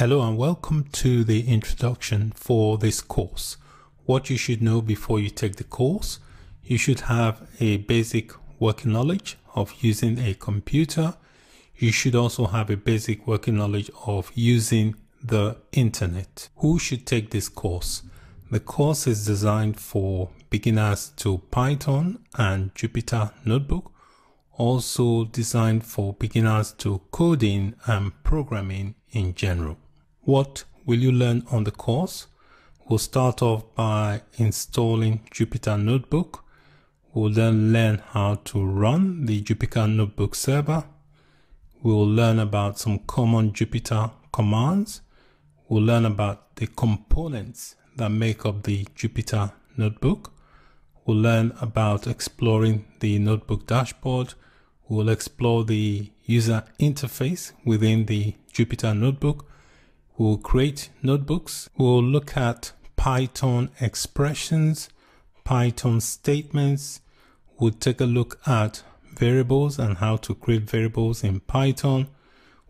Hello and welcome to the introduction for this course. What you should know before you take the course, you should have a basic working knowledge of using a computer. You should also have a basic working knowledge of using the internet. Who should take this course? The course is designed for beginners to Python and Jupyter Notebook, also designed for beginners to coding and programming in general. What will you learn on the course? We'll start off by installing Jupyter Notebook. We'll then learn how to run the Jupyter Notebook server. We'll learn about some common Jupyter commands. We'll learn about the components that make up the Jupyter Notebook. We'll learn about exploring the notebook dashboard. We'll explore the user interface within the Jupyter Notebook We'll create notebooks. We'll look at Python expressions, Python statements. We'll take a look at variables and how to create variables in Python.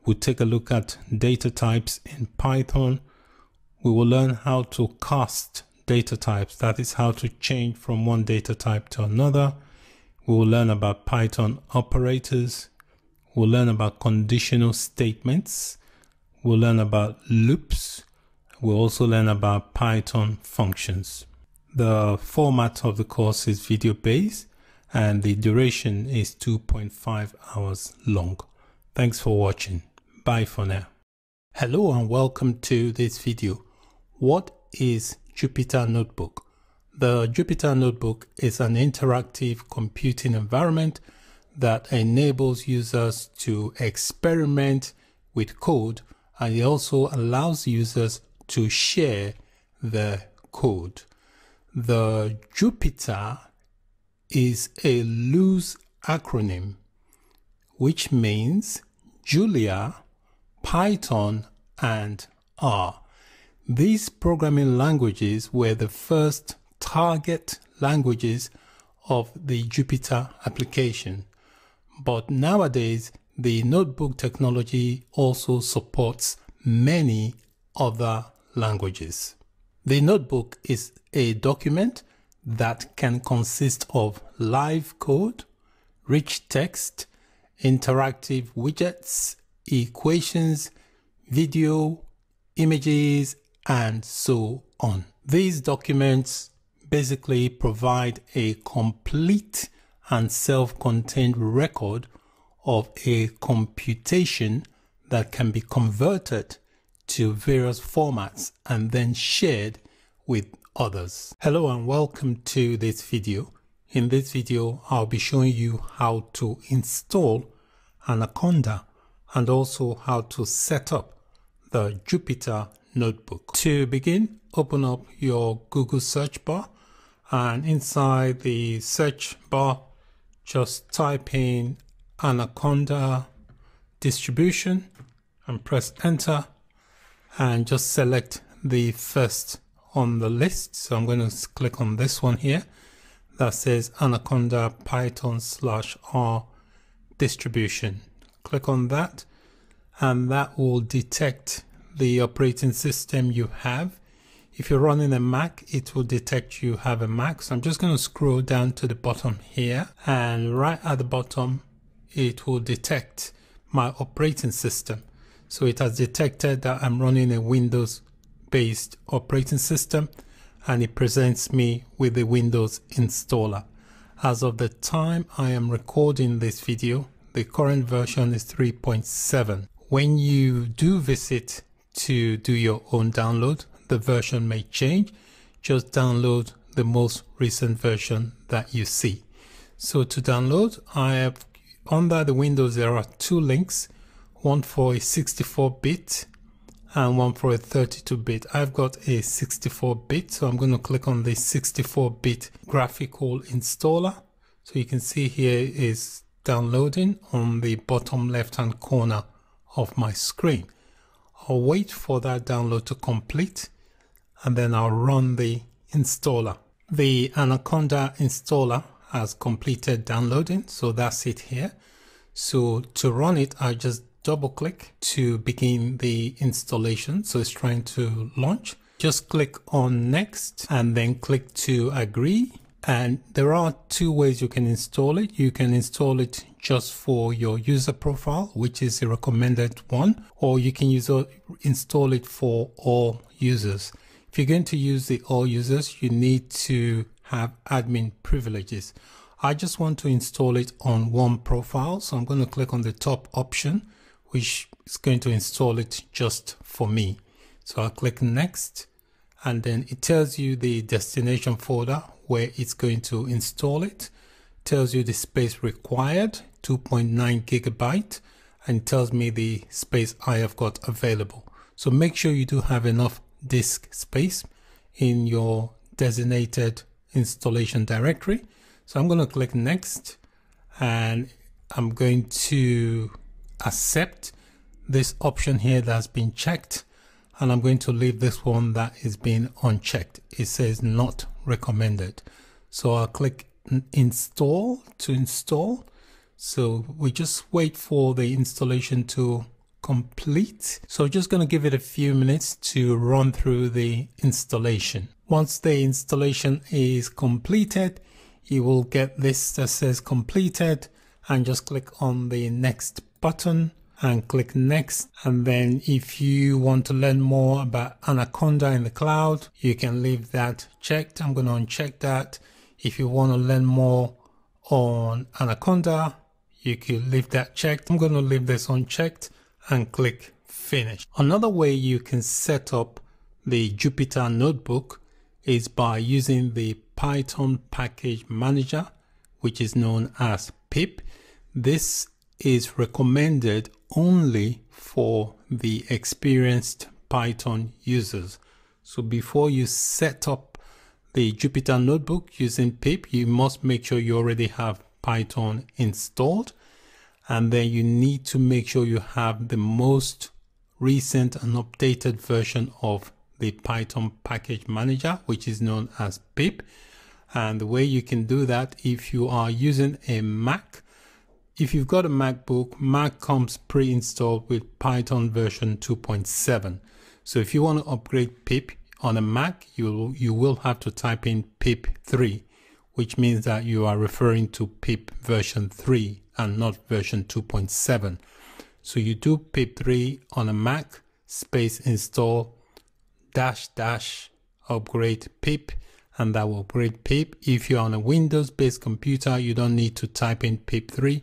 We'll take a look at data types in Python. We will learn how to cast data types. That is how to change from one data type to another. We will learn about Python operators. We'll learn about conditional statements. We'll learn about loops. We'll also learn about Python functions. The format of the course is video based and the duration is 2.5 hours long. Thanks for watching. Bye for now. Hello and welcome to this video. What is Jupyter Notebook? The Jupyter Notebook is an interactive computing environment that enables users to experiment with code and it also allows users to share the code. The Jupyter is a loose acronym which means Julia, Python, and R. These programming languages were the first target languages of the Jupyter application. But nowadays, the notebook technology also supports many other languages. The notebook is a document that can consist of live code, rich text, interactive widgets, equations, video, images, and so on. These documents basically provide a complete and self-contained record of a computation that can be converted to various formats and then shared with others. Hello and welcome to this video. In this video, I'll be showing you how to install Anaconda and also how to set up the Jupyter Notebook. To begin, open up your Google search bar and inside the search bar, just type in Anaconda distribution and press enter and just select the first on the list. So I'm going to click on this one here that says Anaconda Python slash R distribution. Click on that and that will detect the operating system you have. If you're running a Mac, it will detect you have a Mac. So I'm just going to scroll down to the bottom here and right at the bottom, it will detect my operating system. So it has detected that I'm running a Windows based operating system and it presents me with the Windows installer. As of the time I am recording this video, the current version is 3.7. When you do visit to do your own download, the version may change. Just download the most recent version that you see. So to download, I have under the Windows, there are two links, one for a 64-bit and one for a 32-bit. I've got a 64-bit, so I'm going to click on the 64-bit graphical installer. So you can see here is downloading on the bottom left-hand corner of my screen. I'll wait for that download to complete and then I'll run the installer. The Anaconda installer has completed downloading. So that's it here. So to run it, I just double click to begin the installation. So it's trying to launch. Just click on next and then click to agree. And there are two ways you can install it. You can install it just for your user profile, which is the recommended one, or you can use uh, install it for all users. If you're going to use the all users, you need to have admin privileges. I just want to install it on one profile. So I'm going to click on the top option, which is going to install it just for me. So I'll click next and then it tells you the destination folder where it's going to install it. Tells you the space required, 2.9 gigabyte, and tells me the space I have got available. So make sure you do have enough disk space in your designated installation directory. So I'm going to click next and I'm going to accept this option here that's been checked and I'm going to leave this one that is being unchecked. It says not recommended. So I'll click install to install. So we just wait for the installation to complete. So just going to give it a few minutes to run through the installation. Once the installation is completed, you will get this that says completed and just click on the next button and click next. And then if you want to learn more about Anaconda in the cloud, you can leave that checked. I'm going to uncheck that. If you want to learn more on Anaconda, you can leave that checked. I'm going to leave this unchecked and click finish. Another way you can set up the Jupyter notebook is by using the Python package manager, which is known as pip. This is recommended only for the experienced Python users. So before you set up the Jupyter notebook using pip, you must make sure you already have Python installed. And then you need to make sure you have the most recent and updated version of the Python package manager, which is known as pip. And the way you can do that, if you are using a Mac, if you've got a MacBook, Mac comes pre-installed with Python version 2.7. So if you want to upgrade pip on a Mac, you you will have to type in pip 3, which means that you are referring to pip version 3 and not version 2.7. So you do pip 3 on a Mac, space install dash dash upgrade pip and that will upgrade pip. If you're on a Windows based computer, you don't need to type in pip 3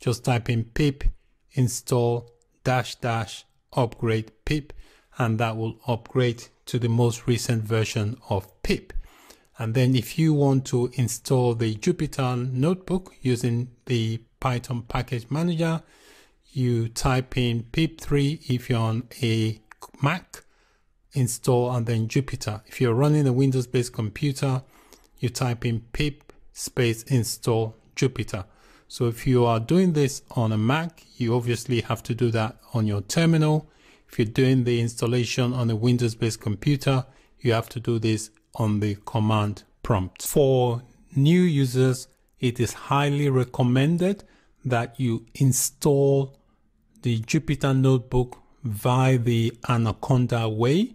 just type in pip install dash dash upgrade pip and that will upgrade to the most recent version of pip. And then if you want to install the Jupyter notebook using the Python package manager, you type in pip3 if you're on a Mac, install and then Jupyter. If you're running a Windows based computer, you type in pip space install Jupyter. So if you are doing this on a Mac, you obviously have to do that on your terminal. If you're doing the installation on a Windows-based computer, you have to do this on the command prompt. For new users, it is highly recommended that you install the Jupyter Notebook via the Anaconda way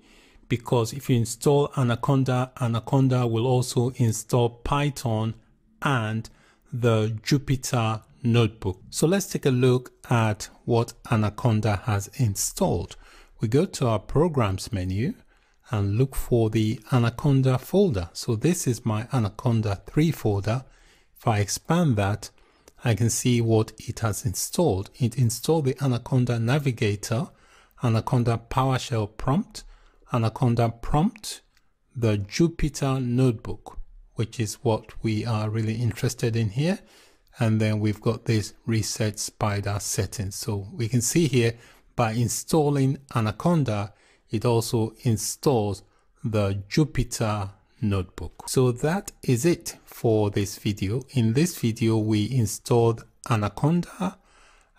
because if you install Anaconda, Anaconda will also install Python and the Jupyter Notebook. So let's take a look at what Anaconda has installed. We go to our Programs menu and look for the Anaconda folder. So this is my Anaconda 3 folder. If I expand that, I can see what it has installed. It installed the Anaconda Navigator, Anaconda PowerShell prompt, Anaconda prompt, the Jupyter Notebook which is what we are really interested in here. And then we've got this reset Spyder settings. So we can see here by installing Anaconda, it also installs the Jupyter notebook. So that is it for this video. In this video, we installed Anaconda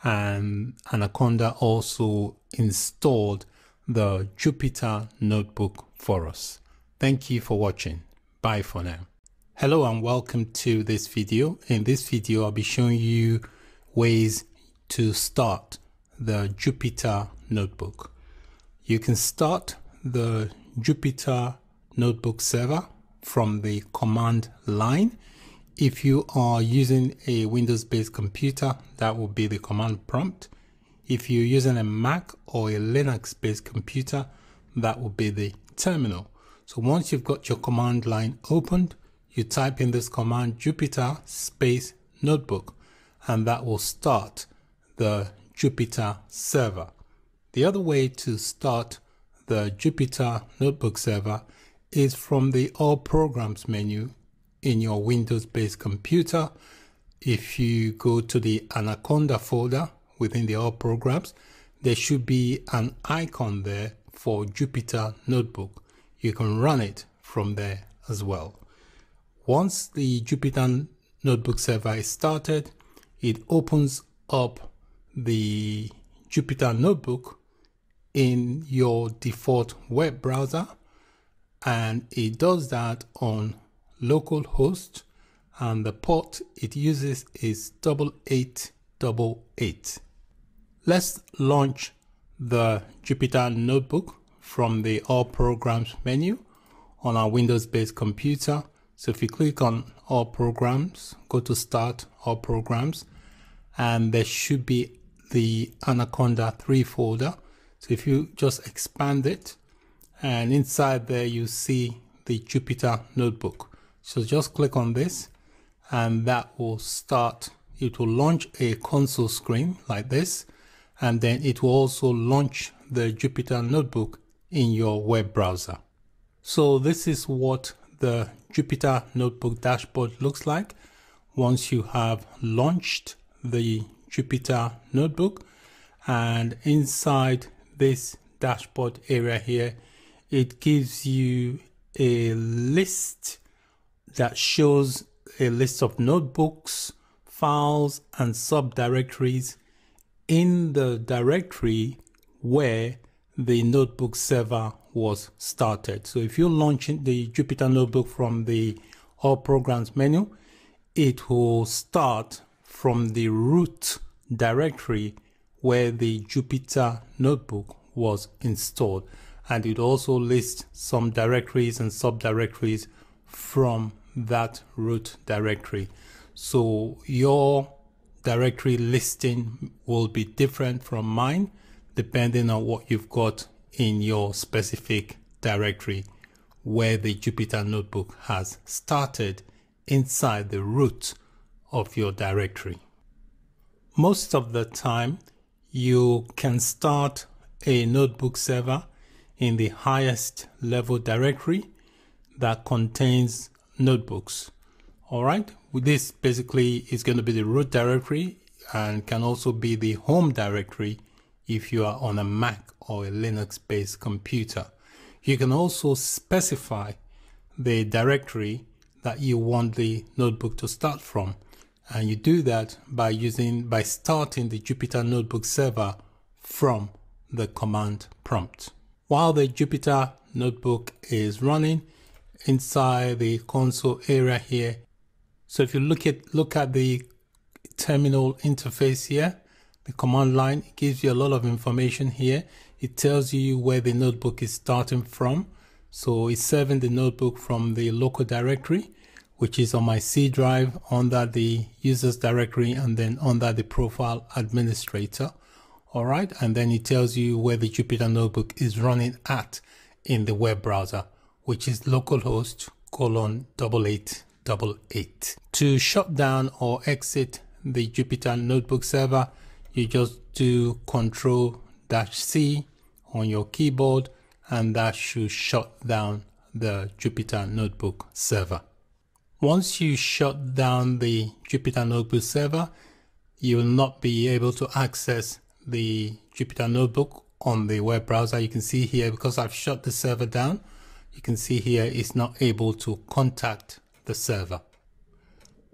and Anaconda also installed the Jupyter notebook for us. Thank you for watching. Bye for now. Hello and welcome to this video. In this video, I'll be showing you ways to start the Jupyter Notebook. You can start the Jupyter Notebook server from the command line. If you are using a Windows-based computer, that will be the command prompt. If you're using a Mac or a Linux-based computer, that will be the terminal. So once you've got your command line opened, you type in this command Jupyter space notebook and that will start the Jupyter server. The other way to start the Jupyter notebook server is from the All Programs menu in your Windows-based computer. If you go to the Anaconda folder within the All Programs, there should be an icon there for Jupyter Notebook. You can run it from there as well. Once the Jupyter Notebook server is started, it opens up the Jupyter Notebook in your default web browser and it does that on localhost and the port it uses is 8888. Let's launch the Jupyter Notebook from the All Programs menu on our Windows-based computer so if you click on all programs, go to start all programs, and there should be the Anaconda 3 folder. So if you just expand it, and inside there you see the Jupyter notebook. So just click on this and that will start, it will launch a console screen like this, and then it will also launch the Jupyter notebook in your web browser. So this is what the Jupyter Notebook dashboard looks like once you have launched the Jupyter Notebook and inside this dashboard area here it gives you a list that shows a list of notebooks, files and subdirectories in the directory where the notebook server was started. So if you're launching the Jupyter Notebook from the All Programs menu, it will start from the root directory where the Jupyter Notebook was installed. And it also lists some directories and subdirectories from that root directory. So your directory listing will be different from mine depending on what you've got in your specific directory where the Jupyter Notebook has started inside the root of your directory. Most of the time, you can start a notebook server in the highest level directory that contains notebooks. All right, this basically is going to be the root directory and can also be the home directory if you are on a Mac or a Linux based computer. You can also specify the directory that you want the notebook to start from. And you do that by using, by starting the Jupyter Notebook server from the command prompt. While the Jupyter Notebook is running inside the console area here. So if you look at, look at the terminal interface here, the command line gives you a lot of information here. It tells you where the notebook is starting from. So it's serving the notebook from the local directory, which is on my C drive under the users directory and then under the profile administrator. All right. And then it tells you where the Jupyter notebook is running at in the web browser, which is localhost colon double eight double eight. To shut down or exit the Jupyter notebook server, you just do control dash C on your keyboard and that should shut down the Jupyter Notebook server. Once you shut down the Jupyter Notebook server, you will not be able to access the Jupyter Notebook on the web browser. You can see here, because I've shut the server down, you can see here it's not able to contact the server.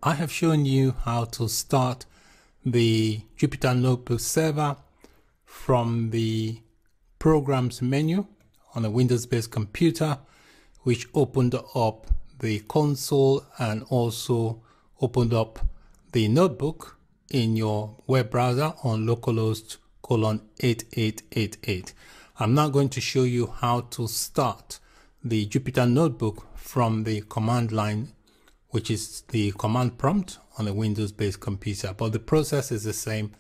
I have shown you how to start the Jupyter Notebook server from the Programs menu on a Windows-based computer, which opened up the console and also opened up the notebook in your web browser on localhost colon 8888. I'm now going to show you how to start the Jupyter Notebook from the command line, which is the command prompt on a Windows-based computer, but the process is the same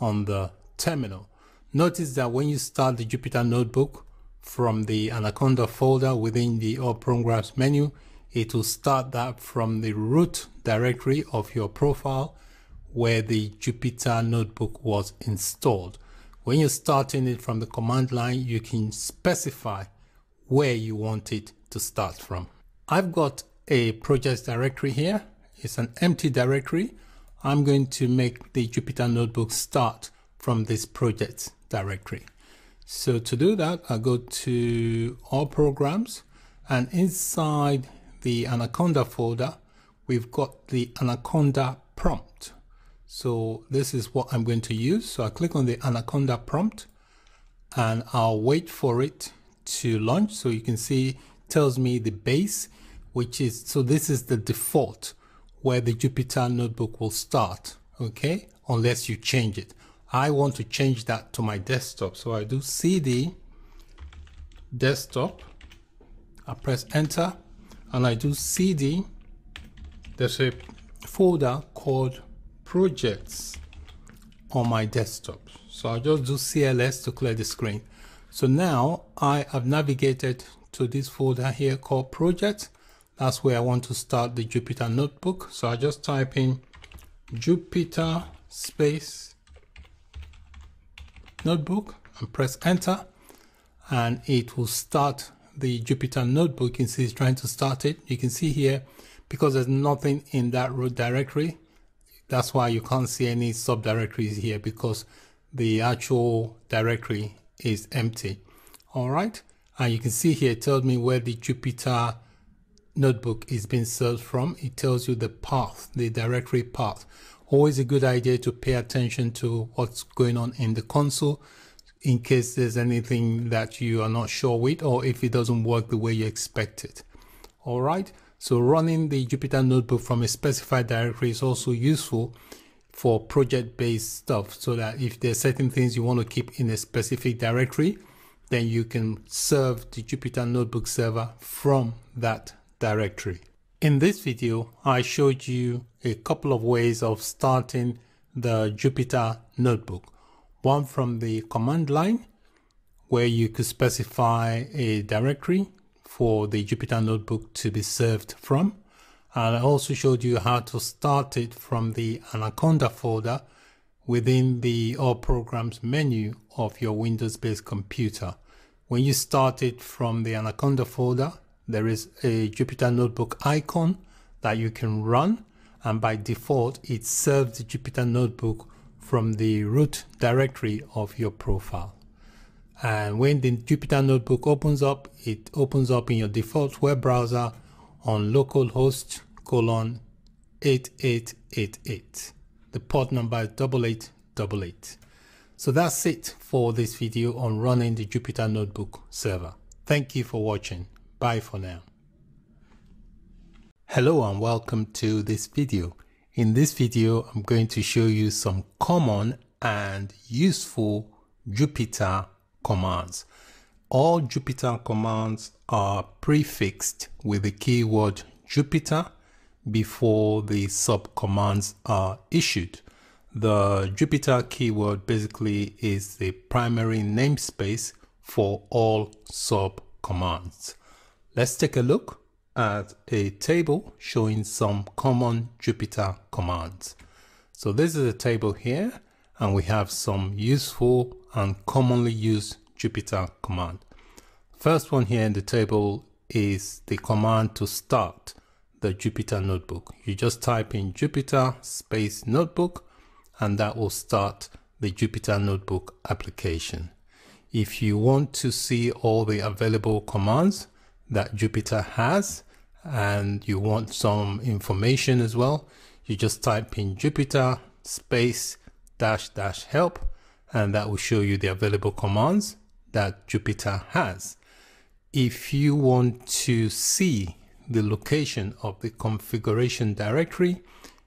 on the terminal. Notice that when you start the Jupyter Notebook from the Anaconda folder within the All Programs menu, it will start that from the root directory of your profile where the Jupyter Notebook was installed. When you're starting it from the command line, you can specify where you want it to start from. I've got a project directory here. It's an empty directory. I'm going to make the Jupyter Notebook start from this project directory. So to do that, I go to all programs and inside the Anaconda folder, we've got the Anaconda prompt. So this is what I'm going to use. So I click on the Anaconda prompt and I'll wait for it to launch. So you can see tells me the base, which is, so this is the default where the Jupyter notebook will start. Okay. Unless you change it. I want to change that to my desktop. So I do CD desktop. I press enter and I do CD. There's a folder called projects on my desktop. So I'll just do CLS to clear the screen. So now I have navigated to this folder here called project. That's where I want to start the Jupyter notebook. So I just type in Jupyter space notebook and press enter and it will start the Jupyter notebook. You can see it's trying to start it. You can see here because there's nothing in that root directory that's why you can't see any subdirectories here because the actual directory is empty. All right. And you can see here, it tells me where the Jupyter notebook is being served from. It tells you the path, the directory path. Always a good idea to pay attention to what's going on in the console in case there's anything that you are not sure with or if it doesn't work the way you expect it. All right. So running the Jupyter Notebook from a specified directory is also useful for project-based stuff so that if there's certain things you want to keep in a specific directory, then you can serve the Jupyter Notebook server from that directory. In this video, I showed you a couple of ways of starting the Jupyter Notebook. One from the command line, where you could specify a directory for the Jupyter Notebook to be served from. And I also showed you how to start it from the Anaconda folder within the All Programs menu of your Windows-based computer. When you start it from the Anaconda folder, there is a Jupyter Notebook icon that you can run and by default it serves the Jupyter Notebook from the root directory of your profile. And when the Jupyter Notebook opens up, it opens up in your default web browser on localhost colon 8888. The port number is 8888. So that's it for this video on running the Jupyter Notebook server. Thank you for watching. Bye for now. Hello and welcome to this video. In this video, I'm going to show you some common and useful Jupyter commands. All Jupyter commands are prefixed with the keyword Jupyter before the subcommands are issued. The Jupyter keyword basically is the primary namespace for all subcommands. Let's take a look at a table showing some common Jupyter commands. So this is a table here and we have some useful and commonly used Jupyter command. First one here in the table is the command to start the Jupyter notebook. You just type in Jupyter space notebook and that will start the Jupyter notebook application. If you want to see all the available commands that Jupyter has and you want some information as well, you just type in Jupyter space dash dash help and that will show you the available commands that Jupyter has. If you want to see the location of the configuration directory,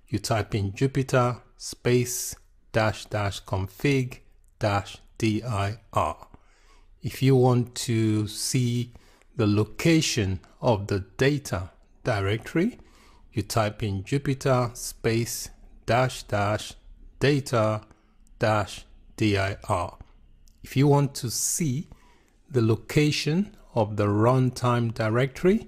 you type in Jupyter space dash dash config dash dir. If you want to see the location of the data directory, you type in Jupyter space dash dash data dash dir. If you want to see the location of the runtime directory,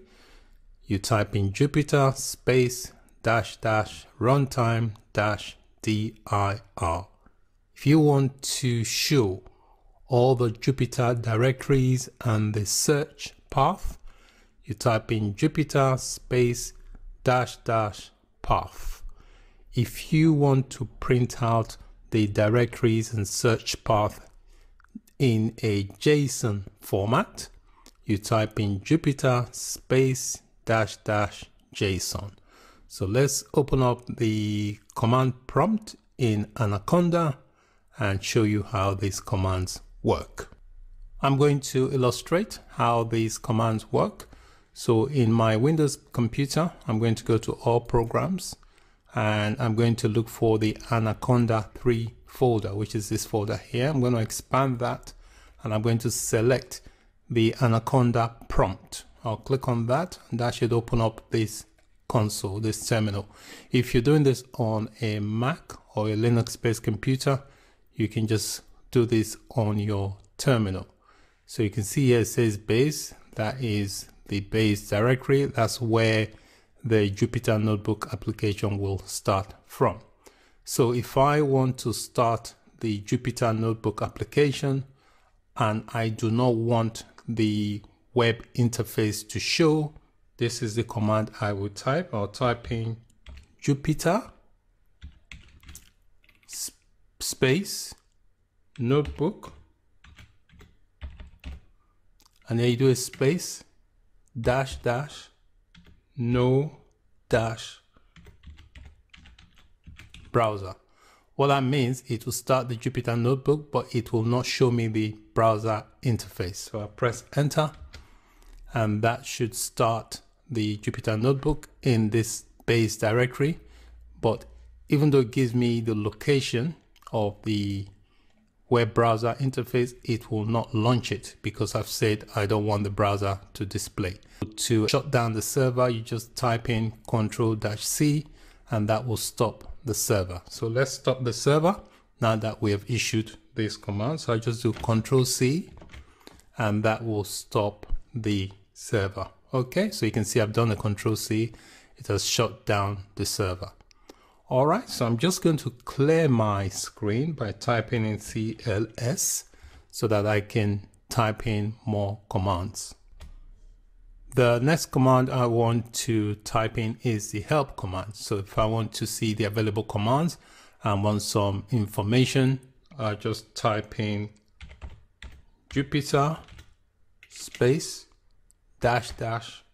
you type in Jupyter space dash dash runtime dash dir. If you want to show all the Jupyter directories and the search path, you type in Jupyter space dash dash path. If you want to print out the directories and search path in a JSON format, you type in Jupyter space dash dash JSON. So let's open up the command prompt in Anaconda and show you how these commands work. I'm going to illustrate how these commands work. So in my Windows computer, I'm going to go to all programs and I'm going to look for the Anaconda 3 folder, which is this folder here. I'm going to expand that and I'm going to select the Anaconda prompt. I'll click on that and that should open up this console, this terminal. If you're doing this on a Mac or a Linux based computer, you can just do this on your terminal. So you can see here it says base, that is the base directory. That's where the Jupyter Notebook application will start from. So if I want to start the Jupyter Notebook application and I do not want the web interface to show, this is the command I will type. I'll type in Jupyter space notebook and then you do a space dash dash no dash browser. What that means it will start the Jupyter notebook but it will not show me the browser interface. So I press enter and that should start the Jupyter notebook in this base directory. But even though it gives me the location of the web browser interface, it will not launch it because I've said I don't want the browser to display. To shut down the server, you just type in Control C and that will stop the server. So let's stop the server now that we have issued this command. So I just do Control C and that will stop the server. Okay, so you can see I've done a Control C. It has shut down the server. All right, so I'm just going to clear my screen by typing in CLS so that I can type in more commands. The next command I want to type in is the help command. So if I want to see the available commands and want some information, I just type in Jupyter space dash dash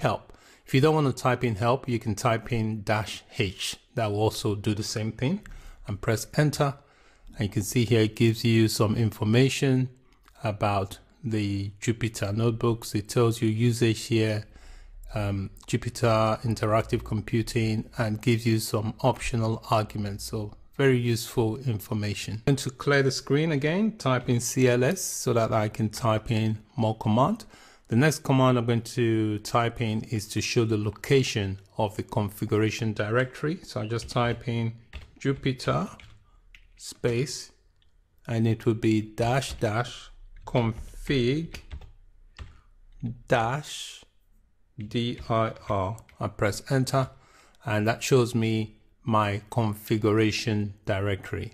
help. If you don't want to type in help, you can type in dash H. That will also do the same thing and press enter. And you can see here it gives you some information about the Jupyter notebooks. It tells you usage here, um, Jupyter interactive computing and gives you some optional arguments. So very useful information. I'm to clear the screen again, type in CLS so that I can type in more command. The next command I'm going to type in is to show the location of the configuration directory. So I just type in Jupyter space and it would be dash dash config dash dir. I press enter and that shows me my configuration directory.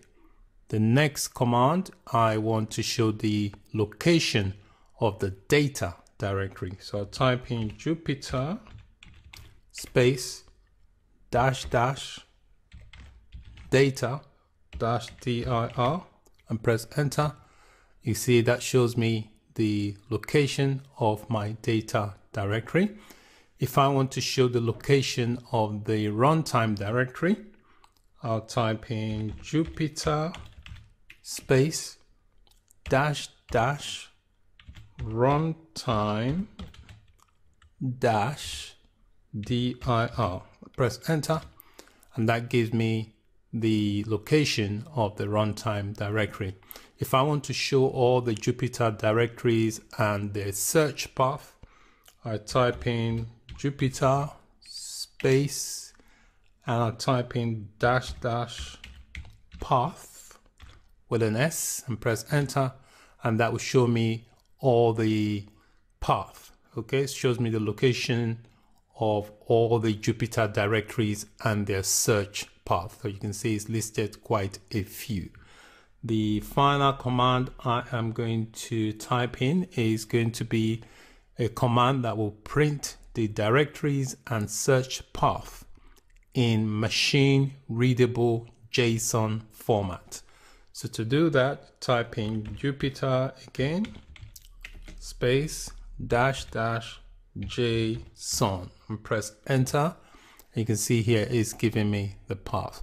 The next command, I want to show the location of the data directory. So I'll type in Jupyter space dash dash data dash dir and press enter. You see that shows me the location of my data directory. If I want to show the location of the runtime directory, I'll type in Jupyter space dash dash runtime dash dir. Press enter and that gives me the location of the runtime directory. If I want to show all the Jupyter directories and the search path, I type in Jupyter space and I type in dash dash path with an S and press enter and that will show me all the path. Okay, it shows me the location of all the Jupyter directories and their search path. So you can see it's listed quite a few. The final command I am going to type in is going to be a command that will print the directories and search path in machine readable JSON format. So to do that, type in Jupyter again, space, dash, dash, JSON and press enter. You can see here it's giving me the path.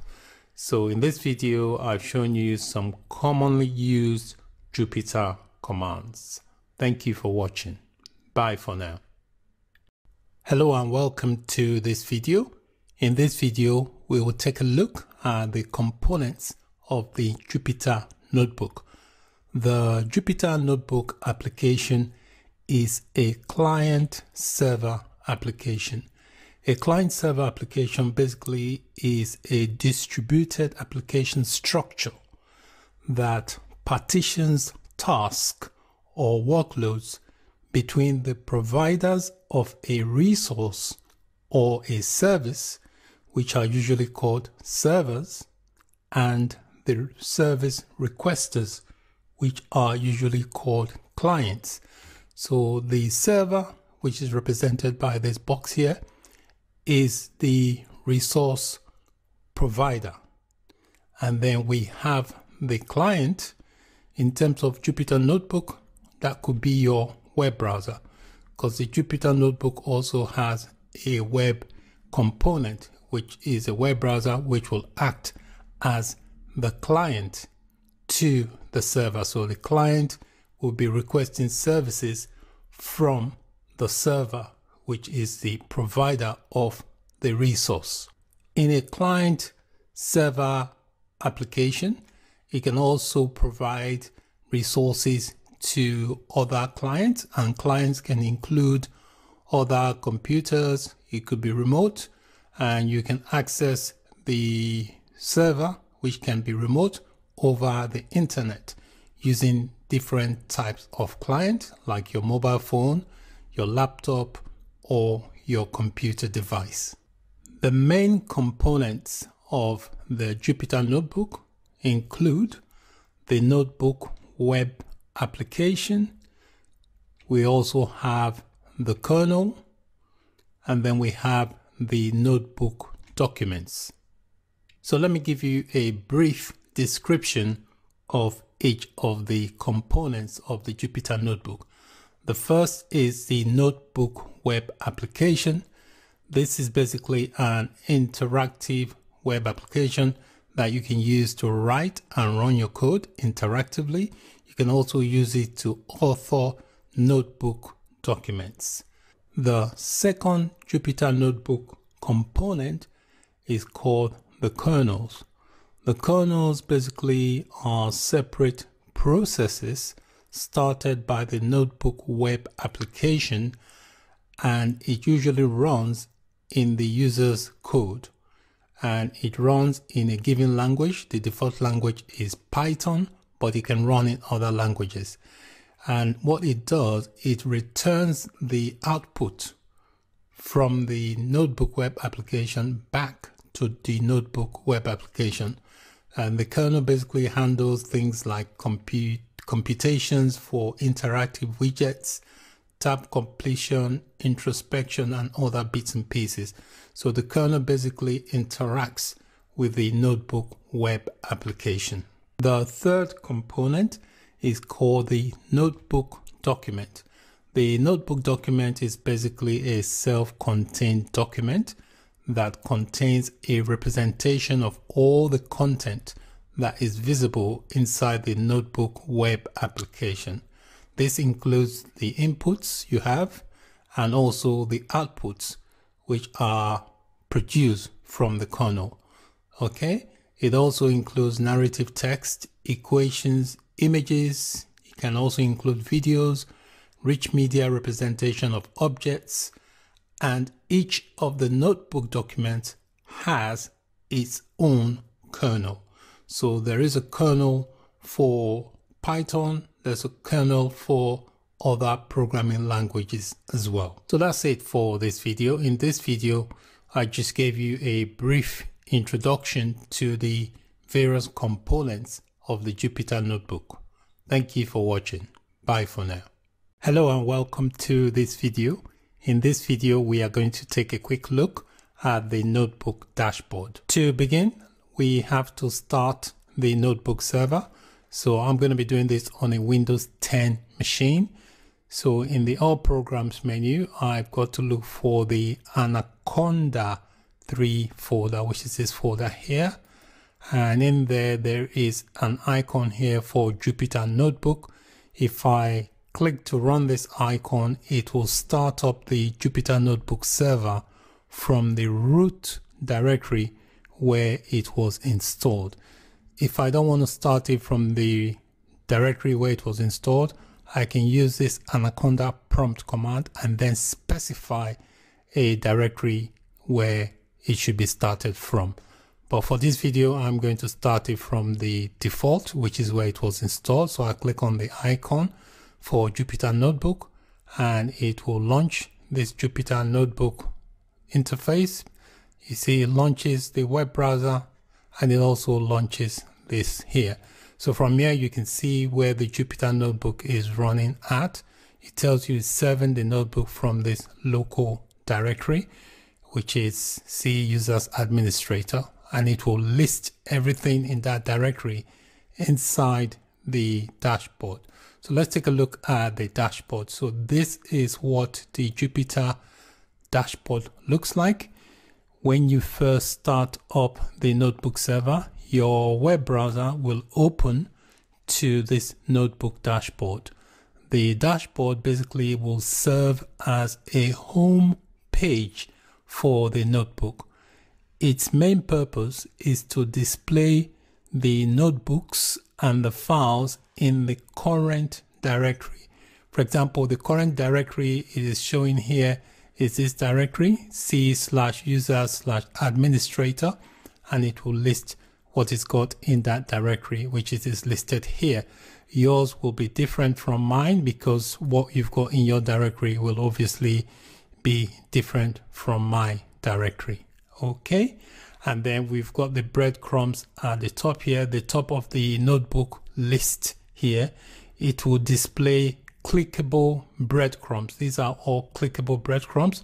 So in this video, I've shown you some commonly used Jupyter commands. Thank you for watching. Bye for now. Hello and welcome to this video. In this video, we will take a look at the components of the Jupyter Notebook. The Jupyter Notebook application is a client server application. A client server application basically is a distributed application structure that partitions tasks or workloads between the providers of a resource or a service, which are usually called servers, and the service requesters, which are usually called clients. So the server, which is represented by this box here, is the resource provider. And then we have the client in terms of Jupyter Notebook, that could be your web browser because the Jupyter Notebook also has a web component, which is a web browser which will act as the client to the server. So the client will be requesting services from the server, which is the provider of the resource. In a client server application, it can also provide resources to other clients and clients can include other computers. It could be remote and you can access the server, which can be remote over the internet using different types of client like your mobile phone, your laptop or your computer device. The main components of the Jupyter Notebook include the Notebook web application. We also have the kernel, and then we have the notebook documents. So let me give you a brief description of each of the components of the Jupyter Notebook. The first is the Notebook web application. This is basically an interactive web application that you can use to write and run your code interactively You can also use it to author notebook documents. The second Jupyter Notebook component is called the kernels. The kernels basically are separate processes started by the notebook web application and it usually runs in the user's code and it runs in a given language. The default language is Python but it can run in other languages. And what it does, it returns the output from the notebook web application back to the notebook web application. And the kernel basically handles things like compute, computations for interactive widgets, tab completion, introspection, and other bits and pieces. So the kernel basically interacts with the notebook web application. The third component is called the notebook document. The notebook document is basically a self-contained document that contains a representation of all the content that is visible inside the notebook web application. This includes the inputs you have and also the outputs which are produced from the kernel. Okay, It also includes narrative text, equations, images. It can also include videos, rich media representation of objects, and each of the notebook documents has its own kernel. So there is a kernel for Python, there's a kernel for other programming languages as well. So that's it for this video. In this video, I just gave you a brief introduction to the various components of the Jupyter Notebook. Thank you for watching. Bye for now. Hello and welcome to this video. In this video, we are going to take a quick look at the notebook dashboard. To begin, we have to start the notebook server. So I'm going to be doing this on a Windows 10 machine. So in the All Programs menu, I've got to look for the Anaconda 3 folder, which is this folder here. And in there, there is an icon here for Jupyter Notebook. If I click to run this icon, it will start up the Jupyter Notebook server from the root directory where it was installed. If I don't want to start it from the directory where it was installed, I can use this anaconda prompt command and then specify a directory where it should be started from. But for this video, I'm going to start it from the default, which is where it was installed. So I click on the icon for Jupyter Notebook and it will launch this Jupyter Notebook interface. You see it launches the web browser and it also launches this here. So from here you can see where the Jupyter Notebook is running at. It tells you it's serving the notebook from this local directory, which is C users administrator, and it will list everything in that directory inside the dashboard. So let's take a look at the dashboard. So this is what the Jupyter dashboard looks like. When you first start up the notebook server, your web browser will open to this notebook dashboard. The dashboard basically will serve as a home page for the notebook. Its main purpose is to display the notebooks and the files in the current directory. For example, the current directory is showing here is this directory, c slash user slash administrator, and it will list what is got in that directory, which is listed here. Yours will be different from mine because what you've got in your directory will obviously be different from my directory. Okay. And then we've got the breadcrumbs at the top here, the top of the notebook list here. It will display clickable breadcrumbs. These are all clickable breadcrumbs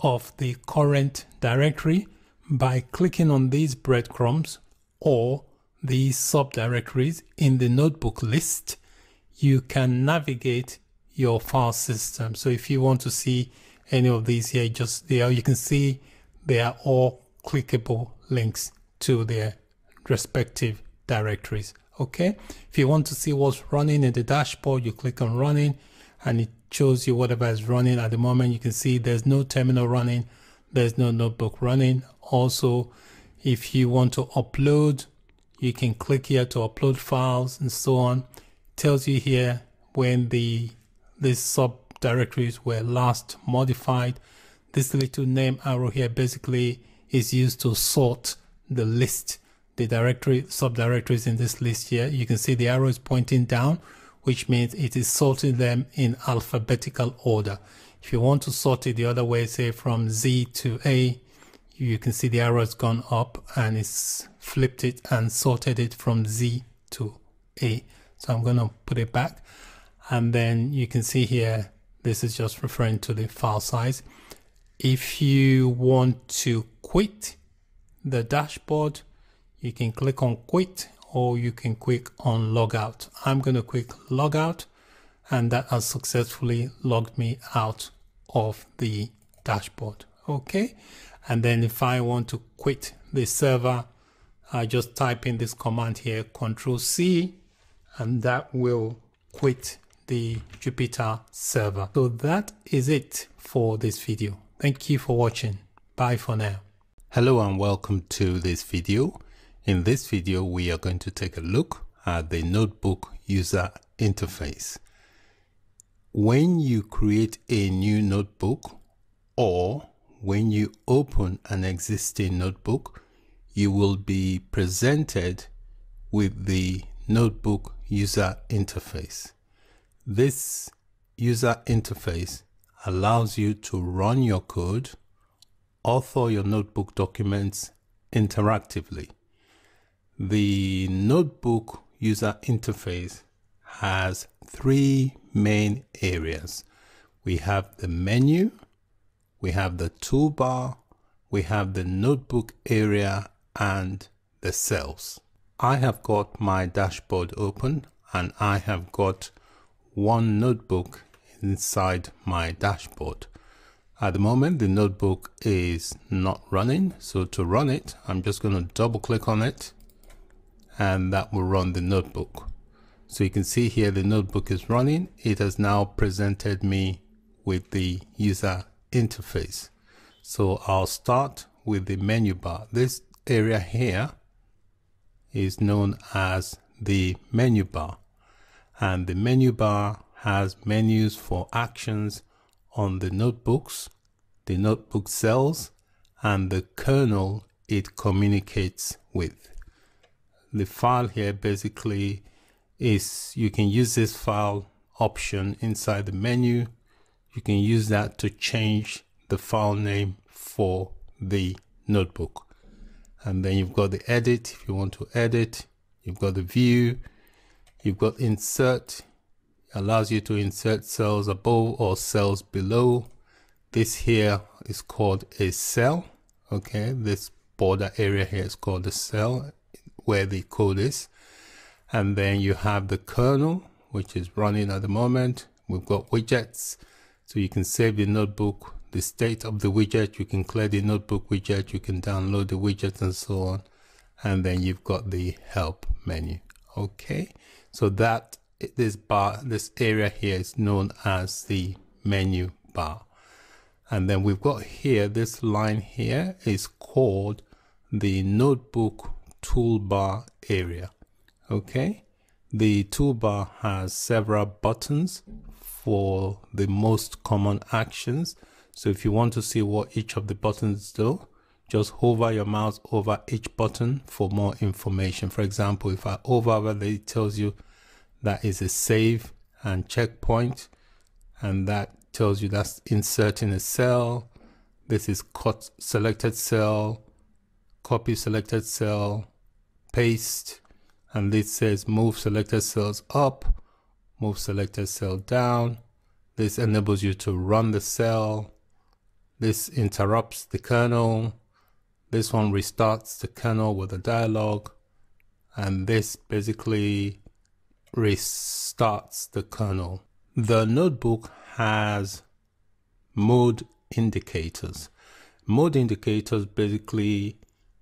of the current directory. By clicking on these breadcrumbs or these subdirectories in the notebook list, you can navigate your file system. So if you want to see any of these here, just there, you can see they are all clickable links to their respective directories okay? If you want to see what's running in the dashboard you click on running and it shows you whatever is running at the moment. You can see there's no terminal running there's no notebook running. Also if you want to upload you can click here to upload files and so on. It tells you here when the these subdirectories were last modified. This little name arrow here basically is used to sort the list the directory subdirectories in this list here. You can see the arrow is pointing down, which means it is sorting them in alphabetical order. If you want to sort it the other way, say from Z to A, you can see the arrow has gone up and it's flipped it and sorted it from Z to A. So I'm going to put it back. And then you can see here, this is just referring to the file size. If you want to quit the dashboard, you can click on quit or you can click on logout. I'm going to click logout and that has successfully logged me out of the dashboard. Okay. And then if I want to quit the server, I just type in this command here, control C, and that will quit the Jupyter server. So that is it for this video. Thank you for watching. Bye for now. Hello and welcome to this video. In this video, we are going to take a look at the notebook user interface. When you create a new notebook or when you open an existing notebook, you will be presented with the notebook user interface. This user interface allows you to run your code, author your notebook documents interactively. The notebook user interface has three main areas. We have the menu, we have the toolbar, we have the notebook area and the cells. I have got my dashboard open and I have got one notebook inside my dashboard. At the moment, the notebook is not running. So to run it, I'm just going to double click on it and that will run the notebook. So you can see here the notebook is running. It has now presented me with the user interface. So I'll start with the menu bar. This area here is known as the menu bar and the menu bar has menus for actions on the notebooks, the notebook cells and the kernel it communicates with the file here basically is you can use this file option inside the menu. You can use that to change the file name for the notebook. And then you've got the edit if you want to edit. You've got the view. You've got insert. Allows you to insert cells above or cells below. This here is called a cell. Okay, this border area here is called a cell where the code is. And then you have the kernel, which is running at the moment. We've got widgets. So you can save the notebook, the state of the widget. You can clear the notebook widget. You can download the widget and so on. And then you've got the help menu. Okay. So that this bar, this area here is known as the menu bar. And then we've got here, this line here is called the notebook toolbar area. Okay, the toolbar has several buttons for the most common actions. So if you want to see what each of the buttons do, just hover your mouse over each button for more information. For example, if I hover over it tells you that is a save and checkpoint, and that tells you that's inserting a cell. This is cut selected cell, copy selected cell, paste, and this says move selected cells up, move selected cell down. This enables you to run the cell. This interrupts the kernel. This one restarts the kernel with a dialog. And this basically restarts the kernel. The notebook has mode indicators. Mode indicators basically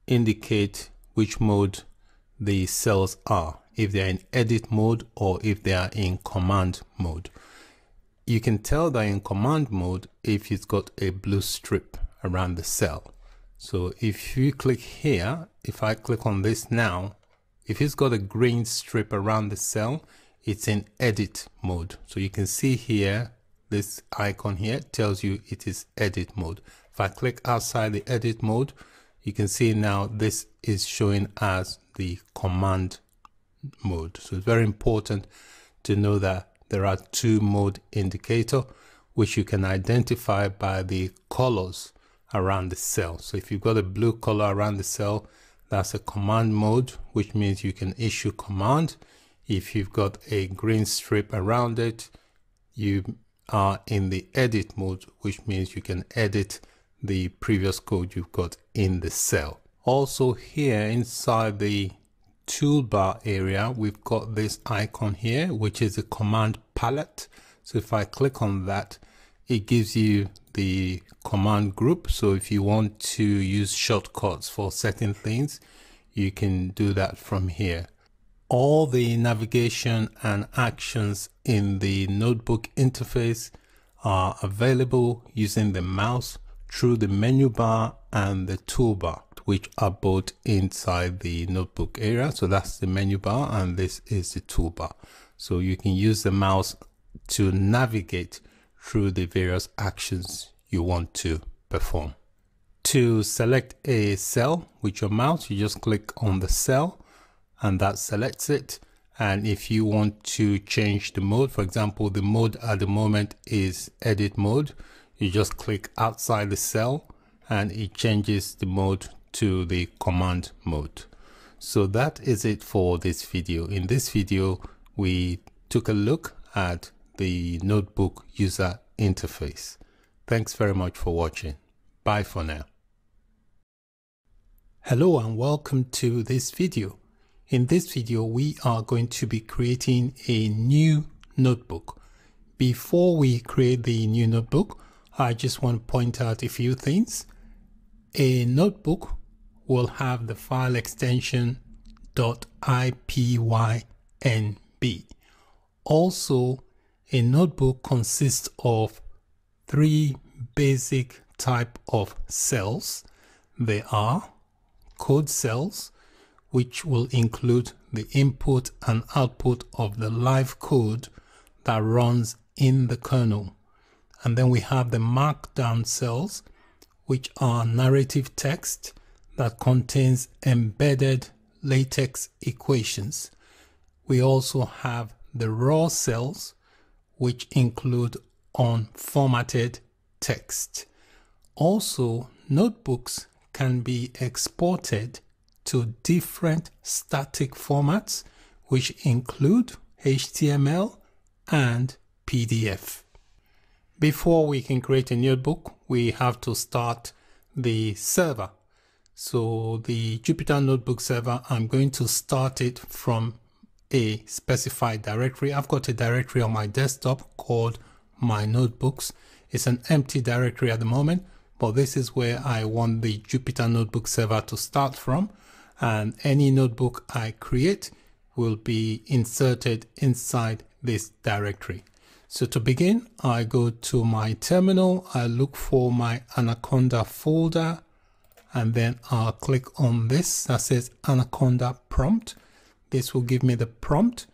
indicate which mode the cells are, if they're in edit mode or if they are in command mode. You can tell they're in command mode if it's got a blue strip around the cell. So if you click here, if I click on this now, if it's got a green strip around the cell, it's in edit mode. So you can see here, this icon here tells you it is edit mode. If I click outside the edit mode, you can see now this is showing as the command mode. So it's very important to know that there are two mode indicator which you can identify by the colors around the cell. So if you've got a blue color around the cell, that's a command mode, which means you can issue command. If you've got a green strip around it, you are in the edit mode, which means you can edit the previous code you've got in the cell. Also here inside the toolbar area, we've got this icon here, which is a command palette. So if I click on that, it gives you the command group. So if you want to use shortcuts for certain things, you can do that from here. All the navigation and actions in the notebook interface are available using the mouse through the menu bar and the toolbar. which are both inside the notebook area. So that's the menu bar and this is the toolbar. So you can use the mouse to navigate through the various actions you want to perform. To select a cell with your mouse, you just click on the cell and that selects it. And if you want to change the mode, for example, the mode at the moment is edit mode, you just click outside the cell and it changes the mode to the command mode. So that is it for this video. In this video, we took a look at the notebook user interface. Thanks very much for watching. Bye for now. Hello and welcome to this video. In this video, we are going to be creating a new notebook. Before we create the new notebook, I just want to point out a few things. A notebook will have the file extension .ipynb. Also, a notebook consists of three basic type of cells. They are code cells, which will include the input and output of the live code that runs in the kernel. And then we have the markdown cells, which are narrative text that contains embedded LaTeX equations. We also have the raw cells, which include unformatted text. Also, notebooks can be exported to different static formats, which include HTML and PDF. Before we can create a notebook, we have to start the server. So the Jupyter Notebook server, I'm going to start it from a specified directory. I've got a directory on my desktop called my notebooks. It's an empty directory at the moment, but this is where I want the Jupyter Notebook server to start from. And any notebook I create will be inserted inside this directory. So to begin, I go to my terminal, I look for my Anaconda folder, and then I'll click on this that says Anaconda prompt. This will give me the prompt,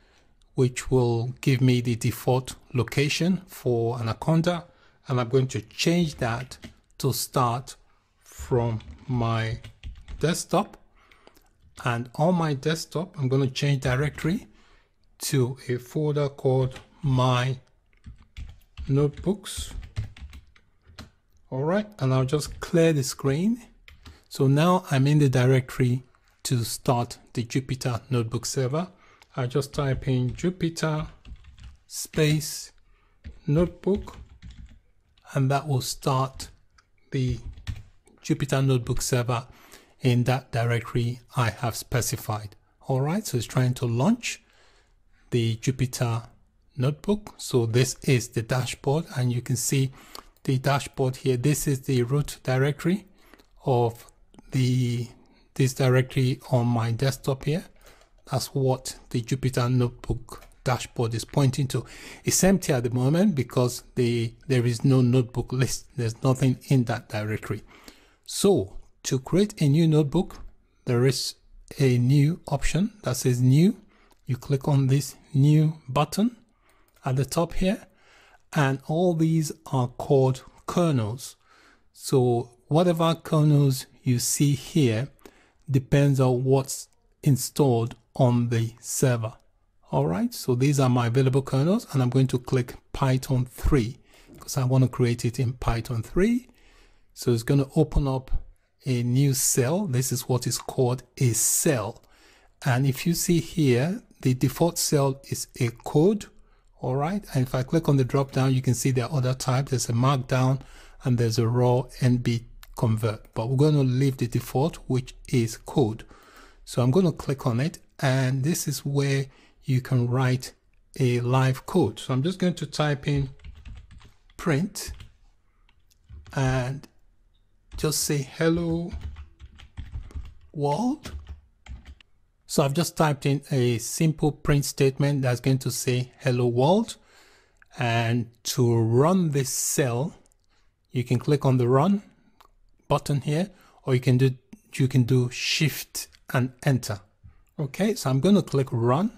which will give me the default location for Anaconda. And I'm going to change that to start from my desktop. And on my desktop, I'm going to change directory to a folder called my notebooks. All right, and I'll just clear the screen. So now I'm in the directory to start the Jupyter Notebook server. I just type in Jupyter space notebook and that will start the Jupyter Notebook server in that directory I have specified. All right, so it's trying to launch the Jupyter Notebook. So this is the dashboard and you can see the dashboard here. This is the root directory of the this directory on my desktop here. That's what the Jupyter Notebook dashboard is pointing to. It's empty at the moment because the there is no notebook list. There's nothing in that directory. So to create a new notebook, there is a new option that says new. You click on this new button at the top here and all these are called kernels. So whatever kernels you see here depends on what's installed on the server. All right, so these are my available kernels and I'm going to click Python 3 because I want to create it in Python 3. So it's going to open up a new cell. This is what is called a cell. And if you see here, the default cell is a code. All right. And if I click on the drop down, you can see there are other types. There's a markdown and there's a raw NB convert, but we're going to leave the default, which is code. So I'm going to click on it and this is where you can write a live code. So I'm just going to type in print and just say hello world. So I've just typed in a simple print statement that's going to say hello world. And to run this cell, you can click on the run button here, or you can do you can do shift and enter. Okay, so I'm going to click run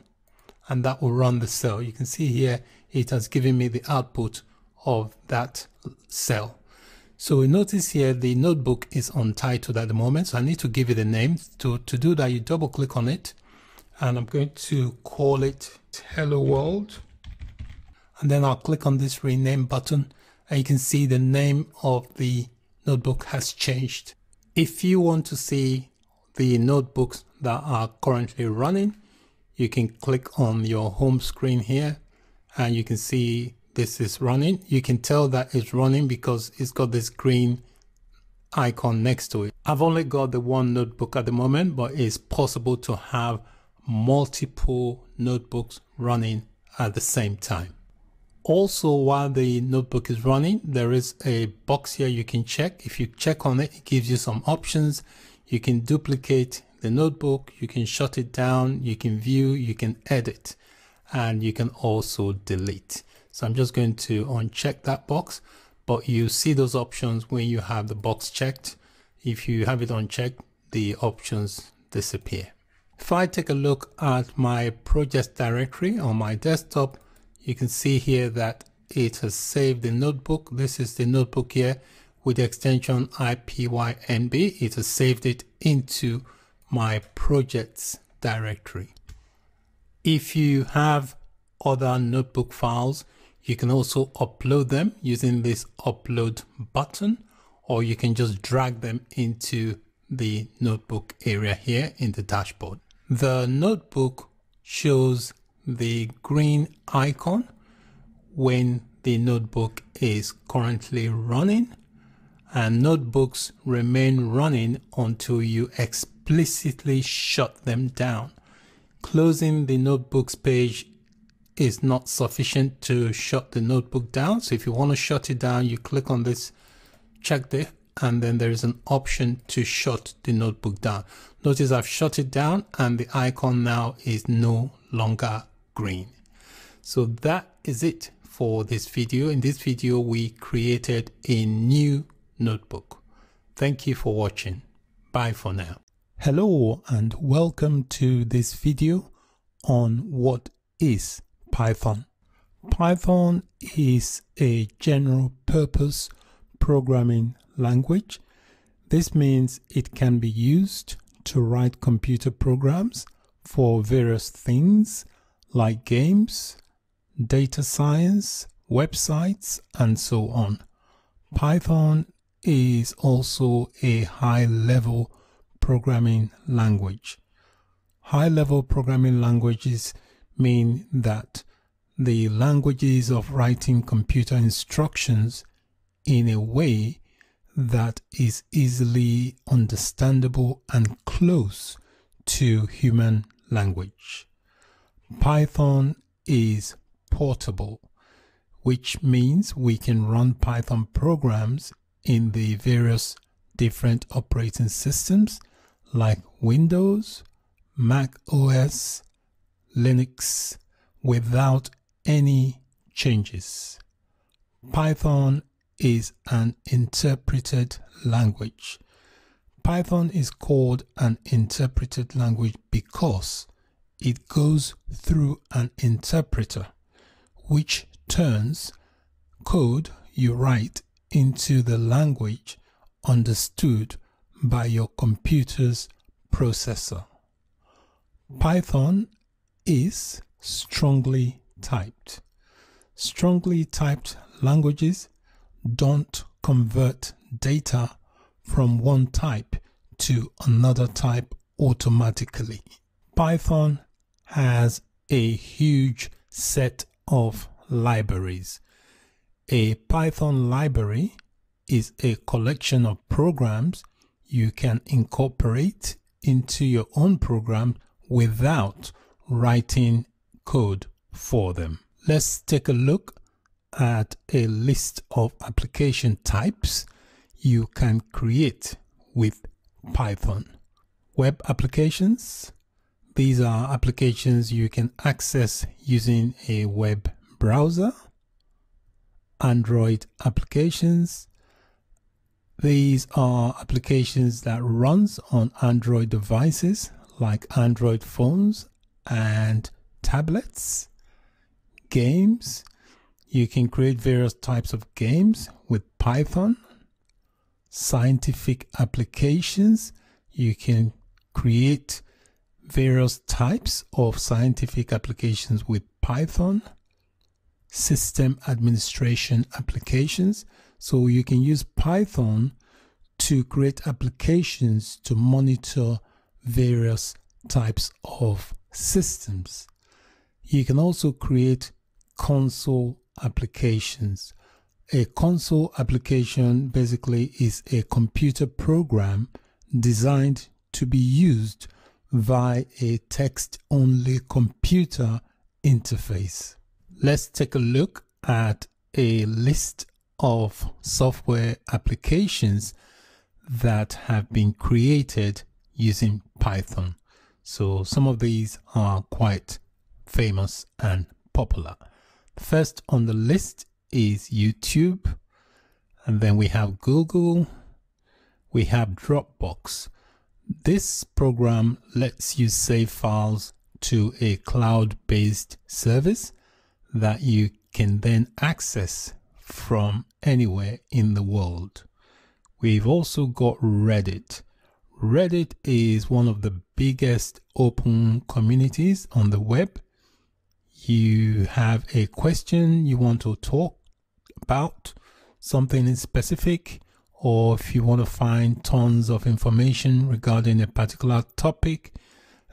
and that will run the cell. You can see here it has given me the output of that cell. So we notice here the notebook is untitled at the moment. So I need to give it a name. To, to do that, you double click on it and I'm going to call it Hello World. And then I'll click on this rename button and you can see the name of the notebook has changed. If you want to see the notebooks that are currently running, you can click on your home screen here and you can see this is running. You can tell that it's running because it's got this green icon next to it. I've only got the one notebook at the moment, but it's possible to have multiple notebooks running at the same time. Also, while the notebook is running, there is a box here you can check. If you check on it, it gives you some options. You can duplicate the notebook, you can shut it down, you can view, you can edit, and you can also delete. So I'm just going to uncheck that box, but you see those options when you have the box checked. If you have it unchecked, the options disappear. If I take a look at my project directory on my desktop, you can see here that it has saved the notebook. This is the notebook here with the extension IPYNB. It has saved it into my projects directory. If you have other notebook files, you can also upload them using this upload button, or you can just drag them into the notebook area here in the dashboard. The notebook shows the green icon when the notebook is currently running and notebooks remain running until you explicitly shut them down. Closing the notebooks page is not sufficient to shut the notebook down. So if you want to shut it down, you click on this check there and then there is an option to shut the notebook down. Notice I've shut it down and the icon now is no longer green. So that is it for this video. In this video, we created a new notebook. Thank you for watching. Bye for now. Hello and welcome to this video on what is Python. Python is a general purpose programming language. This means it can be used to write computer programs for various things like games, data science, websites, and so on. Python is also a high level programming language. High level programming languages mean that the languages of writing computer instructions in a way that is easily understandable and close to human language. Python is portable, which means we can run Python programs in the various different operating systems like Windows, Mac OS, Linux without any changes. Python is an interpreted language. Python is called an interpreted language because it goes through an interpreter which turns code you write into the language understood by your computer's processor. Python is strongly typed. Strongly typed languages don't convert data from one type to another type automatically. Python has a huge set of libraries. A Python library is a collection of programs you can incorporate into your own program without writing code for them. Let's take a look at a list of application types you can create with Python. Web applications. These are applications you can access using a web browser. Android applications. These are applications that runs on Android devices like Android phones and tablets, games. You can create various types of games with Python, scientific applications. You can create various types of scientific applications with Python, system administration applications. So you can use Python to create applications to monitor various types of systems. You can also create console applications. A console application basically is a computer program designed to be used via a text-only computer interface. Let's take a look at a list of software applications that have been created using Python. So some of these are quite famous and popular. First on the list is YouTube, and then we have Google, we have Dropbox. This program lets you save files to a cloud-based service that you can then access from anywhere in the world. We've also got Reddit. Reddit is one of the biggest open communities on the web. You have a question you want to talk about, something specific, or if you want to find tons of information regarding a particular topic,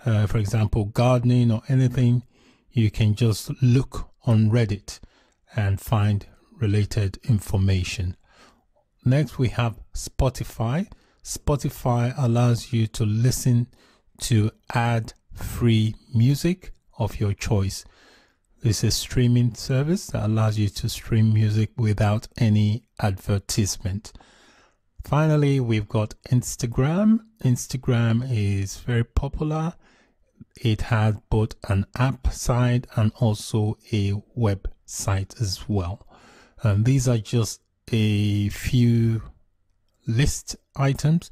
uh, for example, gardening or anything, you can just look on Reddit and find related information. Next, we have Spotify. Spotify allows you to listen to ad free music of your choice. This is a streaming service that allows you to stream music without any advertisement. Finally, we've got Instagram. Instagram is very popular. It has both an app side and also a website as well. And these are just a few list items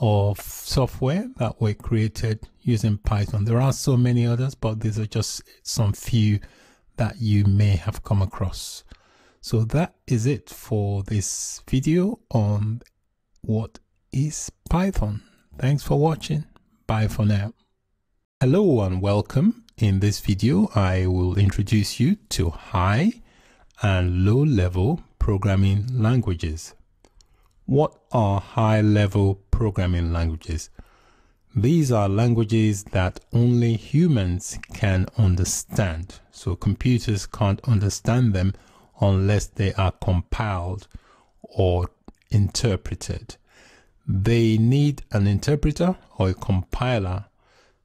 of software that were created using Python. There are so many others, but these are just some few that you may have come across. So that is it for this video on what is Python. Thanks for watching. Bye for now. Hello and welcome. In this video, I will introduce you to high and low level programming languages. What are high level programming languages? These are languages that only humans can understand. So computers can't understand them unless they are compiled or interpreted. They need an interpreter or a compiler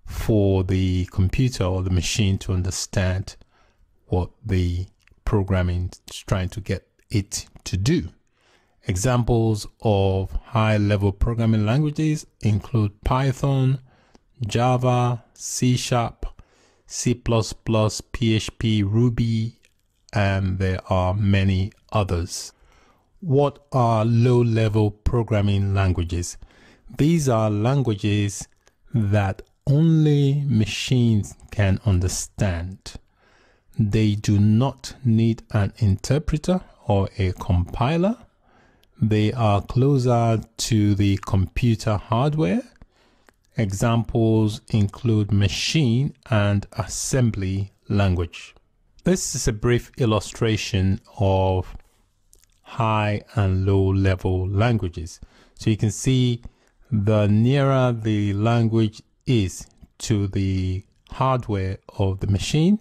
for the computer or the machine to understand what the programming is trying to get it to do. Examples of high level programming languages include Python, Java, C Sharp, C, PHP, Ruby, and there are many others. What are low level programming languages? These are languages that only machines can understand. They do not need an interpreter or a compiler. They are closer to the computer hardware. Examples include machine and assembly language. This is a brief illustration of high and low level languages. So you can see the nearer the language is to the hardware of the machine,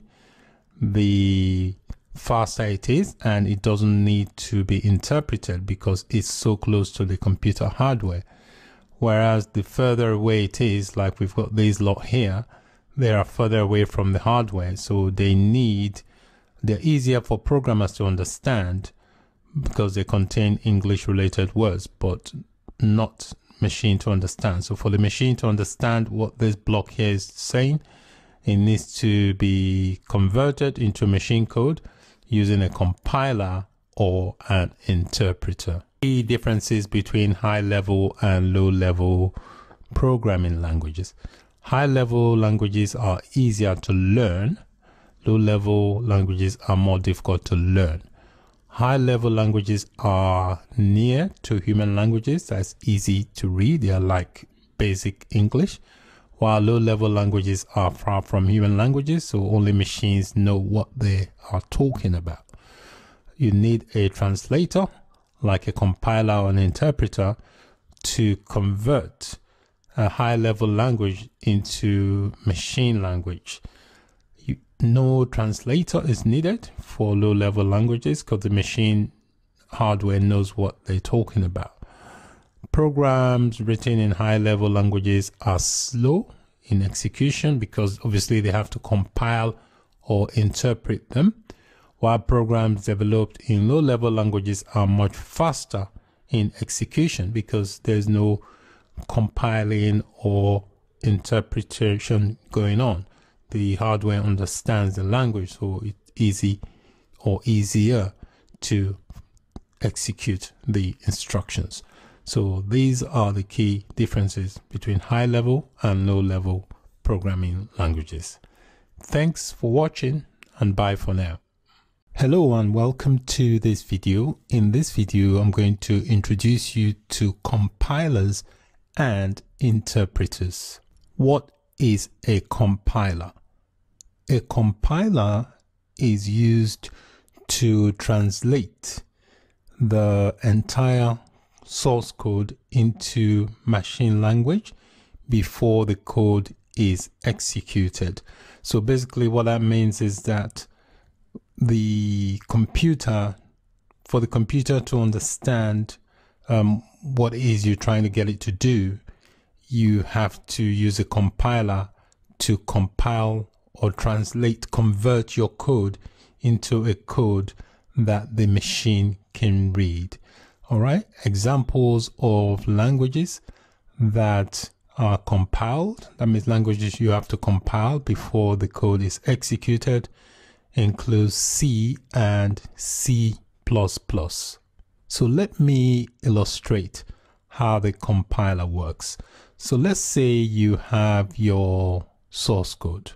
the faster it is and it doesn't need to be interpreted because it's so close to the computer hardware. Whereas the further away it is, like we've got these lot here, they are further away from the hardware. So they need, they're easier for programmers to understand because they contain English related words, but not machine to understand. So for the machine to understand what this block here is saying, it needs to be converted into machine code using a compiler or an interpreter. Key differences between high level and low level programming languages. High level languages are easier to learn. Low level languages are more difficult to learn. High level languages are near to human languages. That's easy to read. They are like basic English. While low level languages are far from human languages, so only machines know what they are talking about. You need a translator, like a compiler or an interpreter, to convert a high level language into machine language. No translator is needed for low level languages because the machine hardware knows what they're talking about. Programs written in high level languages are slow in execution because obviously they have to compile or interpret them, while programs developed in low level languages are much faster in execution because there's no compiling or interpretation going on. The hardware understands the language, so it's easy or easier to execute the instructions. So these are the key differences between high level and low level programming languages. Thanks for watching and bye for now. Hello and welcome to this video. In this video, I'm going to introduce you to compilers and interpreters. What is a compiler? A compiler is used to translate the entire source code into machine language before the code is executed. So basically what that means is that the computer, for the computer to understand um, what it is you're trying to get it to do, you have to use a compiler to compile or translate, convert your code into a code that the machine can read. All right, examples of languages that are compiled, that means languages you have to compile before the code is executed, includes C and C++. So let me illustrate how the compiler works. So let's say you have your source code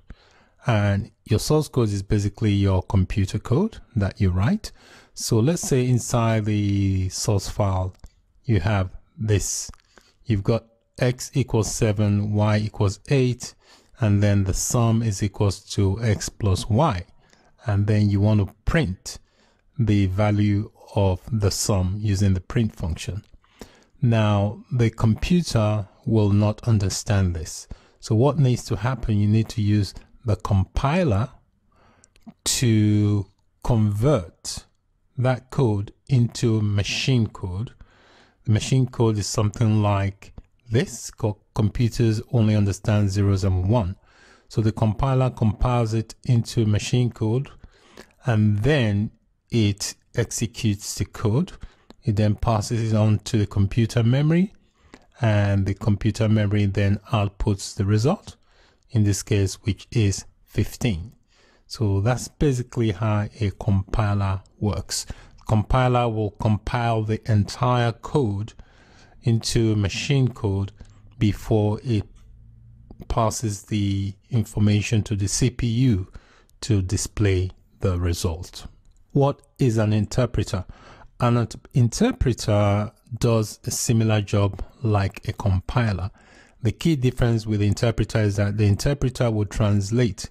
and your source code is basically your computer code that you write. So let's say inside the source file, you have this, you've got x equals 7, y equals 8, and then the sum is equals to x plus y. And then you want to print the value of the sum using the print function. Now, the computer will not understand this. So what needs to happen, you need to use the compiler to convert that code into machine code. The machine code is something like this, computers only understand zeros and one. So the compiler compiles it into machine code and then it executes the code. It then passes it on to the computer memory and the computer memory then outputs the result, in this case, which is 15. So that's basically how a compiler works. Compiler will compile the entire code into machine code before it passes the information to the CPU to display the result. What is an interpreter? An interpreter does a similar job like a compiler. The key difference with the interpreter is that the interpreter will translate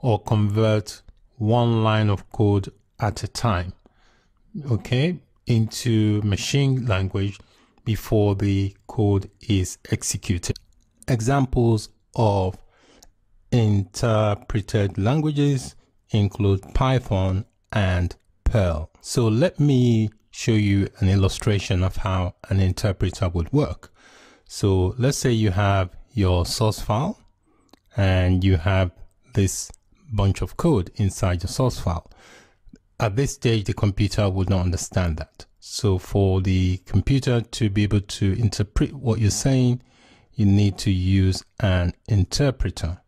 or convert one line of code at a time, okay, into machine language before the code is executed. Examples of interpreted languages include Python and Perl. So let me show you an illustration of how an interpreter would work. So let's say you have your source file and you have this bunch of code inside your source file. At this stage, the computer would not understand that. So for the computer to be able to interpret what you're saying, you need to use an interpreter.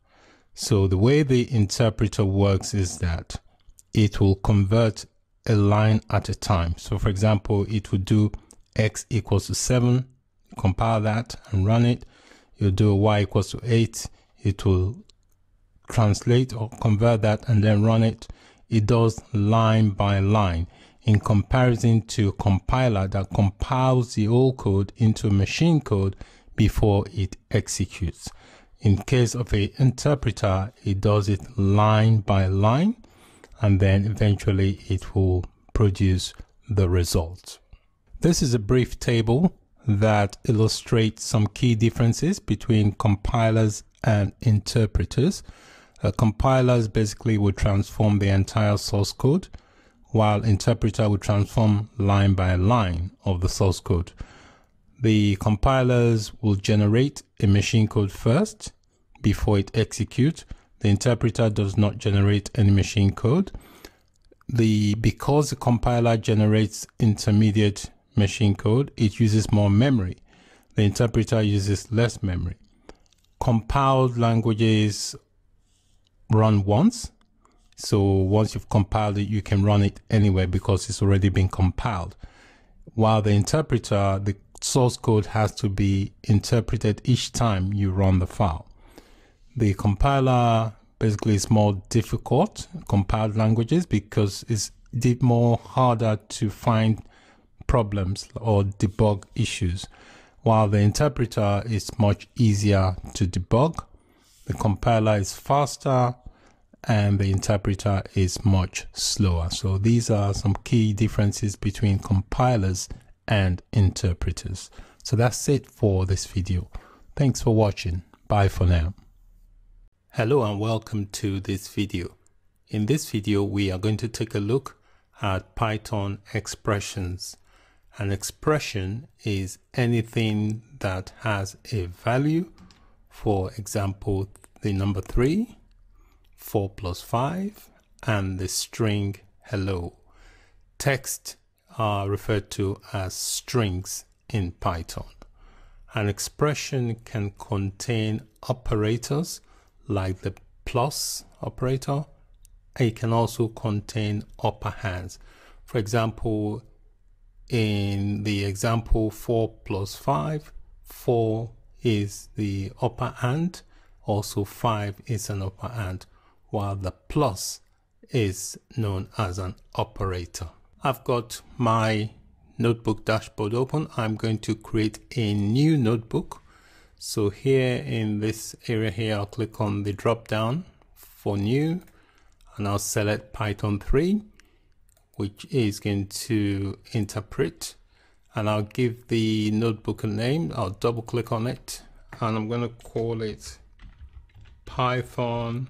So the way the interpreter works is that it will convert a line at a time. So for example, it would do x equals to 7, compile that and run it. You do y equals to 8, it will translate or convert that and then run it. It does line by line in comparison to a compiler that compiles the old code into machine code before it executes. In case of a interpreter, it does it line by line and then eventually it will produce the result. This is a brief table that illustrates some key differences between compilers and interpreters. Uh, compilers basically will transform the entire source code while interpreter will transform line by line of the source code. The compilers will generate a machine code first before it executes. The interpreter does not generate any machine code. The because the compiler generates intermediate machine code, it uses more memory. The interpreter uses less memory. Compiled languages run once so once you've compiled it, you can run it anywhere because it's already been compiled. While the interpreter, the source code has to be interpreted each time you run the file. The compiler basically is more difficult, compiled languages, because it's more harder to find problems or debug issues. While the interpreter is much easier to debug, the compiler is faster, and the interpreter is much slower. So these are some key differences between compilers and interpreters. So that's it for this video. Thanks for watching. Bye for now. Hello and welcome to this video. In this video, we are going to take a look at Python expressions. An expression is anything that has a value, for example, the number 3 4 plus 5 and the string hello. Text are referred to as strings in Python. An expression can contain operators like the plus operator. It can also contain operands. For example, in the example 4 plus 5, 4 is the operand, also 5 is an operand while the plus is known as an operator. I've got my notebook dashboard open. I'm going to create a new notebook. So here in this area here, I'll click on the drop down for new and I'll select Python 3, which is going to interpret. And I'll give the notebook a name. I'll double click on it. And I'm going to call it Python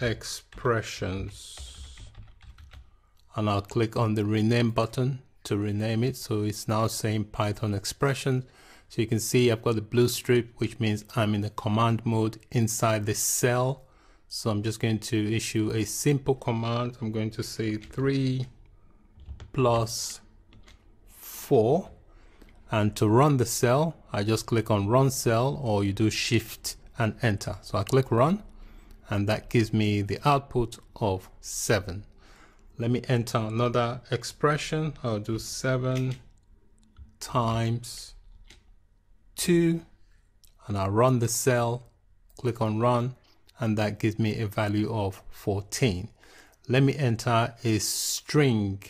expressions. And I'll click on the rename button to rename it. So it's now saying Python expressions. so you can see I've got the blue strip which means I'm in the command mode inside the cell so I'm just going to issue a simple command I'm going to say 3 plus 4 and to run the cell I just click on run cell or you do shift and enter so I click run and that gives me the output of 7. Let me enter another expression. I'll do 7 times 2 and I'll run the cell, click on run and that gives me a value of 14. Let me enter a string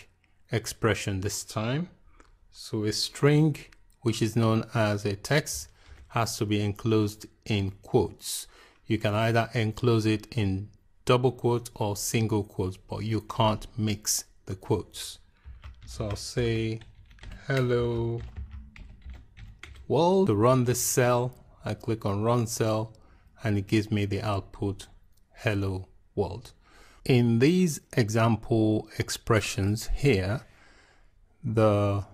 expression this time. So a string, which is known as a text, has to be enclosed in quotes you can either enclose it in double quotes or single quotes, but you can't mix the quotes. So I'll say hello world. To run this cell, I click on run cell and it gives me the output hello world. In these example expressions here, the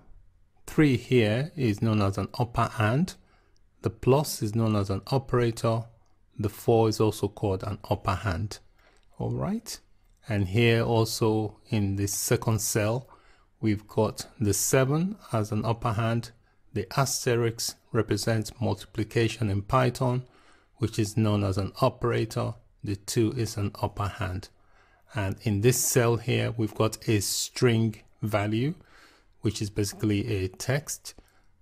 3 here is known as an operand, the plus is known as an operator, the 4 is also called an operand. All right. And here also in the second cell, we've got the 7 as an operand. The asterisk represents multiplication in Python, which is known as an operator. The 2 is an operand. And in this cell here, we've got a string value, which is basically a text.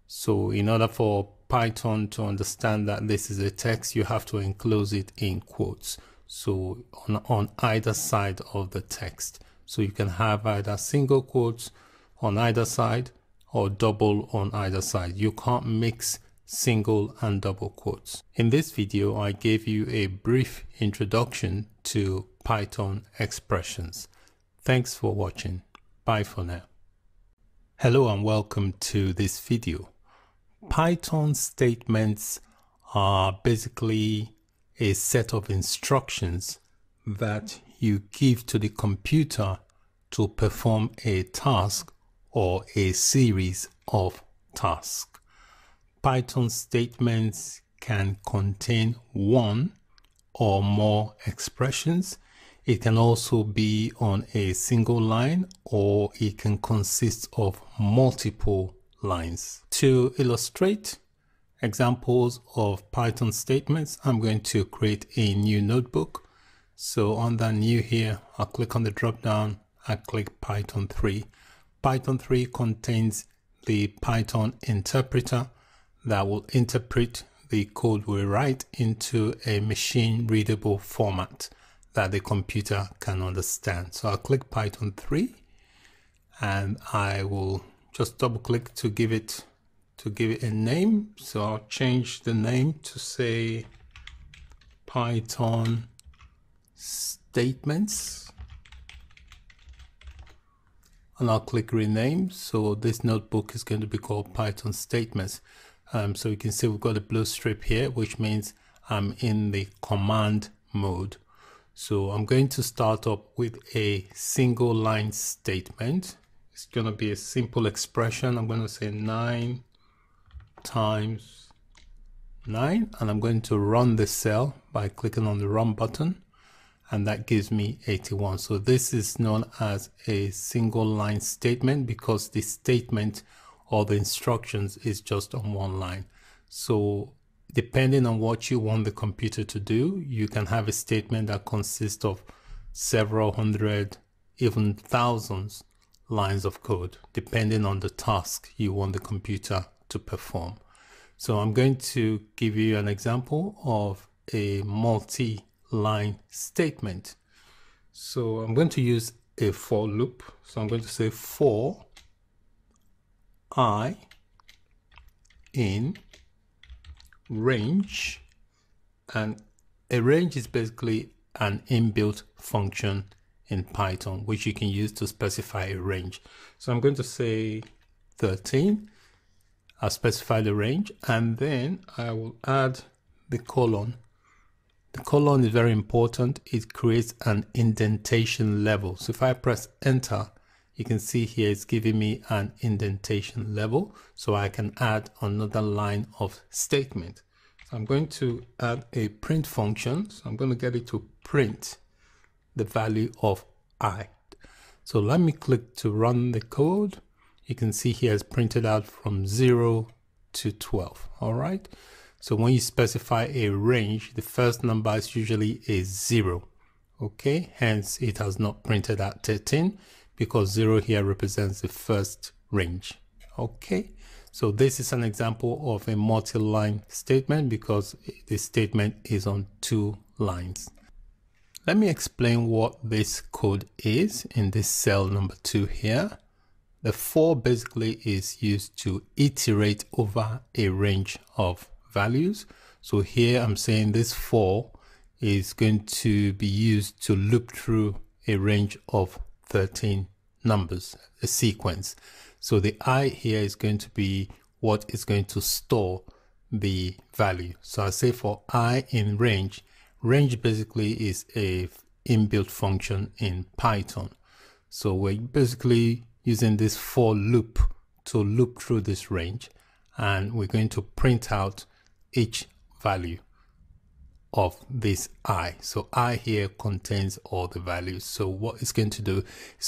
So in order for Python to understand that this is a text, you have to enclose it in quotes. So on, on either side of the text. So you can have either single quotes on either side or double on either side. You can't mix single and double quotes. In this video, I gave you a brief introduction to Python expressions. Thanks for watching. Bye for now. Hello and welcome to this video. Python statements are basically a set of instructions that you give to the computer to perform a task or a series of tasks. Python statements can contain one or more expressions. It can also be on a single line or it can consist of multiple lines. To illustrate examples of Python statements, I'm going to create a new notebook. So on that new here, I'll click on the drop down, I click Python 3. Python 3 contains the Python interpreter that will interpret the code we write into a machine readable format that the computer can understand. So I'll click Python 3 and I will just double click to give it to give it a name. So I'll change the name to say Python statements and I'll click rename. So this notebook is going to be called Python statements. Um, so you can see we've got a blue strip here, which means I'm in the command mode. So I'm going to start up with a single line statement. It's going to be a simple expression. I'm going to say 9 times 9 and I'm going to run the cell by clicking on the run button and that gives me 81. So this is known as a single line statement because the statement or the instructions is just on one line. So depending on what you want the computer to do, you can have a statement that consists of several hundred, even thousands lines of code, depending on the task you want the computer to perform. So I'm going to give you an example of a multi-line statement. So I'm going to use a for loop. So I'm going to say for i in range and a range is basically an inbuilt function in Python which you can use to specify a range. So I'm going to say 13. I'll specify the range and then I will add the colon. The colon is very important. It creates an indentation level. So if I press enter, you can see here it's giving me an indentation level so I can add another line of statement. So I'm going to add a print function. So I'm going to get it to print the value of i. So let me click to run the code. You can see here it's printed out from 0 to 12. All right. So when you specify a range, the first number is usually a 0. Okay. Hence, it has not printed out 13 because 0 here represents the first range. Okay, so this is an example of a multi-line statement because the statement is on two lines. Let me explain what this code is in this cell number 2 here. The for basically is used to iterate over a range of values. So here I'm saying this for is going to be used to loop through a range of 13 numbers, a sequence. So the i here is going to be what is going to store the value. So I say for i in range, range basically is a inbuilt function in Python. So we're basically using this for loop to loop through this range and we're going to print out each value of this i. So i here contains all the values. So what it's going to do,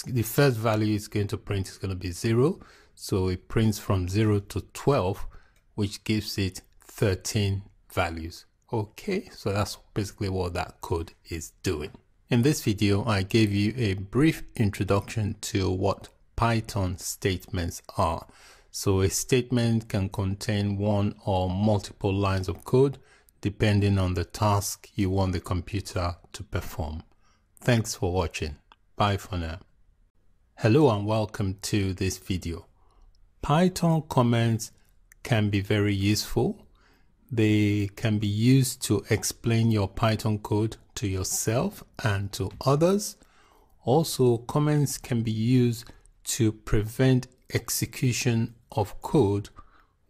the first value is going to print is going to be 0. So it prints from 0 to 12, which gives it 13 values. Okay, so that's basically what that code is doing. In this video, I gave you a brief introduction to what Python statements are. So a statement can contain one or multiple lines of code depending on the task you want the computer to perform. Thanks for watching. Bye for now. Hello and welcome to this video. Python comments can be very useful. They can be used to explain your Python code to yourself and to others. Also, comments can be used to prevent execution of code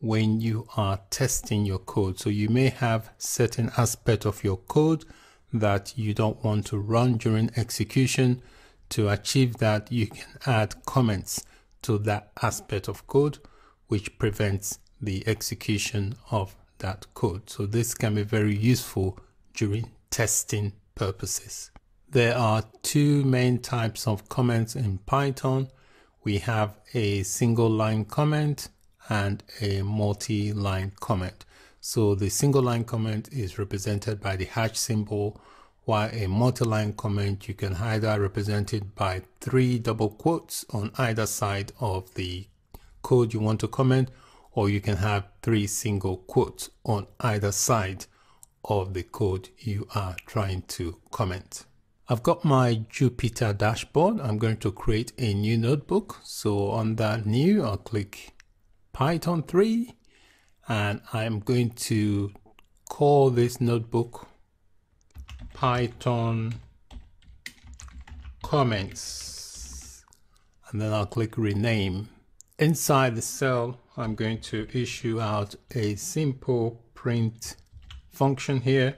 when you are testing your code. So you may have certain aspect of your code that you don't want to run during execution. To achieve that, you can add comments to that aspect of code, which prevents the execution of that code. So this can be very useful during testing purposes. There are two main types of comments in Python. We have a single line comment and a multi-line comment. So the single line comment is represented by the hash symbol, while a multi-line comment, you can either represent it by three double quotes on either side of the code you want to comment, or you can have three single quotes on either side of the code you are trying to comment. I've got my Jupyter dashboard. I'm going to create a new notebook. So on that new, I'll click Python 3 and I'm going to call this notebook Python comments and then I'll click rename. Inside the cell, I'm going to issue out a simple print function here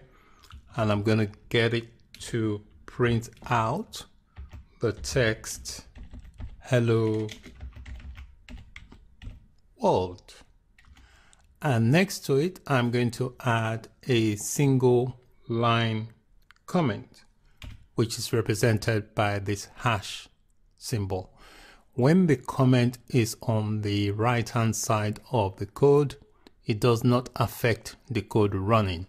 and I'm going to get it to print out the text hello And next to it, I'm going to add a single line comment, which is represented by this hash symbol. When the comment is on the right hand side of the code, it does not affect the code running.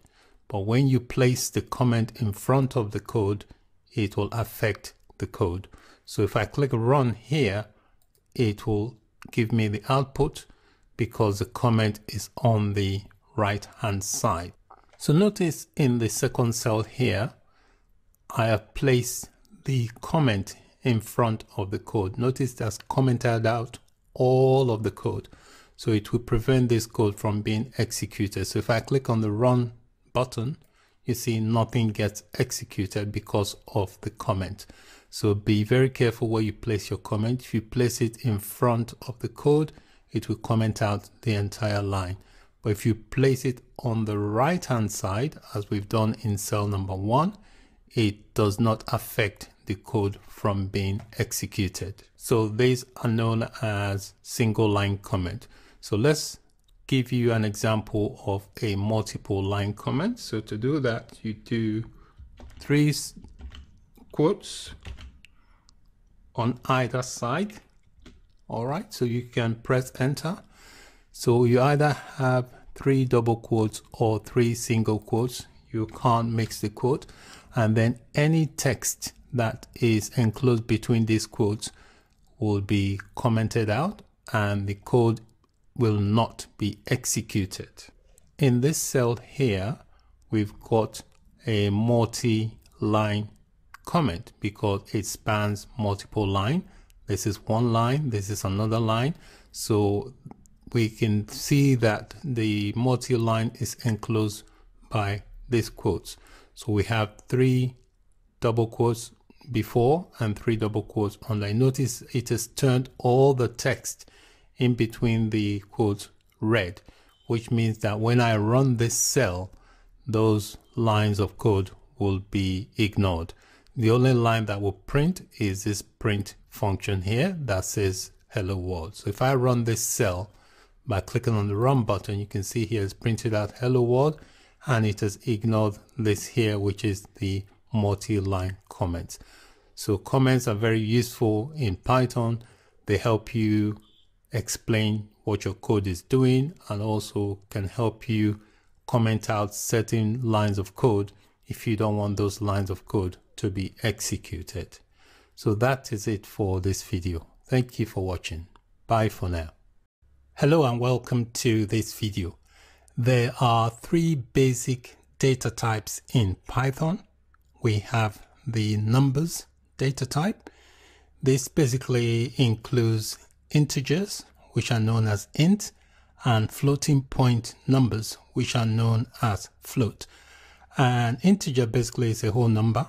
But when you place the comment in front of the code, it will affect the code. So if I click run here, it will give me the output because the comment is on the right hand side. So notice in the second cell here, I have placed the comment in front of the code. Notice that's commented out all of the code. So it will prevent this code from being executed. So if I click on the run button, you see nothing gets executed because of the comment. So be very careful where you place your comment. If you place it in front of the code, it will comment out the entire line. But if you place it on the right hand side, as we've done in cell number one, it does not affect the code from being executed. So these are known as single line comment. So let's give you an example of a multiple line comment. So to do that, you do three quotes on either side all right so you can press enter. So you either have three double quotes or three single quotes. You can't mix the quote. And then any text that is enclosed between these quotes will be commented out and the code will not be executed. In this cell here we've got a multi-line comment because it spans multiple line this is one line, this is another line. So we can see that the multi-line is enclosed by these quotes. So we have three double quotes before and three double quotes under. Notice it has turned all the text in between the quotes red, which means that when I run this cell, those lines of code will be ignored. The only line that will print is this print function here that says hello world. So if I run this cell by clicking on the run button, you can see here it's printed out hello world and it has ignored this here, which is the multi-line comments. So comments are very useful in Python. They help you explain what your code is doing and also can help you comment out certain lines of code if you don't want those lines of code to be executed. So that is it for this video. Thank you for watching. Bye for now. Hello and welcome to this video. There are three basic data types in Python. We have the numbers data type. This basically includes integers, which are known as int, and floating point numbers, which are known as float. An integer basically is a whole number,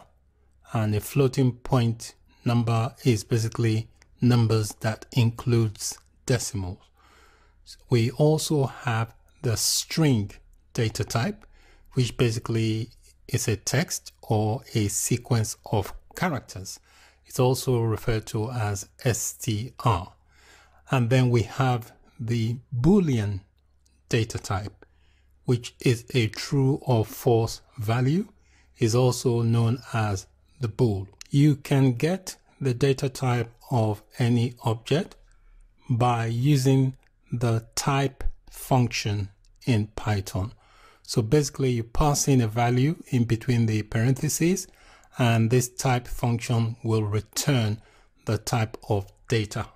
and a floating point number is basically numbers that includes decimals. We also have the string data type, which basically is a text or a sequence of characters. It's also referred to as str. And then we have the Boolean data type, which is a true or false value, is also known as the bool. You can get the data type of any object by using the type function in Python. So basically you pass in a value in between the parentheses and this type function will return the type of data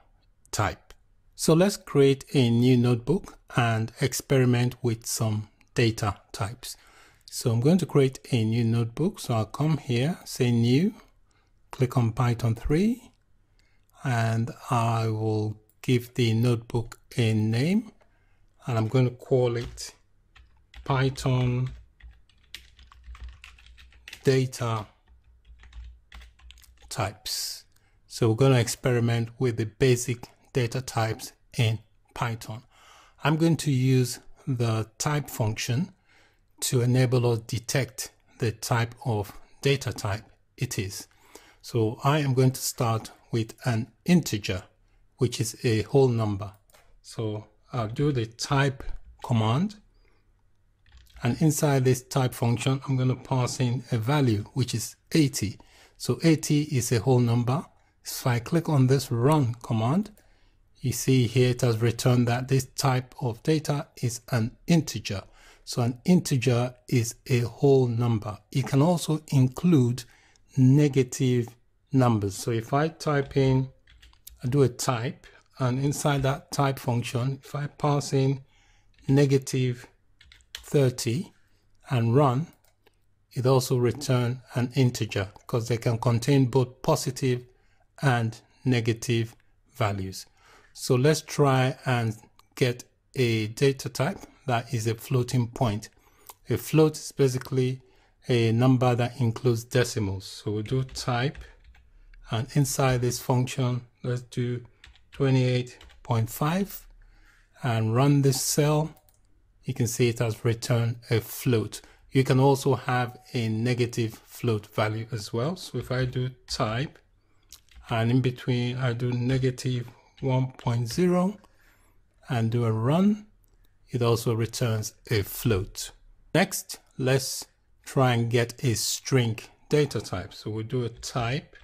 type. So let's create a new notebook and experiment with some data types. So I'm going to create a new notebook. So I'll come here, say new, click on Python 3 and I will give the notebook a name and I'm going to call it Python data types. So we're going to experiment with the basic data types in Python. I'm going to use the type function to enable us detect the type of data type it is. So I am going to start with an integer, which is a whole number. So I'll do the type command. And inside this type function, I'm going to pass in a value, which is 80. So 80 is a whole number. So I click on this run command, you see here it has returned that this type of data is an integer. So an integer is a whole number. It can also include negative numbers. So if I type in, I do a type, and inside that type function, if I pass in negative 30 and run, it also return an integer because they can contain both positive and negative values. So let's try and get a data type that is a floating point. A float is basically a number that includes decimals. So we do type and inside this function let's do 28.5 and run this cell you can see it has returned a float you can also have a negative float value as well so if I do type and in between I do negative 1.0 and do a run it also returns a float next let's try and get a string data type so we'll do a type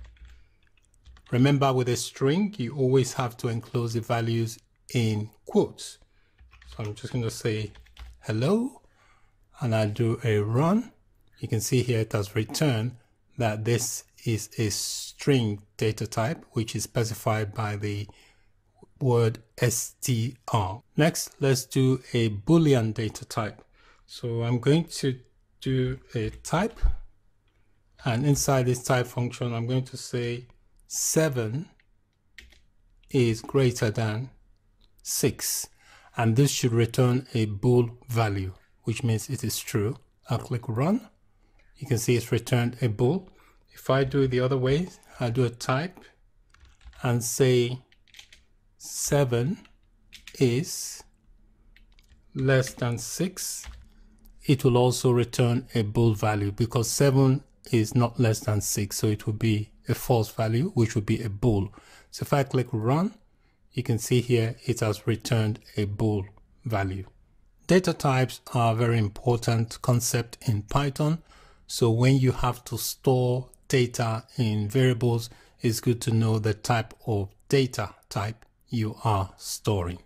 Remember with a string, you always have to enclose the values in quotes. So I'm just going to say hello and I'll do a run. You can see here it has returned that this is a string data type, which is specified by the word str. Next, let's do a Boolean data type. So I'm going to do a type and inside this type function, I'm going to say 7 is greater than 6 and this should return a bool value which means it is true. I'll click run. You can see it's returned a bool. If I do it the other way, I do a type and say 7 is less than 6, it will also return a bool value because 7 is not less than 6, so it will be a false value, which would be a bool. So if I click run, you can see here it has returned a bool value. Data types are a very important concept in Python. So when you have to store data in variables, it's good to know the type of data type you are storing.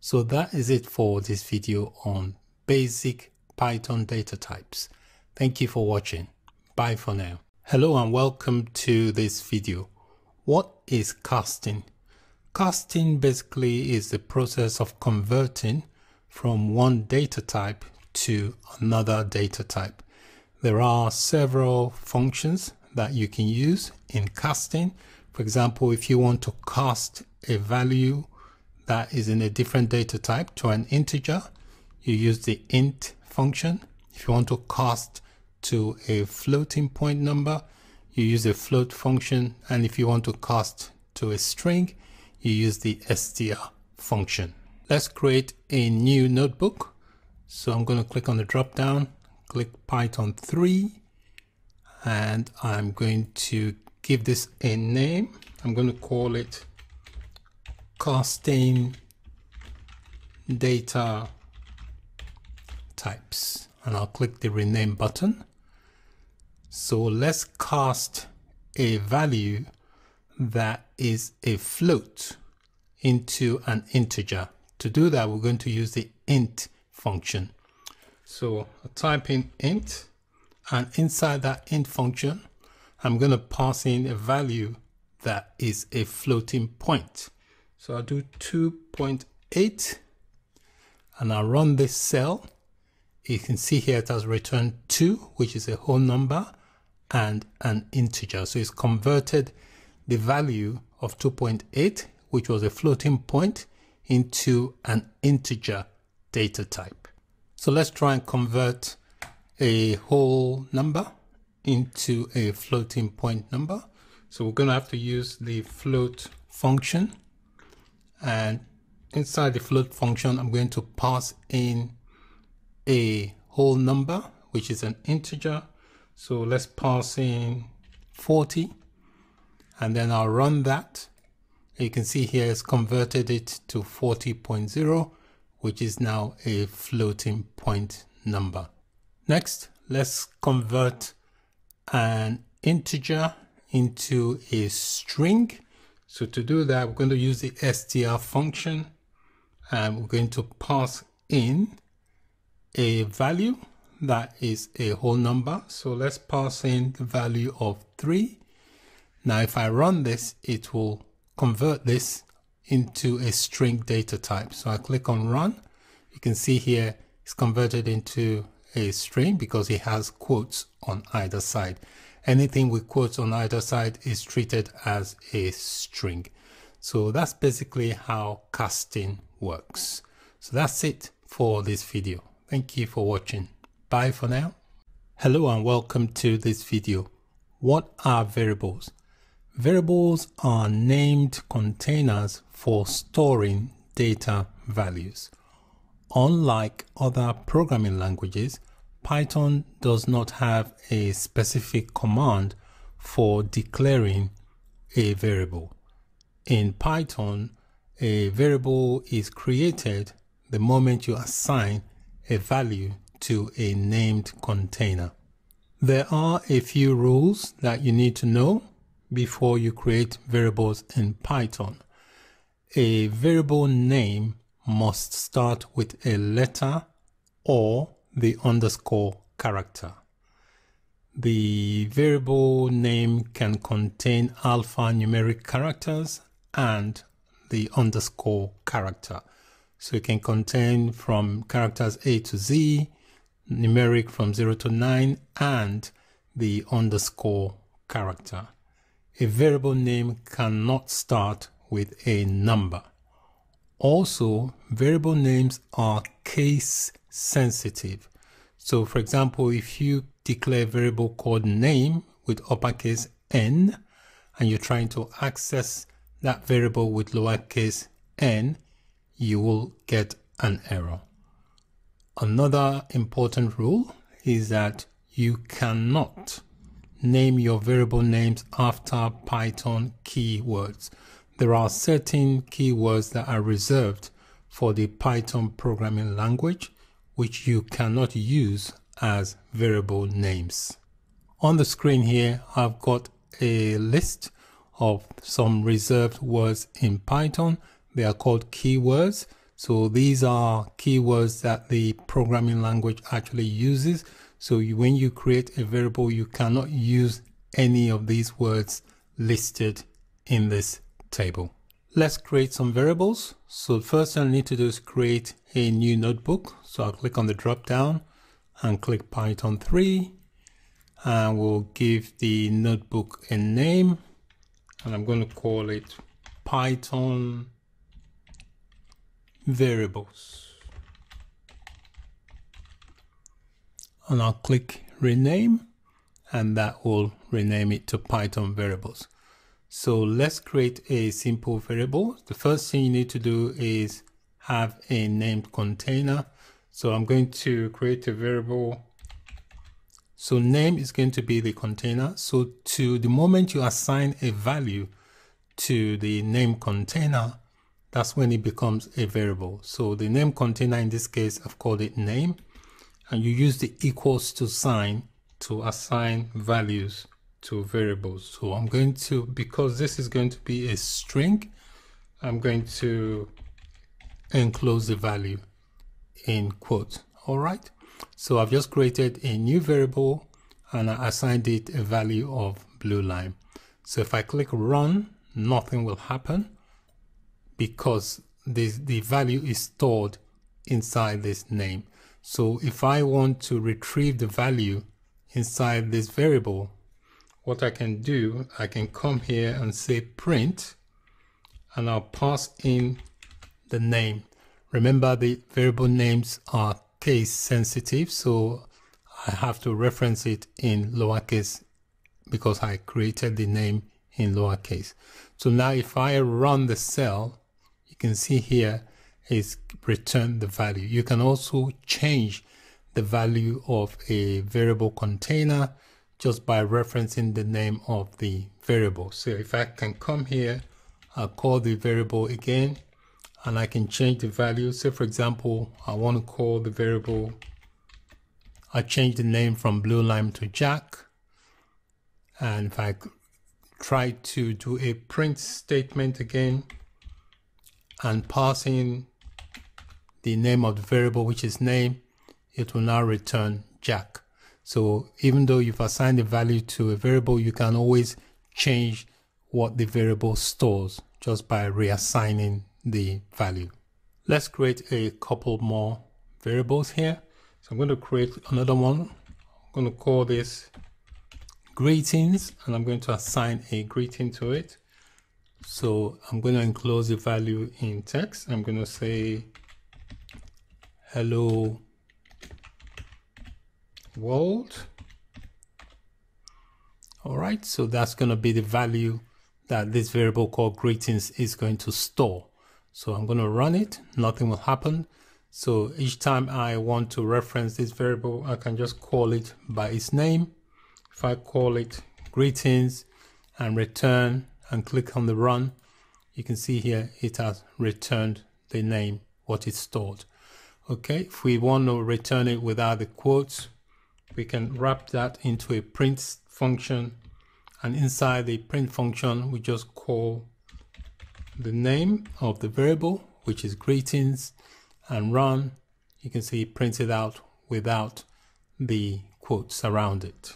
So that is it for this video on basic Python data types. Thank you for watching. Bye for now. Hello and welcome to this video. What is casting? casting basically is the process of converting from one data type to another data type. There are several functions that you can use in casting. For example, if you want to cast a value that is in a different data type to an integer, you use the int function. If you want to cast to a floating point number, you use a float function. And if you want to cast to a string, you use the str function. Let's create a new notebook. So I'm going to click on the drop down, click Python 3, and I'm going to give this a name. I'm going to call it casting data types and I'll click the rename button. So let's cast a value that is a float into an integer. To do that, we're going to use the int function. So I'll type in int and inside that int function, I'm going to pass in a value that is a floating point. So I'll do 2.8 and I'll run this cell. You can see here it has returned 2, which is a whole number and an integer. So it's converted the value of 2.8, which was a floating point, into an integer data type. So let's try and convert a whole number into a floating point number. So we're going to have to use the float function and inside the float function I'm going to pass in a whole number which is an integer. So let's pass in 40 and then I'll run that. You can see here it's converted it to 40.0 which is now a floating point number. Next let's convert an integer into a string so to do that, we're going to use the str function and we're going to pass in a value that is a whole number. So let's pass in the value of 3. Now if I run this, it will convert this into a string data type. So I click on run. You can see here it's converted into a string because it has quotes on either side. Anything with quotes on either side is treated as a string. So that's basically how casting works. So that's it for this video. Thank you for watching. Bye for now. Hello and welcome to this video. What are variables? Variables are named containers for storing data values. Unlike other programming languages, Python does not have a specific command for declaring a variable. In Python, a variable is created the moment you assign a value to a named container. There are a few rules that you need to know before you create variables in Python. A variable name must start with a letter or the underscore character. The variable name can contain alphanumeric characters and the underscore character. So it can contain from characters A to Z, numeric from 0 to 9, and the underscore character. A variable name cannot start with a number. Also, variable names are case sensitive. So for example, if you declare variable called name with uppercase n, and you're trying to access that variable with lowercase n, you will get an error. Another important rule is that you cannot name your variable names after Python keywords. There are certain keywords that are reserved for the Python programming language which you cannot use as variable names. On the screen here, I've got a list of some reserved words in Python. They are called keywords. So these are keywords that the programming language actually uses. So you, when you create a variable, you cannot use any of these words listed in this table. Let's create some variables. So first thing I need to do is create a new notebook. So I'll click on the drop down and click Python 3 and we'll give the notebook a name and I'm going to call it Python variables and I'll click rename and that will rename it to Python variables. So let's create a simple variable. The first thing you need to do is have a named container. So I'm going to create a variable. So name is going to be the container. So to the moment you assign a value to the name container, that's when it becomes a variable. So the name container in this case, I've called it name and you use the equals to sign to assign values to variables. So I'm going to, because this is going to be a string, I'm going to enclose the value in quotes. All right. So I've just created a new variable and I assigned it a value of blue line. So if I click run, nothing will happen because this, the value is stored inside this name. So if I want to retrieve the value inside this variable, what I can do, I can come here and say print and I'll pass in the name. Remember the variable names are case sensitive, so I have to reference it in lowercase because I created the name in lowercase. So now if I run the cell, you can see here is return the value. You can also change the value of a variable container just by referencing the name of the variable. So if I can come here, I'll call the variable again and I can change the value. So for example, I want to call the variable, I change the name from blue lime to Jack. And if I try to do a print statement again and pass in the name of the variable, which is name, it will now return Jack. So even though you've assigned a value to a variable, you can always change what the variable stores just by reassigning the value. Let's create a couple more variables here. So I'm going to create another one. I'm going to call this greetings and I'm going to assign a greeting to it. So I'm going to enclose the value in text. I'm going to say hello world. All right, so that's going to be the value that this variable called greetings is going to store. So I'm going to run it, nothing will happen. So each time I want to reference this variable, I can just call it by its name. If I call it greetings and return and click on the run, you can see here it has returned the name, what it stored. Okay, if we want to return it without the quotes, we can wrap that into a print function. And inside the print function we just call the name of the variable which is greetings and run. You can see it printed out without the quotes around it.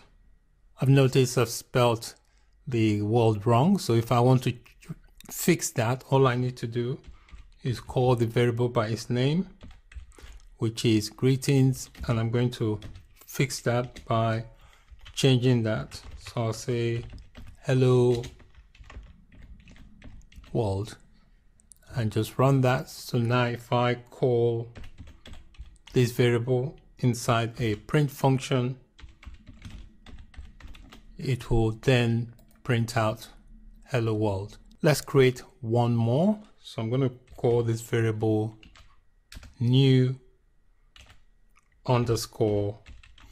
I've noticed I've spelled the word wrong so if I want to fix that all I need to do is call the variable by its name which is greetings and I'm going to fix that by changing that. So I'll say hello world and just run that. So now if I call this variable inside a print function, it will then print out hello world. Let's create one more. So I'm going to call this variable new underscore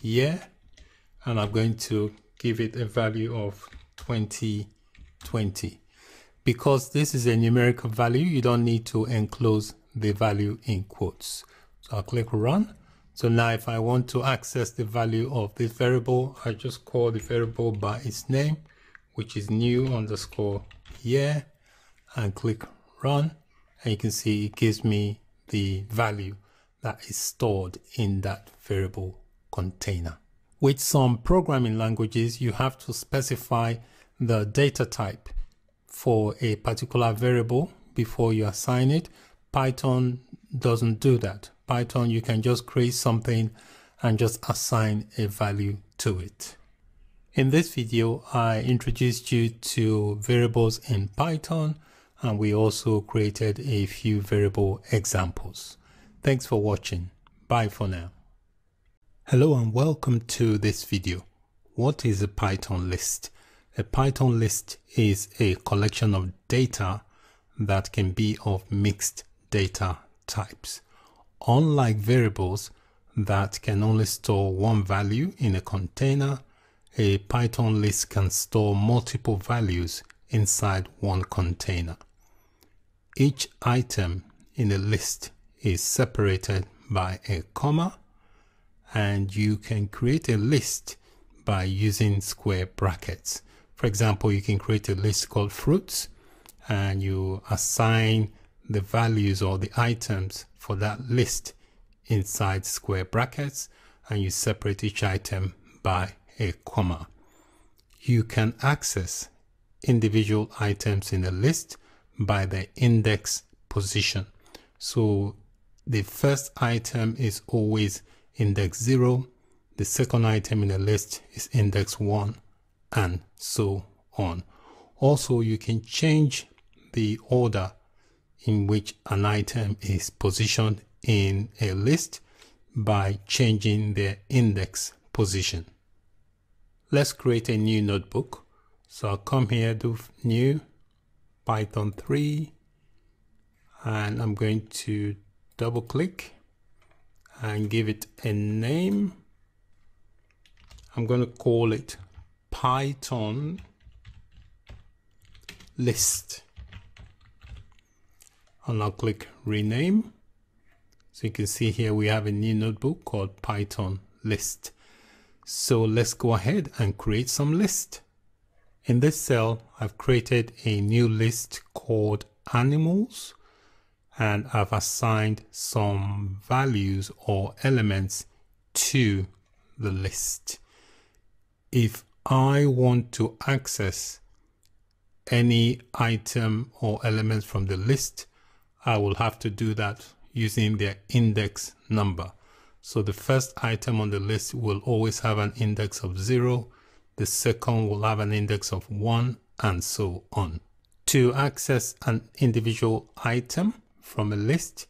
year and I'm going to give it a value of 2020. Because this is a numerical value, you don't need to enclose the value in quotes. So I'll click run. So now if I want to access the value of this variable, I just call the variable by its name, which is new underscore year and click run. And you can see it gives me the value that is stored in that variable container. With some programming languages, you have to specify the data type for a particular variable before you assign it. Python doesn't do that. Python, you can just create something and just assign a value to it. In this video, I introduced you to variables in Python and we also created a few variable examples. Thanks for watching. Bye for now. Hello and welcome to this video. What is a Python list? A Python list is a collection of data that can be of mixed data types. Unlike variables that can only store one value in a container, a Python list can store multiple values inside one container. Each item in a list is separated by a comma and you can create a list by using square brackets. For example, you can create a list called fruits and you assign the values or the items for that list inside square brackets and you separate each item by a comma. You can access individual items in a list by the index position. So the first item is always index 0, the second item in the list is index 1, and so on. Also, you can change the order in which an item is positioned in a list by changing their index position. Let's create a new notebook. So I'll come here, do new, Python 3, and I'm going to double click and give it a name. I'm going to call it Python list. And I'll click rename. So you can see here we have a new notebook called Python list. So let's go ahead and create some list. In this cell, I've created a new list called animals and I've assigned some values or elements to the list. If I want to access any item or element from the list, I will have to do that using their index number. So the first item on the list will always have an index of zero. The second will have an index of one and so on. To access an individual item from a list,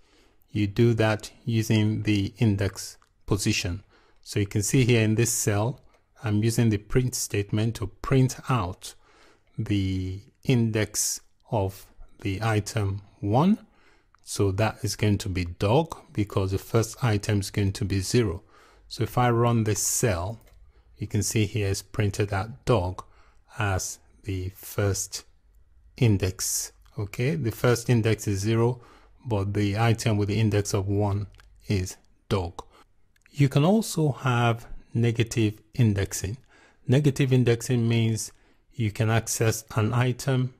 you do that using the index position. So you can see here in this cell, I'm using the print statement to print out the index of the item 1 so that is going to be dog because the first item is going to be zero. So if I run this cell, you can see here is printed at dog as the first index. Okay, the first index is zero, but the item with the index of one is dog. You can also have negative indexing. Negative indexing means you can access an item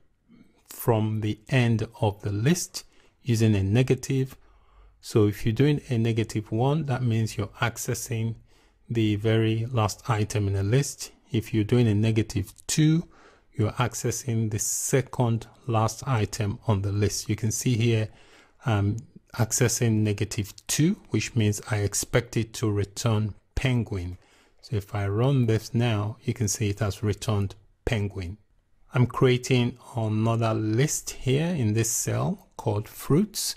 from the end of the list using a negative. So if you're doing a negative one, that means you're accessing the very last item in a list. If you're doing a negative two, you're accessing the second last item on the list. You can see here, um, accessing negative two, which means I expect it to return penguin. So if I run this now, you can see it has returned penguin. I'm creating another list here in this cell called fruits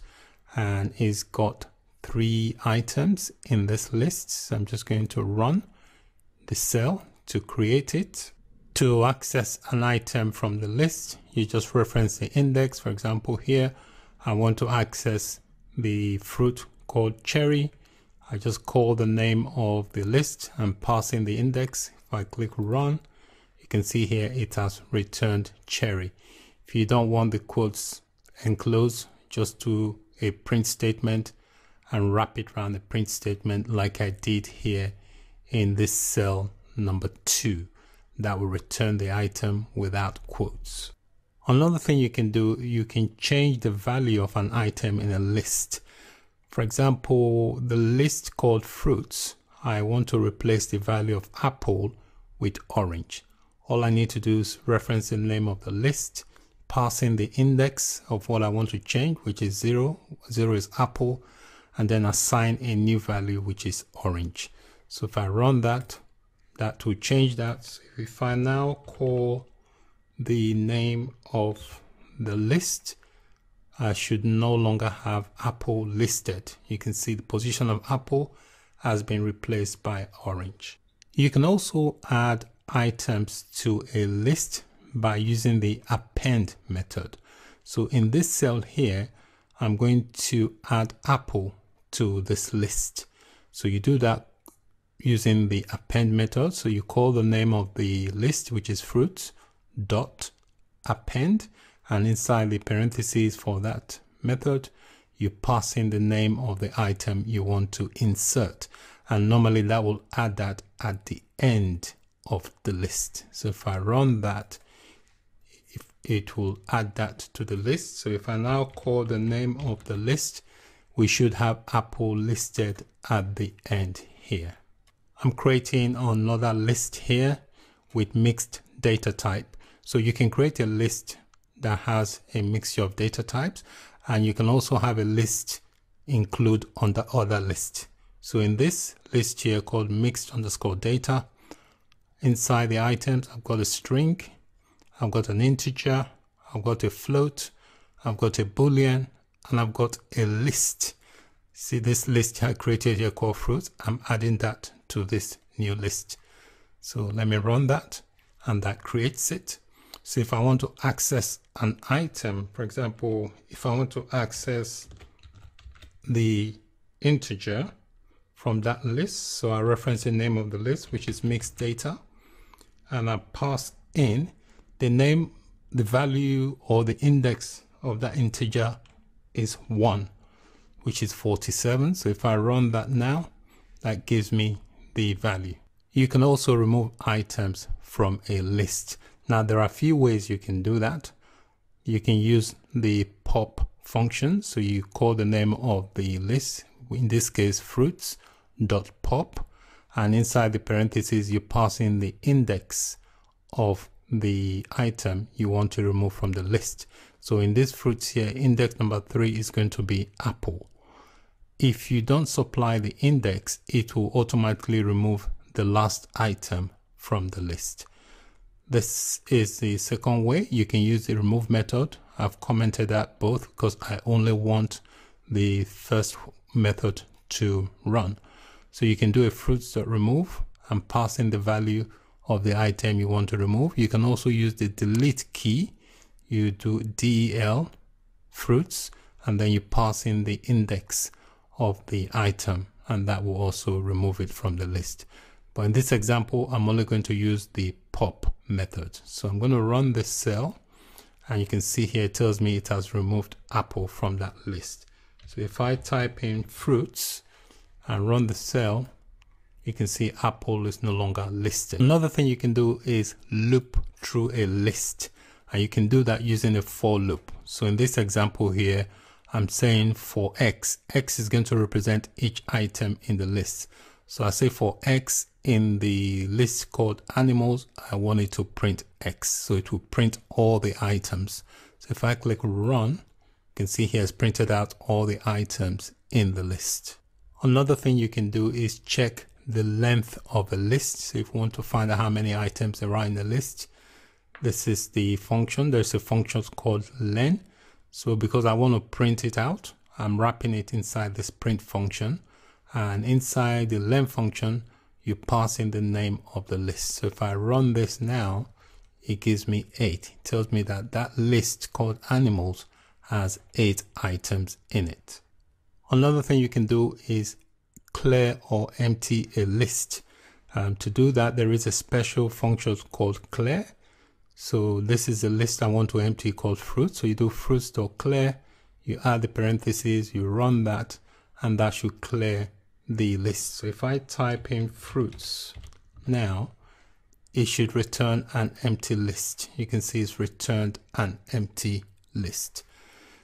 and it's got three items in this list. So I'm just going to run the cell to create it. To access an item from the list, you just reference the index. For example, here, I want to access the fruit called cherry. I just call the name of the list and pass in the index. If I click run, you can see here it has returned cherry. If you don't want the quotes enclosed, just do a print statement and wrap it around the print statement like I did here in this cell number two that will return the item without quotes. Another thing you can do, you can change the value of an item in a list. For example, the list called fruits, I want to replace the value of apple with orange all I need to do is reference the name of the list, pass in the index of what I want to change, which is zero. Zero is apple, and then assign a new value, which is orange. So if I run that, that will change that. So if I now call the name of the list, I should no longer have Apple listed. You can see the position of Apple has been replaced by orange. You can also add items to a list by using the append method. So in this cell here, I'm going to add Apple to this list. So you do that using the append method. So you call the name of the list, which is fruits, dot append, and inside the parentheses for that method, you pass in the name of the item you want to insert. And normally that will add that at the end of the list. So if I run that, if it will add that to the list. So if I now call the name of the list, we should have Apple listed at the end here. I'm creating another list here with mixed data type. So you can create a list that has a mixture of data types and you can also have a list include under other list. So in this list here called mixed underscore data, inside the items, I've got a string, I've got an integer, I've got a float, I've got a boolean, and I've got a list. See this list I created here called fruit. I'm adding that to this new list. So let me run that and that creates it. So if I want to access an item, for example, if I want to access the integer from that list, so I reference the name of the list, which is mixed data, and I pass in the name, the value or the index of that integer is 1, which is 47. So if I run that now, that gives me the value. You can also remove items from a list. Now there are a few ways you can do that. You can use the pop function. So you call the name of the list, in this case fruits dot pop and inside the parentheses you pass in the index of the item you want to remove from the list. So in this fruits here, index number three is going to be apple. If you don't supply the index, it will automatically remove the last item from the list. This is the second way. You can use the remove method. I've commented that both because I only want the first method to run. So you can do a fruits.remove and pass in the value of the item you want to remove. You can also use the delete key. You do del fruits and then you pass in the index of the item and that will also remove it from the list. But in this example, I'm only going to use the pop method. So I'm going to run this cell and you can see here it tells me it has removed apple from that list. So if I type in fruits and run the cell, you can see apple is no longer listed. Another thing you can do is loop through a list and you can do that using a for loop. So in this example here, I'm saying for X, X is going to represent each item in the list. So I say for X in the list called animals, I want it to print X. So it will print all the items. So if I click run, you can see here it's printed out all the items in the list. Another thing you can do is check the length of a list. So if you want to find out how many items there are in the list, this is the function. There's a function called len. So because I want to print it out, I'm wrapping it inside this print function. And inside the len function, you pass in the name of the list. So if I run this now, it gives me eight. It tells me that that list called animals has eight items in it. Another thing you can do is clear or empty a list. Um, to do that, there is a special function called clear. So this is a list I want to empty called fruit. So you do fruits.clear, you add the parentheses, you run that, and that should clear the list. So if I type in fruits now, it should return an empty list. You can see it's returned an empty list.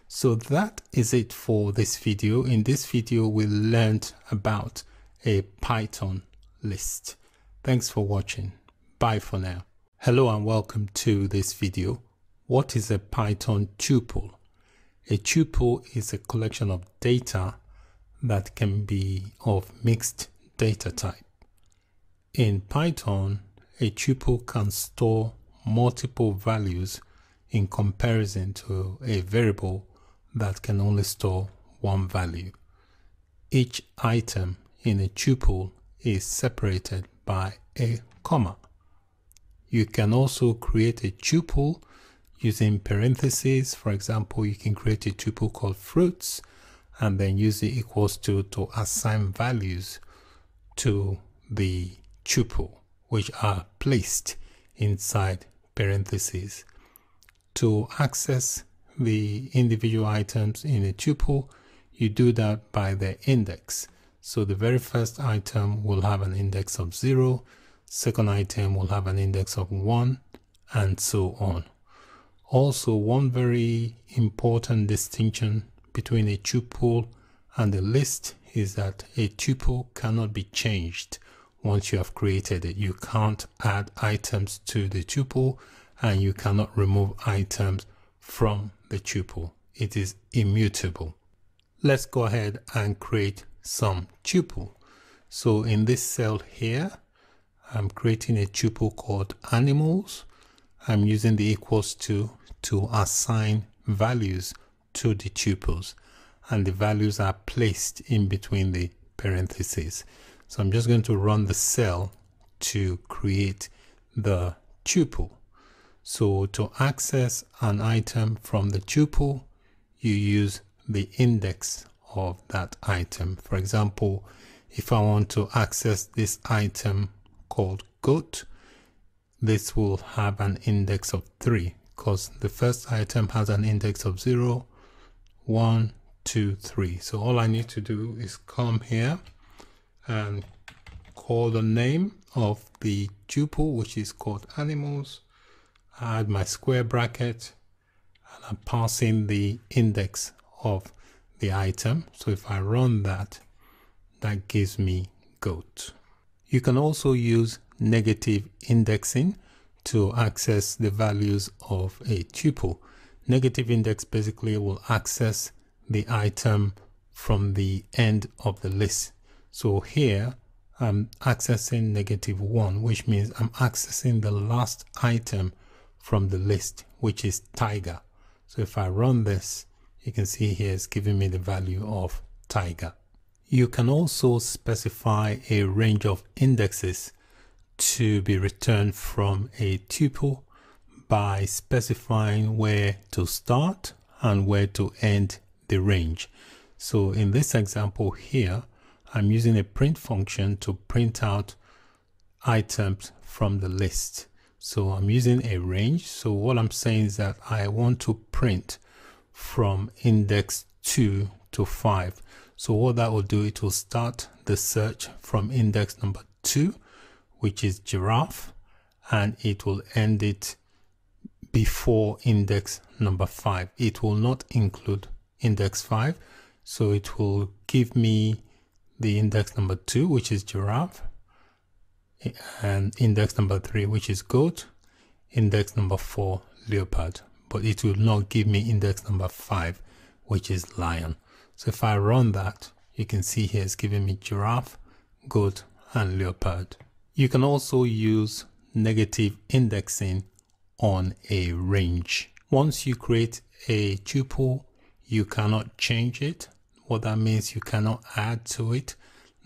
So that is it for this video. In this video, we learned about a Python list. Thanks for watching. Bye for now. Hello and welcome to this video. What is a Python tuple? A tuple is a collection of data that can be of mixed data type. In Python, a tuple can store multiple values in comparison to a variable that can only store one value. Each item in a tuple is separated by a comma. You can also create a tuple using parentheses. For example, you can create a tuple called fruits and then use the equals to to assign values to the tuple, which are placed inside parentheses. To access the individual items in a tuple, you do that by the index. So the very first item will have an index of 0, second item will have an index of 1, and so on. Also, one very important distinction between a tuple and a list is that a tuple cannot be changed once you have created it. You can't add items to the tuple and you cannot remove items from the tuple. It is immutable. Let's go ahead and create some tuple. So in this cell here, I'm creating a tuple called animals. I'm using the equals to to assign values to the tuples and the values are placed in between the parentheses. So I'm just going to run the cell to create the tuple. So to access an item from the tuple, you use the index of that item. For example, if I want to access this item called goat, this will have an index of 3 because the first item has an index of 0, 1, 2, 3. So all I need to do is come here and call the name of the tuple, which is called animals, add my square bracket, and I'm passing the index of the item. So if I run that, that gives me goat. You can also use negative indexing to access the values of a tuple. Negative index basically will access the item from the end of the list. So here I'm accessing negative 1, which means I'm accessing the last item from the list, which is tiger. So if I run this, you can see here it's giving me the value of tiger. You can also specify a range of indexes to be returned from a tuple by specifying where to start and where to end the range. So in this example here, I'm using a print function to print out items from the list. So I'm using a range. So what I'm saying is that I want to print from index 2 to 5. So what that will do, it will start the search from index number 2, which is giraffe, and it will end it before index number 5. It will not include index 5, so it will give me the index number 2, which is giraffe, and index number 3, which is goat, index number 4, leopard. But it will not give me index number 5 which is lion. So if I run that you can see here it's giving me giraffe goat and leopard. You can also use negative indexing on a range once you create a tuple you cannot change it what that means you cannot add to it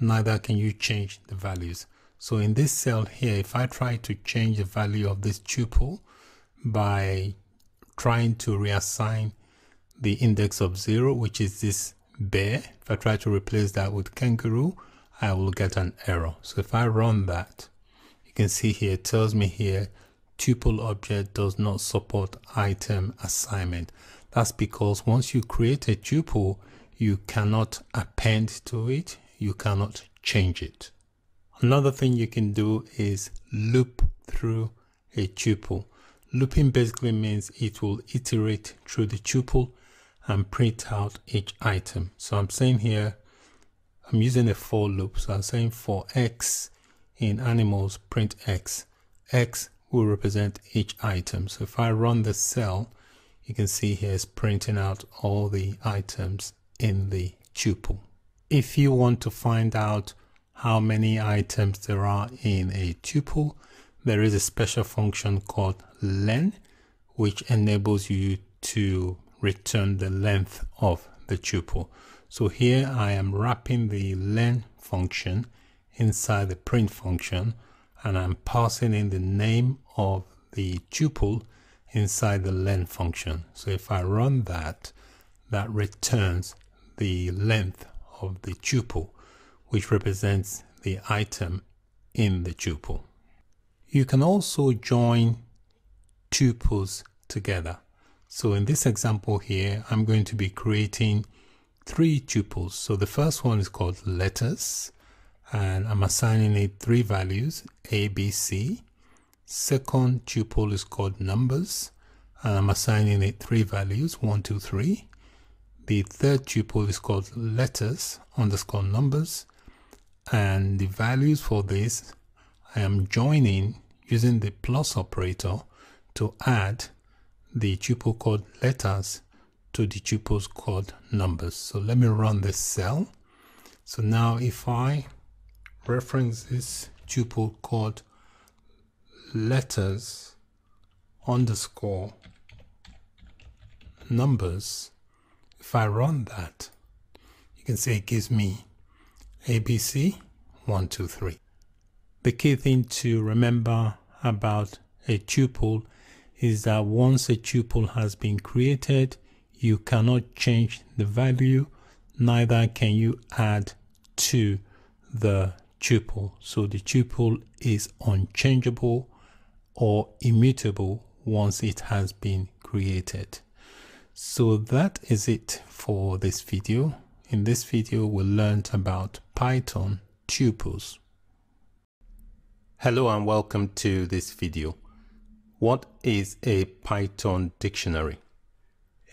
neither can you change the values so in this cell here if I try to change the value of this tuple by trying to reassign the index of 0, which is this bear. If I try to replace that with kangaroo, I will get an error. So if I run that, you can see here, it tells me here, tuple object does not support item assignment. That's because once you create a tuple, you cannot append to it, you cannot change it. Another thing you can do is loop through a tuple. Looping basically means it will iterate through the tuple and print out each item. So I'm saying here, I'm using a for loop. So I'm saying for x in animals, print x. x will represent each item. So if I run the cell, you can see here is printing out all the items in the tuple. If you want to find out how many items there are in a tuple, there is a special function called len, which enables you to return the length of the tuple. So here I am wrapping the len function inside the print function and I'm passing in the name of the tuple inside the len function. So if I run that, that returns the length of the tuple, which represents the item in the tuple. You can also join tuples together. So in this example here, I'm going to be creating three tuples. So the first one is called letters, and I'm assigning it three values, A, B, C. Second tuple is called numbers, and I'm assigning it three values, one, two, three. The third tuple is called letters underscore numbers, and the values for this I am joining using the plus operator to add the tuple called letters to the tuples called numbers. So let me run this cell. So now if I reference this tuple called letters underscore numbers, if I run that, you can see it gives me ABC 123. The key thing to remember about a tuple is that once a tuple has been created, you cannot change the value, neither can you add to the tuple. So the tuple is unchangeable or immutable once it has been created. So that is it for this video. In this video, we learned about Python tuples. Hello and welcome to this video. What is a Python dictionary?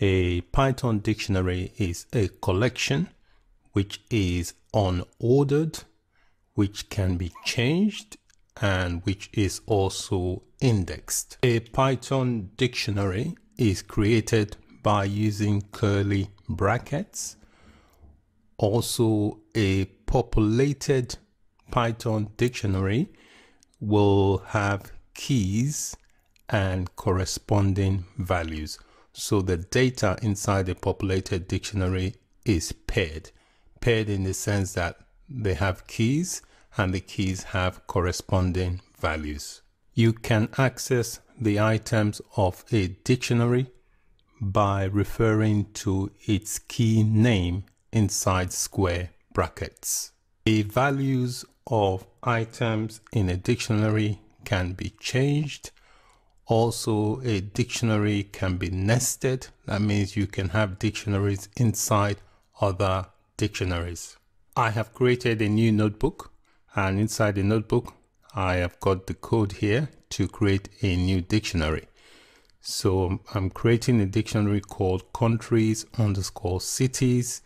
A Python dictionary is a collection which is unordered, which can be changed, and which is also indexed. A Python dictionary is created by using curly brackets. Also, a populated Python dictionary will have keys and corresponding values. So the data inside a populated dictionary is paired. Paired in the sense that they have keys and the keys have corresponding values. You can access the items of a dictionary by referring to its key name inside square brackets. The values of items in a dictionary can be changed. Also, a dictionary can be nested. That means you can have dictionaries inside other dictionaries. I have created a new notebook and inside the notebook, I have got the code here to create a new dictionary. So I'm creating a dictionary called countries underscore cities.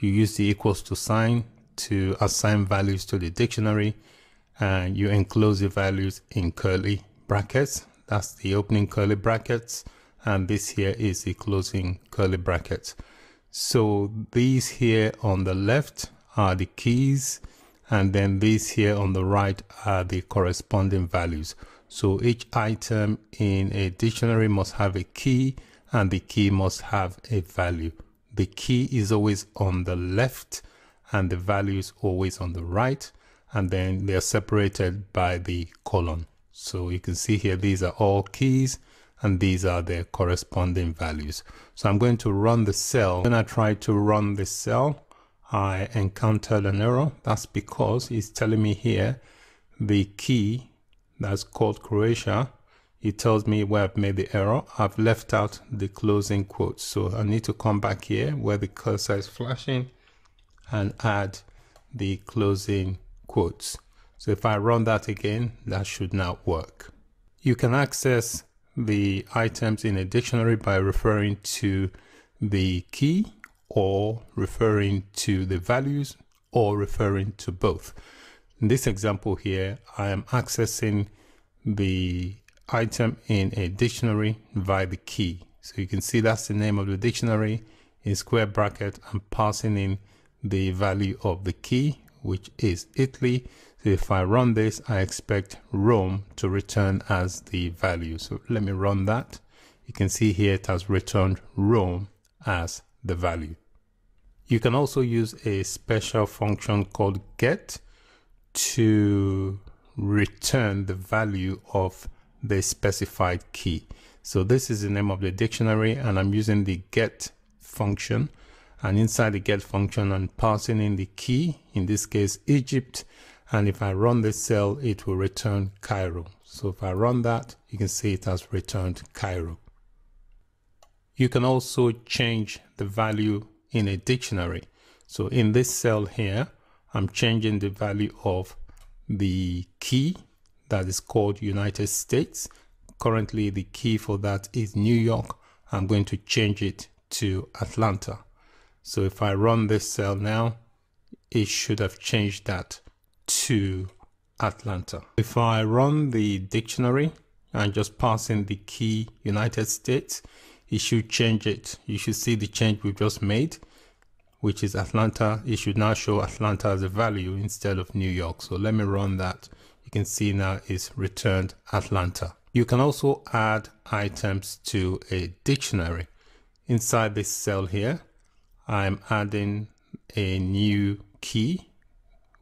You use the equals to sign to assign values to the dictionary and you enclose the values in curly brackets. That's the opening curly brackets and this here is the closing curly brackets. So these here on the left are the keys and then these here on the right are the corresponding values. So each item in a dictionary must have a key and the key must have a value. The key is always on the left and the value is always on the right and then they are separated by the colon. So you can see here these are all keys and these are their corresponding values. So I'm going to run the cell. When I try to run the cell, I encountered an error. That's because it's telling me here the key that's called Croatia. It tells me where I've made the error. I've left out the closing quotes. So I need to come back here where the cursor is flashing and add the closing quotes. So if I run that again, that should now work. You can access the items in a dictionary by referring to the key or referring to the values or referring to both. In this example here, I am accessing the item in a dictionary via the key. So you can see that's the name of the dictionary in square bracket. I'm passing in the value of the key, which is Italy. So if I run this, I expect Rome to return as the value. So let me run that. You can see here it has returned Rome as the value. You can also use a special function called get to return the value of the specified key. So this is the name of the dictionary and I'm using the get function and inside the get function I'm passing in the key, in this case Egypt, and if I run this cell it will return Cairo. So if I run that you can see it has returned Cairo. You can also change the value in a dictionary. So in this cell here I'm changing the value of the key that is called United States. Currently, the key for that is New York. I'm going to change it to Atlanta. So if I run this cell now, it should have changed that to Atlanta. If I run the dictionary and just pass in the key United States, it should change it. You should see the change we've just made, which is Atlanta. It should now show Atlanta as a value instead of New York. So let me run that you can see now it's returned Atlanta. You can also add items to a dictionary. Inside this cell here, I'm adding a new key,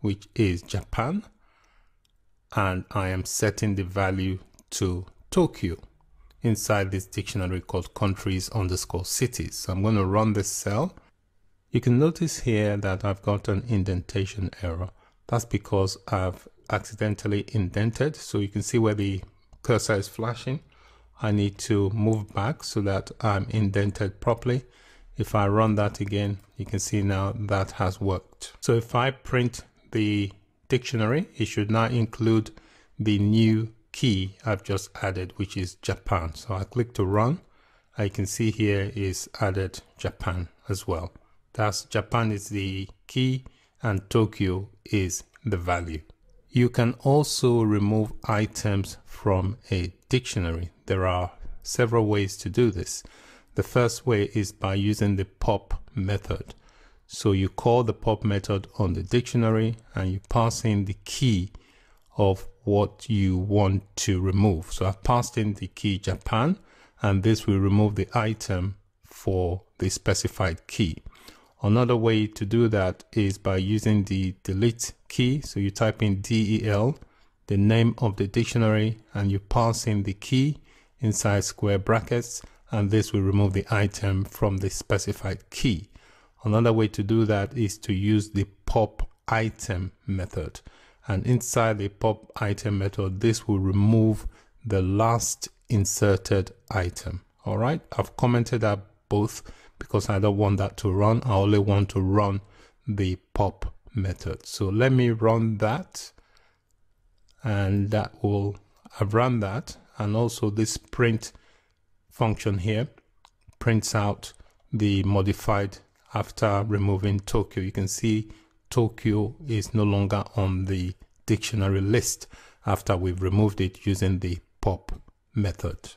which is Japan, and I am setting the value to Tokyo inside this dictionary called countries underscore cities. So I'm going to run this cell. You can notice here that I've got an indentation error. That's because I've accidentally indented. So you can see where the cursor is flashing. I need to move back so that I'm indented properly. If I run that again, you can see now that has worked. So if I print the dictionary, it should now include the new key I've just added, which is Japan. So I click to run. I can see here is added Japan as well. That's Japan is the key and Tokyo is the value. You can also remove items from a dictionary. There are several ways to do this. The first way is by using the pop method. So you call the pop method on the dictionary and you pass in the key of what you want to remove. So I've passed in the key Japan and this will remove the item for the specified key. Another way to do that is by using the delete key. So you type in DEL, the name of the dictionary, and you pass in the key inside square brackets, and this will remove the item from the specified key. Another way to do that is to use the pop item method. And inside the pop item method, this will remove the last inserted item. All right, I've commented that both because I don't want that to run. I only want to run the pop method. So let me run that and that will, I've run that. And also this print function here prints out the modified after removing Tokyo. You can see Tokyo is no longer on the dictionary list after we've removed it using the pop method.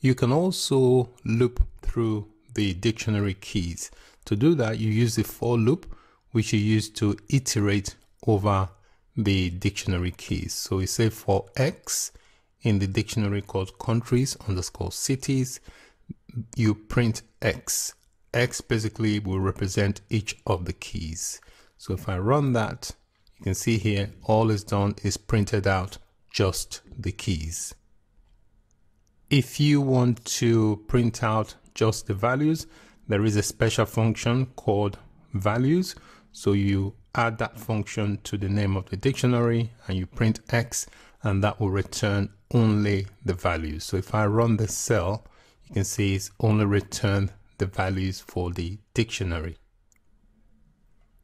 You can also loop through the dictionary keys. To do that, you use the for loop, which you use to iterate over the dictionary keys. So we say for X in the dictionary called countries underscore cities, you print X. X basically will represent each of the keys. So if I run that, you can see here, all is done is printed out just the keys. If you want to print out just the values, there is a special function called values. So you add that function to the name of the dictionary and you print X and that will return only the values. So if I run the cell, you can see it's only returned the values for the dictionary.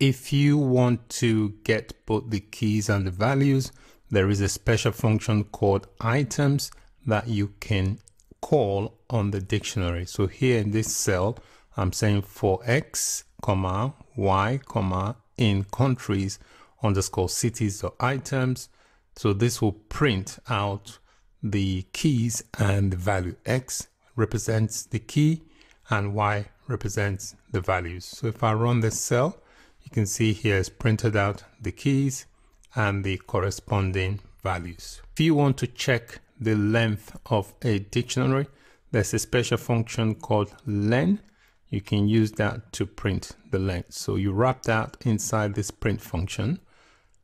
If you want to get both the keys and the values, there is a special function called items that you can call on the dictionary. So here in this cell, I'm saying for X, comma, Y, comma, in countries underscore cities or items. So this will print out the keys and the value X. represents the key and Y represents the values. So if I run this cell, you can see here it's printed out the keys and the corresponding values. If you want to check the length of a dictionary, there's a special function called len. You can use that to print the length. So you wrap that inside this print function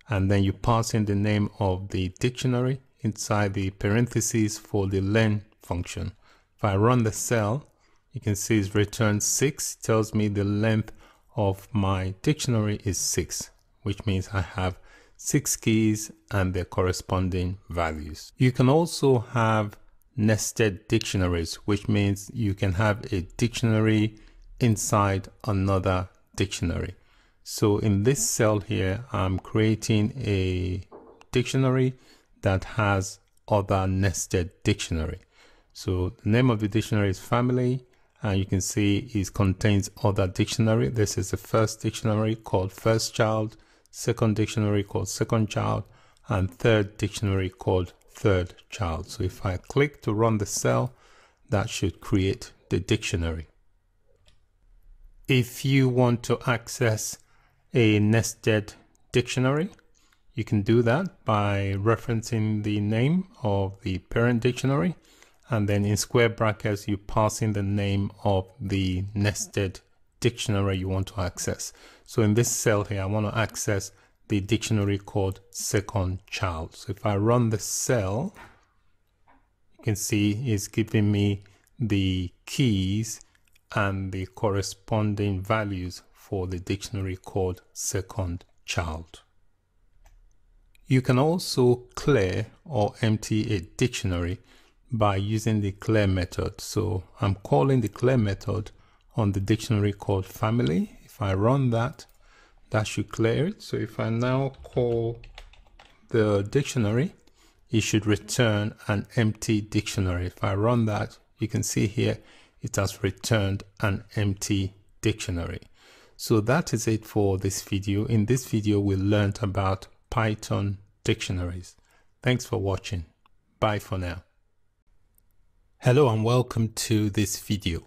and then you pass in the name of the dictionary inside the parentheses for the len function. If I run the cell, you can see it's returned 6, tells me the length of my dictionary is 6, which means I have 6 keys and their corresponding values. You can also have nested dictionaries, which means you can have a dictionary inside another dictionary. So in this cell here, I'm creating a dictionary that has other nested dictionary. So the name of the dictionary is family and you can see it contains other dictionary. This is the first dictionary called first child, second dictionary called second child, and third dictionary called third child. So if I click to run the cell, that should create the dictionary. If you want to access a nested dictionary, you can do that by referencing the name of the parent dictionary and then in square brackets you pass in the name of the nested dictionary you want to access. So in this cell here I want to access the dictionary called second child. So if I run the cell you can see it's giving me the keys and the corresponding values for the dictionary called second child. You can also clear or empty a dictionary by using the clear method. So I'm calling the clear method on the dictionary called family. If I run that, that should clear it. So if I now call the dictionary, it should return an empty dictionary. If I run that, you can see here, it has returned an empty dictionary. So that is it for this video. In this video, we learned about Python dictionaries. Thanks for watching. Bye for now. Hello and welcome to this video.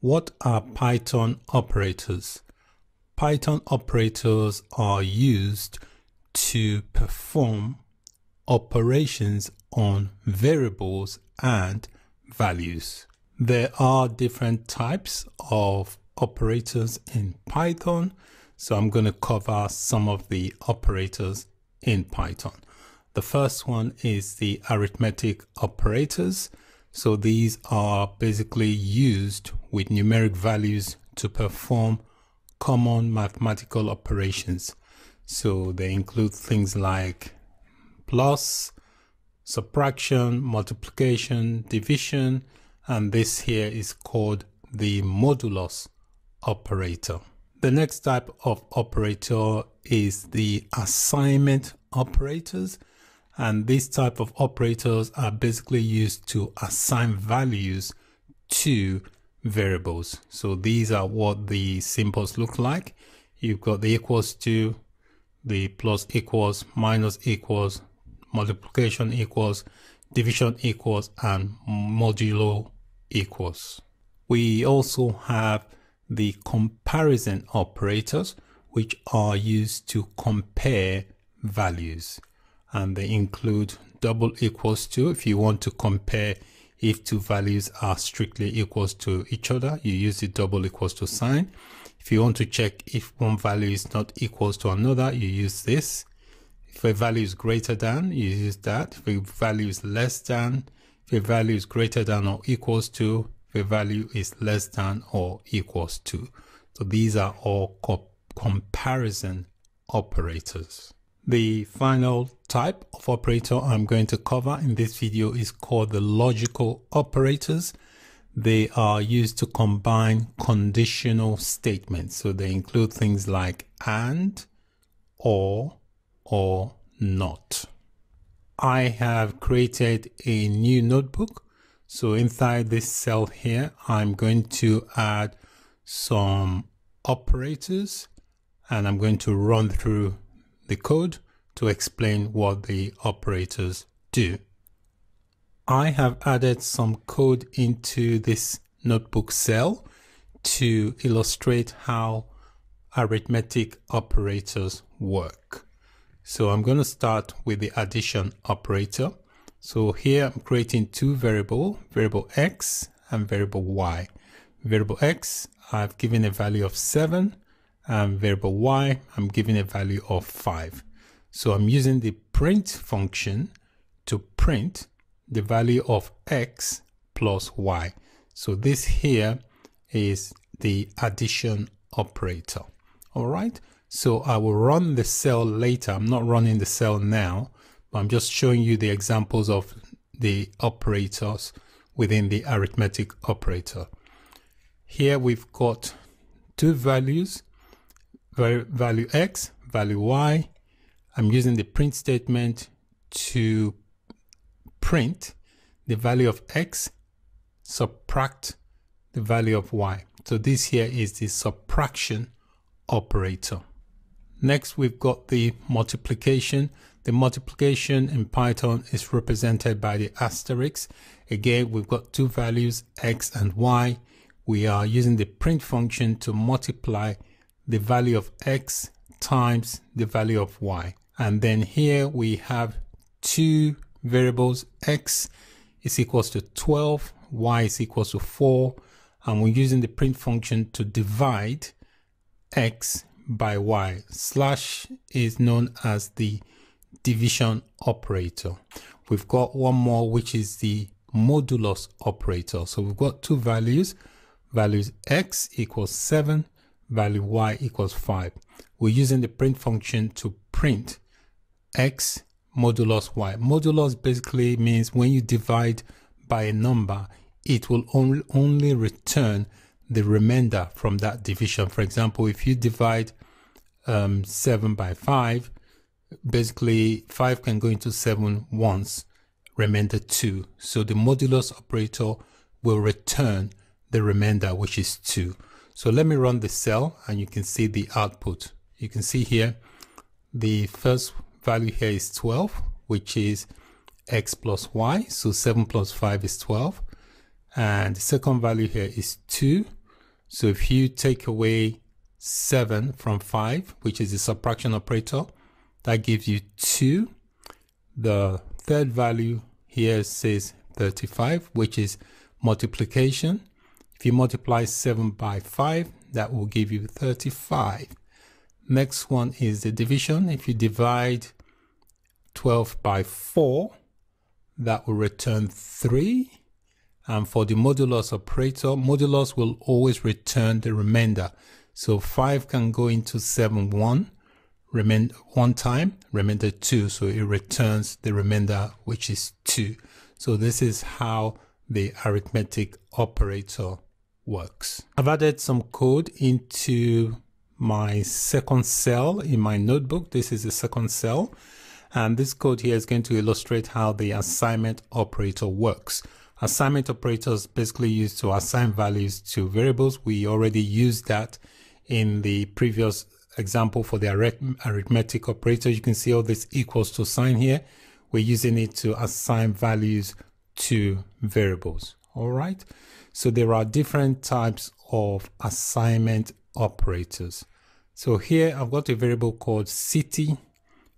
What are Python operators? Python operators are used to perform operations on variables and values. There are different types of operators in Python. So I'm going to cover some of the operators in Python. The first one is the arithmetic operators. So these are basically used with numeric values to perform common mathematical operations. So they include things like plus, subtraction, multiplication, division, and this here is called the modulus operator. The next type of operator is the assignment operators. And these type of operators are basically used to assign values to variables. So these are what the symbols look like. You've got the equals to, the plus equals, minus equals, multiplication equals, division equals, and modulo equals. We also have the comparison operators, which are used to compare values. And they include double equals to, if you want to compare if two values are strictly equals to each other, you use the double equals to sign. If you want to check if one value is not equals to another, you use this. If a value is greater than, you use that. If a value is less than, if a value is greater than or equals to, if a value is less than or equals to. So these are all co comparison operators. The final type of operator I'm going to cover in this video is called the logical operators. They are used to combine conditional statements. So they include things like and, or, or not. I have created a new notebook so inside this cell here, I'm going to add some operators and I'm going to run through the code to explain what the operators do. I have added some code into this notebook cell to illustrate how arithmetic operators work. So I'm going to start with the addition operator. So here I'm creating two variable, variable x and variable y. Variable x, I've given a value of 7 and variable y, I'm giving a value of 5. So I'm using the print function to print the value of x plus y. So this here is the addition operator. All right. So I will run the cell later. I'm not running the cell now, but I'm just showing you the examples of the operators within the arithmetic operator. Here we've got two values, value x, value y. I'm using the print statement to print the value of x, subtract the value of y. So this here is the subtraction operator. Next, we've got the multiplication. The multiplication in Python is represented by the asterisk. Again, we've got two values, x and y. We are using the print function to multiply the value of x times the value of y. And then here we have two variables x is equals to 12, y is equals to 4, and we're using the print function to divide x by y. Slash is known as the division operator. We've got one more, which is the modulus operator. So we've got two values, values x equals 7, value y equals 5. We're using the print function to print x modulus y. Modulus basically means when you divide by a number, it will only, only return the remainder from that division. For example, if you divide um, 7 by 5, basically 5 can go into 7 once, remainder 2. So the modulus operator will return the remainder, which is 2. So let me run the cell and you can see the output. You can see here the first value here is 12, which is x plus y. So 7 plus 5 is 12. And the second value here is 2. So if you take away 7 from 5, which is the subtraction operator, that gives you 2. The third value here says 35, which is multiplication. If you multiply 7 by 5, that will give you 35. Next one is the division. If you divide 12 by 4, that will return 3. And for the modulus operator, modulus will always return the remainder. So 5 can go into 7 1, remain one time, remainder 2. So it returns the remainder, which is 2. So this is how the arithmetic operator works. I've added some code into my second cell in my notebook. This is the second cell. And this code here is going to illustrate how the assignment operator works. Assignment operators basically used to assign values to variables. We already used that in the previous example for the arithmetic operator. You can see all this equals to sign here. We're using it to assign values to variables. All right. So there are different types of assignment operators. So here I've got a variable called city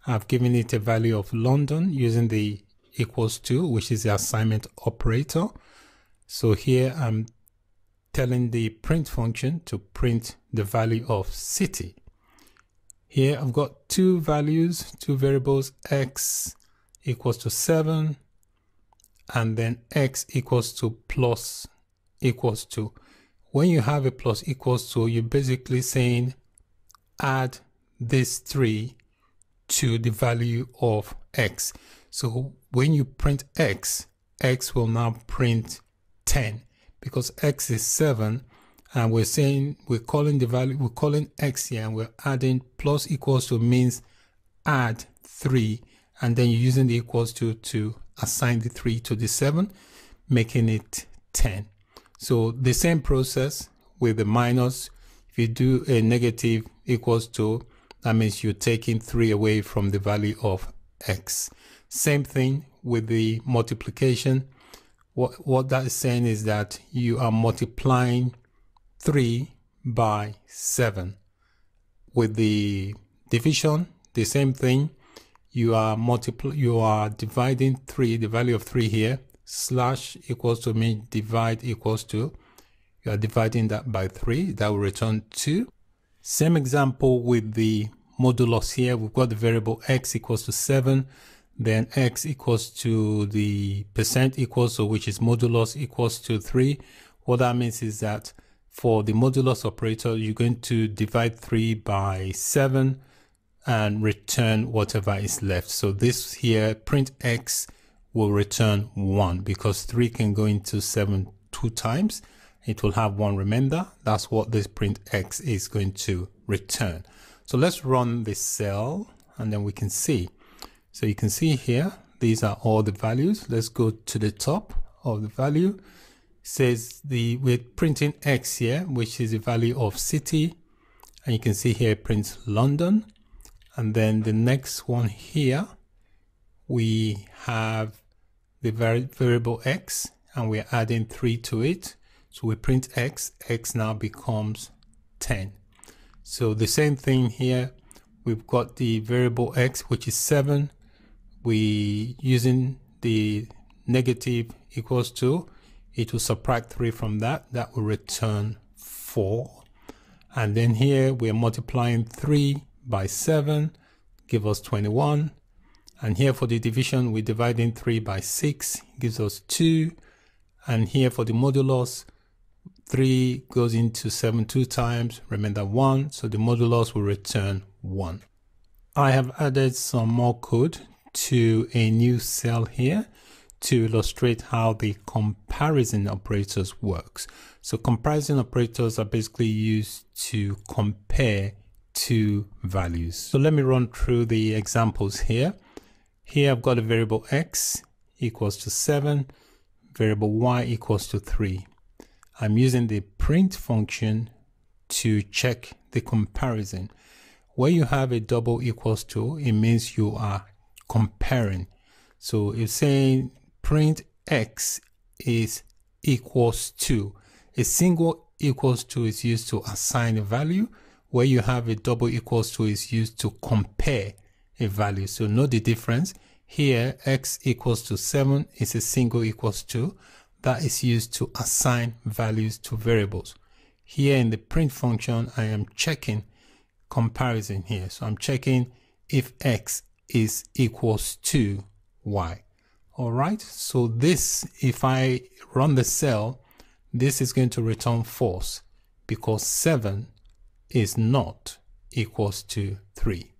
I've given it a value of London using the equals to, which is the assignment operator. So here I'm telling the print function to print the value of city. Here I've got two values, two variables, x equals to 7, and then x equals to plus equals to. When you have a plus equals to, you're basically saying add these three to the value of x. So when you print x, x will now print 10 because x is 7 and we're saying we're calling the value we're calling x here and we're adding plus equals to means add 3 and then you're using the equals to to assign the 3 to the 7 making it 10 so the same process with the minus if you do a negative equals to that means you're taking 3 away from the value of x. Same thing with the multiplication. What, what that is saying is that you are multiplying 3 by 7. With the division, the same thing. You are multiply you are dividing 3, the value of 3 here, slash equals to mean divide equals to. You are dividing that by 3, that will return 2. Same example with the modulus here. We've got the variable x equals to 7 then x equals to the percent equals to which is modulus equals to 3 what that means is that for the modulus operator you're going to divide 3 by 7 and return whatever is left so this here print x will return 1 because 3 can go into 7 two times it will have one remainder that's what this print x is going to return so let's run this cell and then we can see so you can see here, these are all the values. Let's go to the top of the value. It says the we're printing X here, which is the value of city. And you can see here it prints London. And then the next one here, we have the variable X and we're adding three to it. So we print X, X now becomes 10. So the same thing here, we've got the variable X, which is seven. We using the negative equals to it will subtract 3 from that. That will return 4 and then here we're multiplying 3 by 7 give us 21 and here for the division we're dividing 3 by 6 gives us 2 and here for the modulus 3 goes into 7 two times remainder 1 so the modulus will return 1 I have added some more code to a new cell here to illustrate how the comparison operators works. So comparison operators are basically used to compare two values. So let me run through the examples here. Here I've got a variable x equals to 7, variable y equals to 3. I'm using the print function to check the comparison. Where you have a double equals to, it means you are comparing. So it's saying print x is equals to. A single equals to is used to assign a value where you have a double equals to is used to compare a value. So note the difference. Here x equals to 7 is a single equals to that is used to assign values to variables. Here in the print function, I am checking comparison here. So I'm checking if x is equals to y. All right, so this, if I run the cell, this is going to return false because 7 is not equals to 3.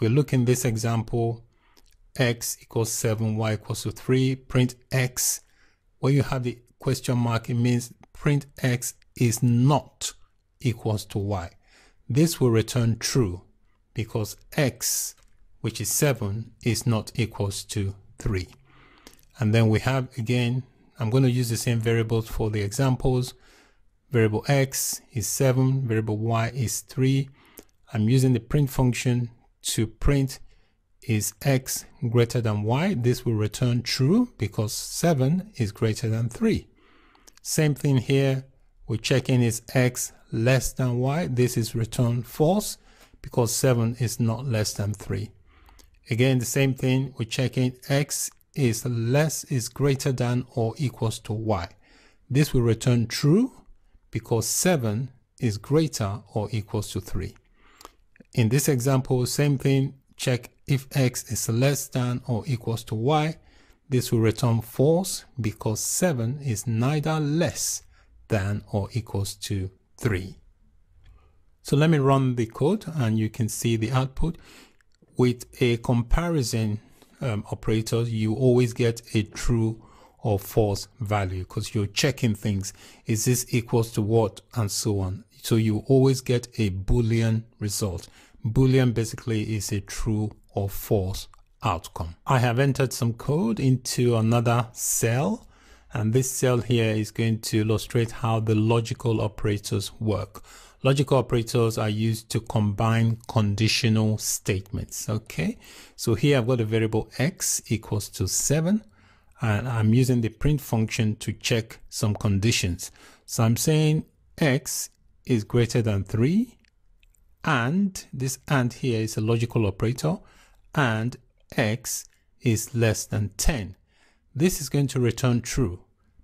If we look in this example, x equals 7, y equals to 3, print x, where you have the question mark, it means print x is not equals to y. This will return true because x which is 7, is not equals to 3. And then we have, again, I'm going to use the same variables for the examples. Variable x is 7, variable y is 3. I'm using the print function to print is x greater than y. This will return true because 7 is greater than 3. Same thing here. We're checking is x less than y. This is return false because 7 is not less than 3. Again, the same thing, we're checking x is less is greater than or equals to y. This will return true because 7 is greater or equals to 3. In this example, same thing, check if x is less than or equals to y. This will return false because 7 is neither less than or equals to 3. So let me run the code and you can see the output with a comparison um, operator, you always get a true or false value because you're checking things. Is this equals to what and so on. So you always get a Boolean result. Boolean basically is a true or false outcome. I have entered some code into another cell and this cell here is going to illustrate how the logical operators work. Logical operators are used to combine conditional statements. Okay, so here I've got a variable x equals to 7. and I'm using the print function to check some conditions. So I'm saying x is greater than 3 and this and here is a logical operator and x is less than 10. This is going to return true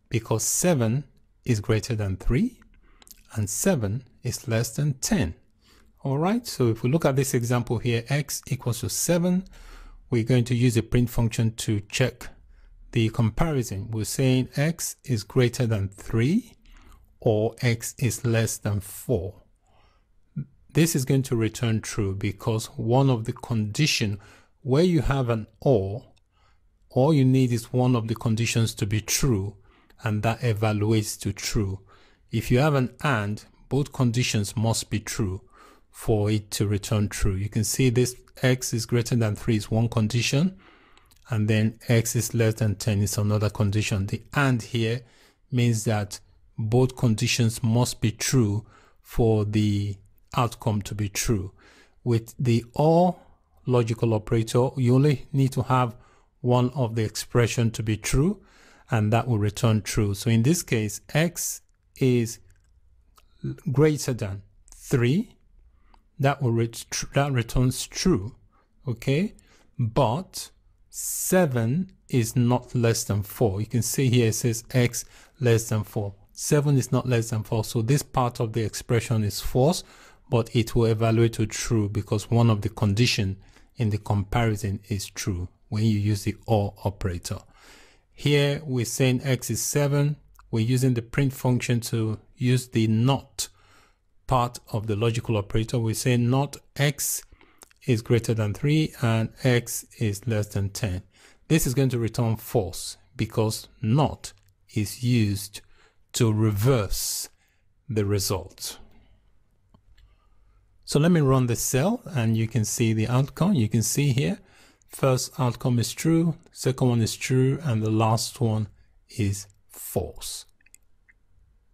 because 7 is greater than 3 and 7 is less than 10. All right, so if we look at this example here, x equals to 7, we're going to use a print function to check the comparison. We're saying x is greater than 3 or x is less than 4. This is going to return true because one of the condition where you have an or, all you need is one of the conditions to be true and that evaluates to true. If you have an and, both conditions must be true for it to return true. You can see this x is greater than 3 is one condition and then x is less than 10 is another condition. The and here means that both conditions must be true for the outcome to be true. With the OR logical operator, you only need to have one of the expression to be true and that will return true. So in this case, x is greater than 3. That will ret that returns true. Okay. But 7 is not less than 4. You can see here it says x less than 4. 7 is not less than 4. So this part of the expression is false but it will evaluate to true because one of the condition in the comparison is true when you use the OR operator. Here we're saying x is 7. We're using the print function to use the not part of the logical operator. We say not x is greater than 3 and x is less than 10. This is going to return false because not is used to reverse the result. So let me run the cell and you can see the outcome. You can see here, first outcome is true, second one is true, and the last one is false.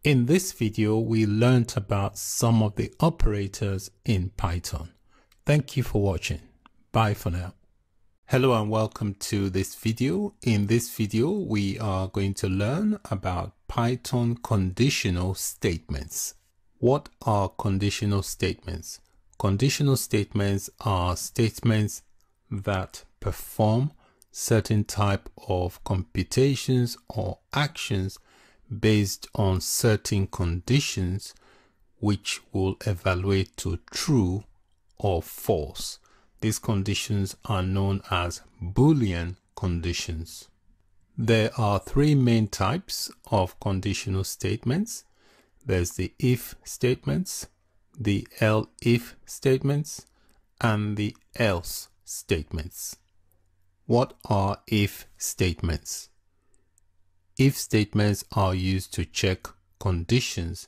In this video, we learned about some of the operators in Python. Thank you for watching. Bye for now. Hello and welcome to this video. In this video, we are going to learn about Python conditional statements. What are conditional statements? Conditional statements are statements that perform certain type of computations or actions based on certain conditions which will evaluate to true or false. These conditions are known as Boolean conditions. There are three main types of conditional statements. There's the if statements, the elif statements, and the else statements. What are if statements? If statements are used to check conditions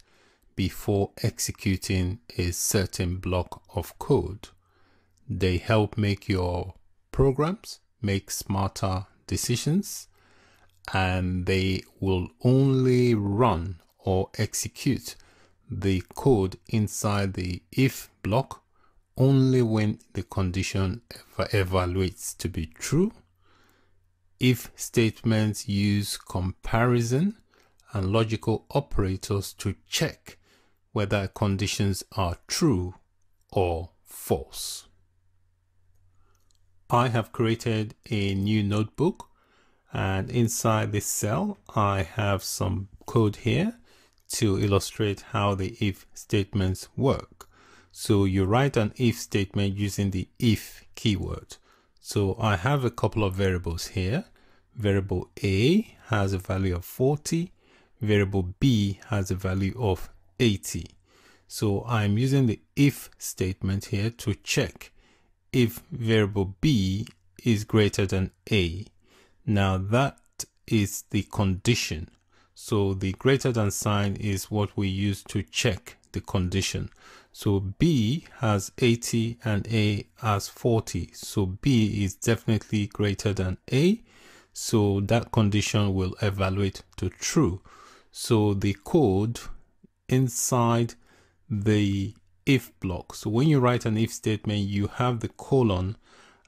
before executing a certain block of code. They help make your programs make smarter decisions and they will only run or execute the code inside the if block only when the condition evaluates to be true. If statements use comparison and logical operators to check whether conditions are true or false. I have created a new notebook and inside this cell I have some code here to illustrate how the if statements work. So you write an if statement using the if keyword. So I have a couple of variables here. Variable A has a value of 40. Variable B has a value of 80. So I'm using the if statement here to check if variable B is greater than A. Now that is the condition so the greater than sign is what we use to check the condition. So B has 80 and A has 40. So B is definitely greater than A. So that condition will evaluate to true. So the code inside the if block. So when you write an if statement, you have the colon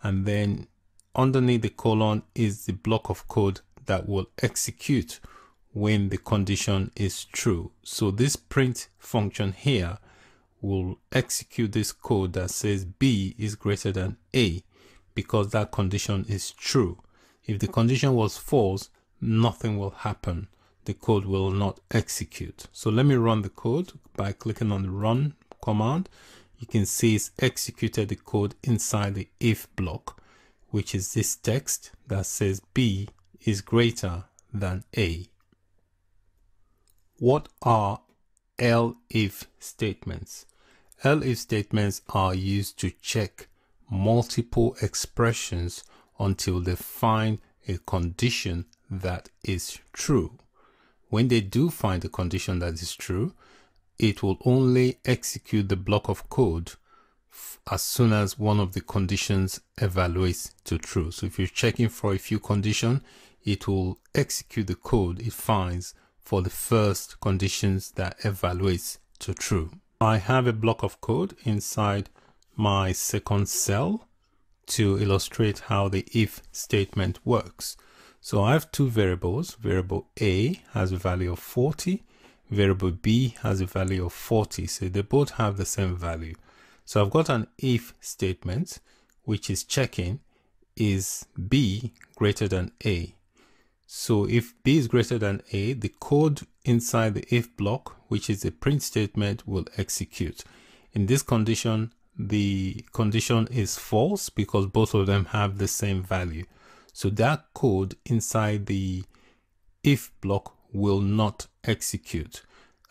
and then underneath the colon is the block of code that will execute when the condition is true. So this print function here will execute this code that says B is greater than A because that condition is true. If the condition was false, nothing will happen. The code will not execute. So let me run the code by clicking on the run command. You can see it's executed the code inside the if block, which is this text that says B is greater than A. What are elif statements? elif statements are used to check multiple expressions until they find a condition that is true. When they do find a condition that is true, it will only execute the block of code as soon as one of the conditions evaluates to true. So if you're checking for a few conditions, it will execute the code it finds for the first conditions that evaluates to true. I have a block of code inside my second cell to illustrate how the if statement works. So I have two variables. Variable A has a value of 40. Variable B has a value of 40. So they both have the same value. So I've got an if statement, which is checking is B greater than A. So if B is greater than A, the code inside the if block, which is a print statement, will execute. In this condition, the condition is false because both of them have the same value. So that code inside the if block will not execute.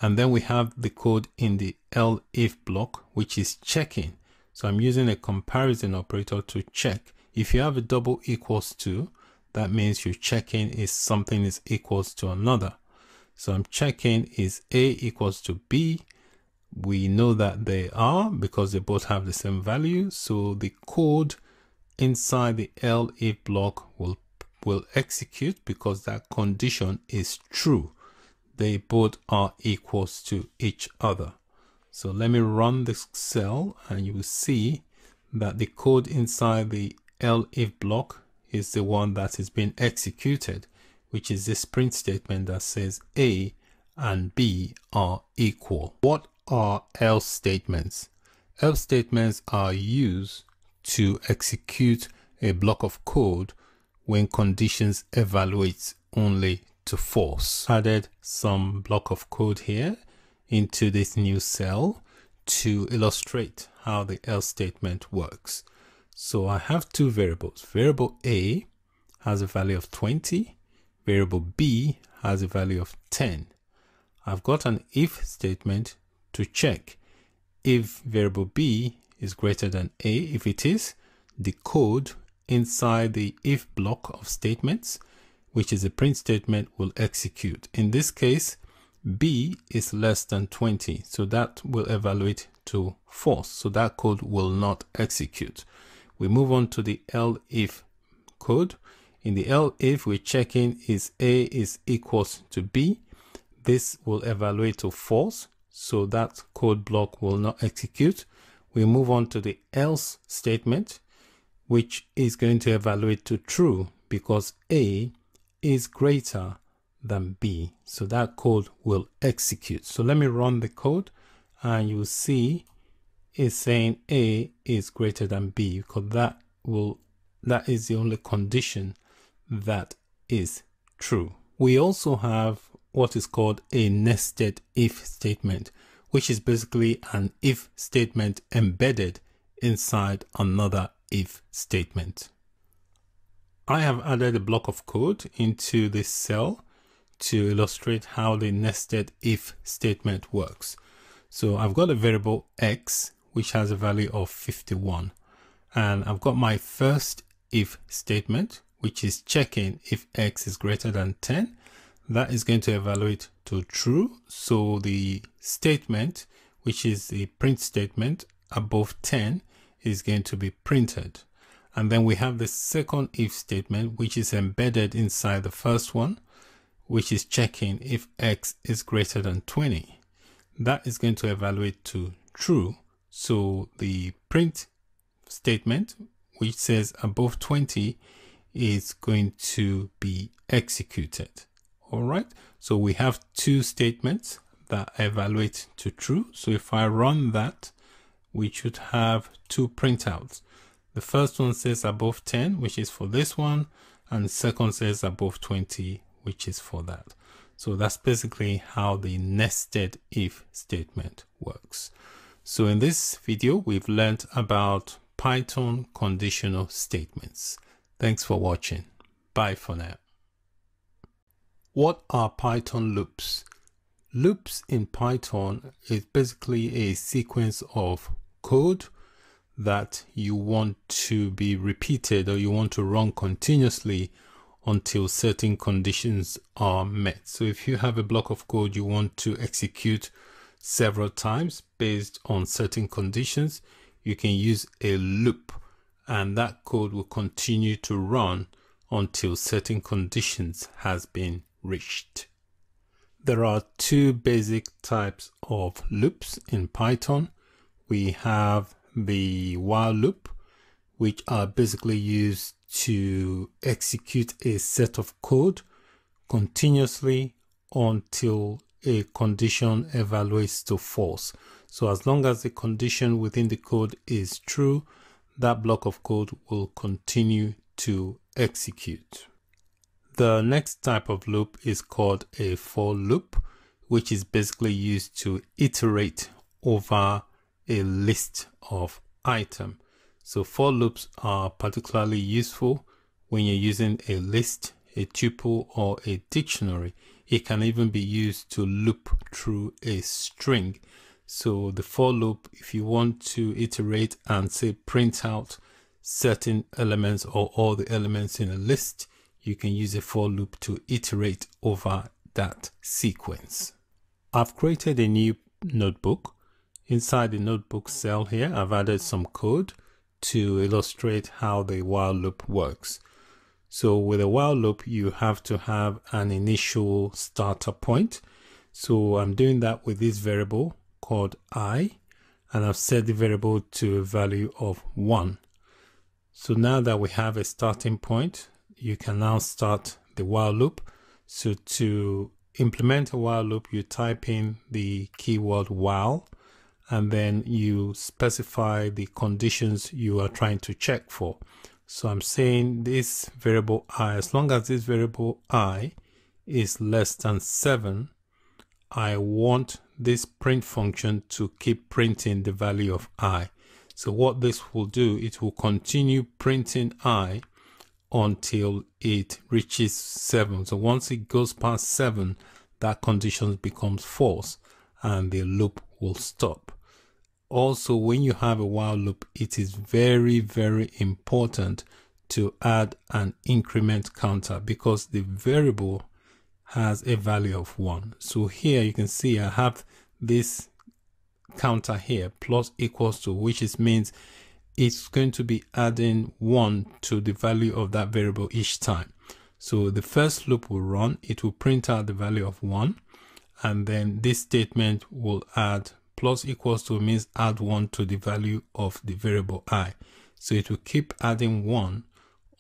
And then we have the code in the elif block, which is checking. So I'm using a comparison operator to check. If you have a double equals to, that means you're checking is something is equals to another. So I'm checking is A equals to B. We know that they are because they both have the same value. So the code inside the elif block will will execute because that condition is true. They both are equals to each other. So let me run this cell and you will see that the code inside the elif block is the one that is being executed, which is this print statement that says A and B are equal. What are else statements? Else statements are used to execute a block of code when conditions evaluate only to force. Added some block of code here into this new cell to illustrate how the else statement works. So I have two variables. Variable A has a value of 20. Variable B has a value of 10. I've got an if statement to check if variable B is greater than A. If it is, the code inside the if block of statements, which is a print statement, will execute. In this case, B is less than 20. So that will evaluate to false. So that code will not execute. We move on to the elif code. In the elif, we're checking is A is equals to B. This will evaluate to false. So that code block will not execute. We move on to the else statement, which is going to evaluate to true because A is greater than B. So that code will execute. So let me run the code and you will see it's saying A is greater than B because that will that is the only condition that is true. We also have what is called a nested if statement, which is basically an if statement embedded inside another if statement. I have added a block of code into this cell to illustrate how the nested if statement works. So I've got a variable x which has a value of 51. And I've got my first if statement, which is checking if x is greater than 10. That is going to evaluate to true. So the statement, which is the print statement above 10 is going to be printed. And then we have the second if statement, which is embedded inside the first one, which is checking if x is greater than 20. That is going to evaluate to true. So the print statement, which says above 20, is going to be executed. All right. So we have two statements that evaluate to true. So if I run that, we should have two printouts. The first one says above 10, which is for this one, and second says above 20, which is for that. So that's basically how the nested if statement works. So in this video, we've learned about Python conditional statements. Thanks for watching. Bye for now. What are Python loops? Loops in Python is basically a sequence of code that you want to be repeated or you want to run continuously until certain conditions are met. So if you have a block of code you want to execute several times based on certain conditions, you can use a loop and that code will continue to run until certain conditions has been reached. There are two basic types of loops in Python. We have the while loop, which are basically used to execute a set of code continuously until a condition evaluates to false. So as long as the condition within the code is true, that block of code will continue to execute. The next type of loop is called a for loop, which is basically used to iterate over a list of item. So for loops are particularly useful when you're using a list, a tuple, or a dictionary. It can even be used to loop through a string. So the for loop, if you want to iterate and say print out certain elements or all the elements in a list, you can use a for loop to iterate over that sequence. I've created a new notebook Inside the notebook cell here, I've added some code to illustrate how the while loop works. So with a while loop, you have to have an initial starter point. So I'm doing that with this variable called i, and I've set the variable to a value of 1. So now that we have a starting point, you can now start the while loop. So to implement a while loop, you type in the keyword while and then you specify the conditions you are trying to check for. So I'm saying this variable i, as long as this variable i is less than 7, I want this print function to keep printing the value of i. So what this will do, it will continue printing i until it reaches 7. So once it goes past 7, that condition becomes false and the loop will stop also when you have a while loop it is very very important to add an increment counter because the variable has a value of 1 so here you can see I have this counter here plus equals to which is means it's going to be adding 1 to the value of that variable each time. So the first loop will run it will print out the value of 1 and then this statement will add plus equals to means add 1 to the value of the variable i. So it will keep adding 1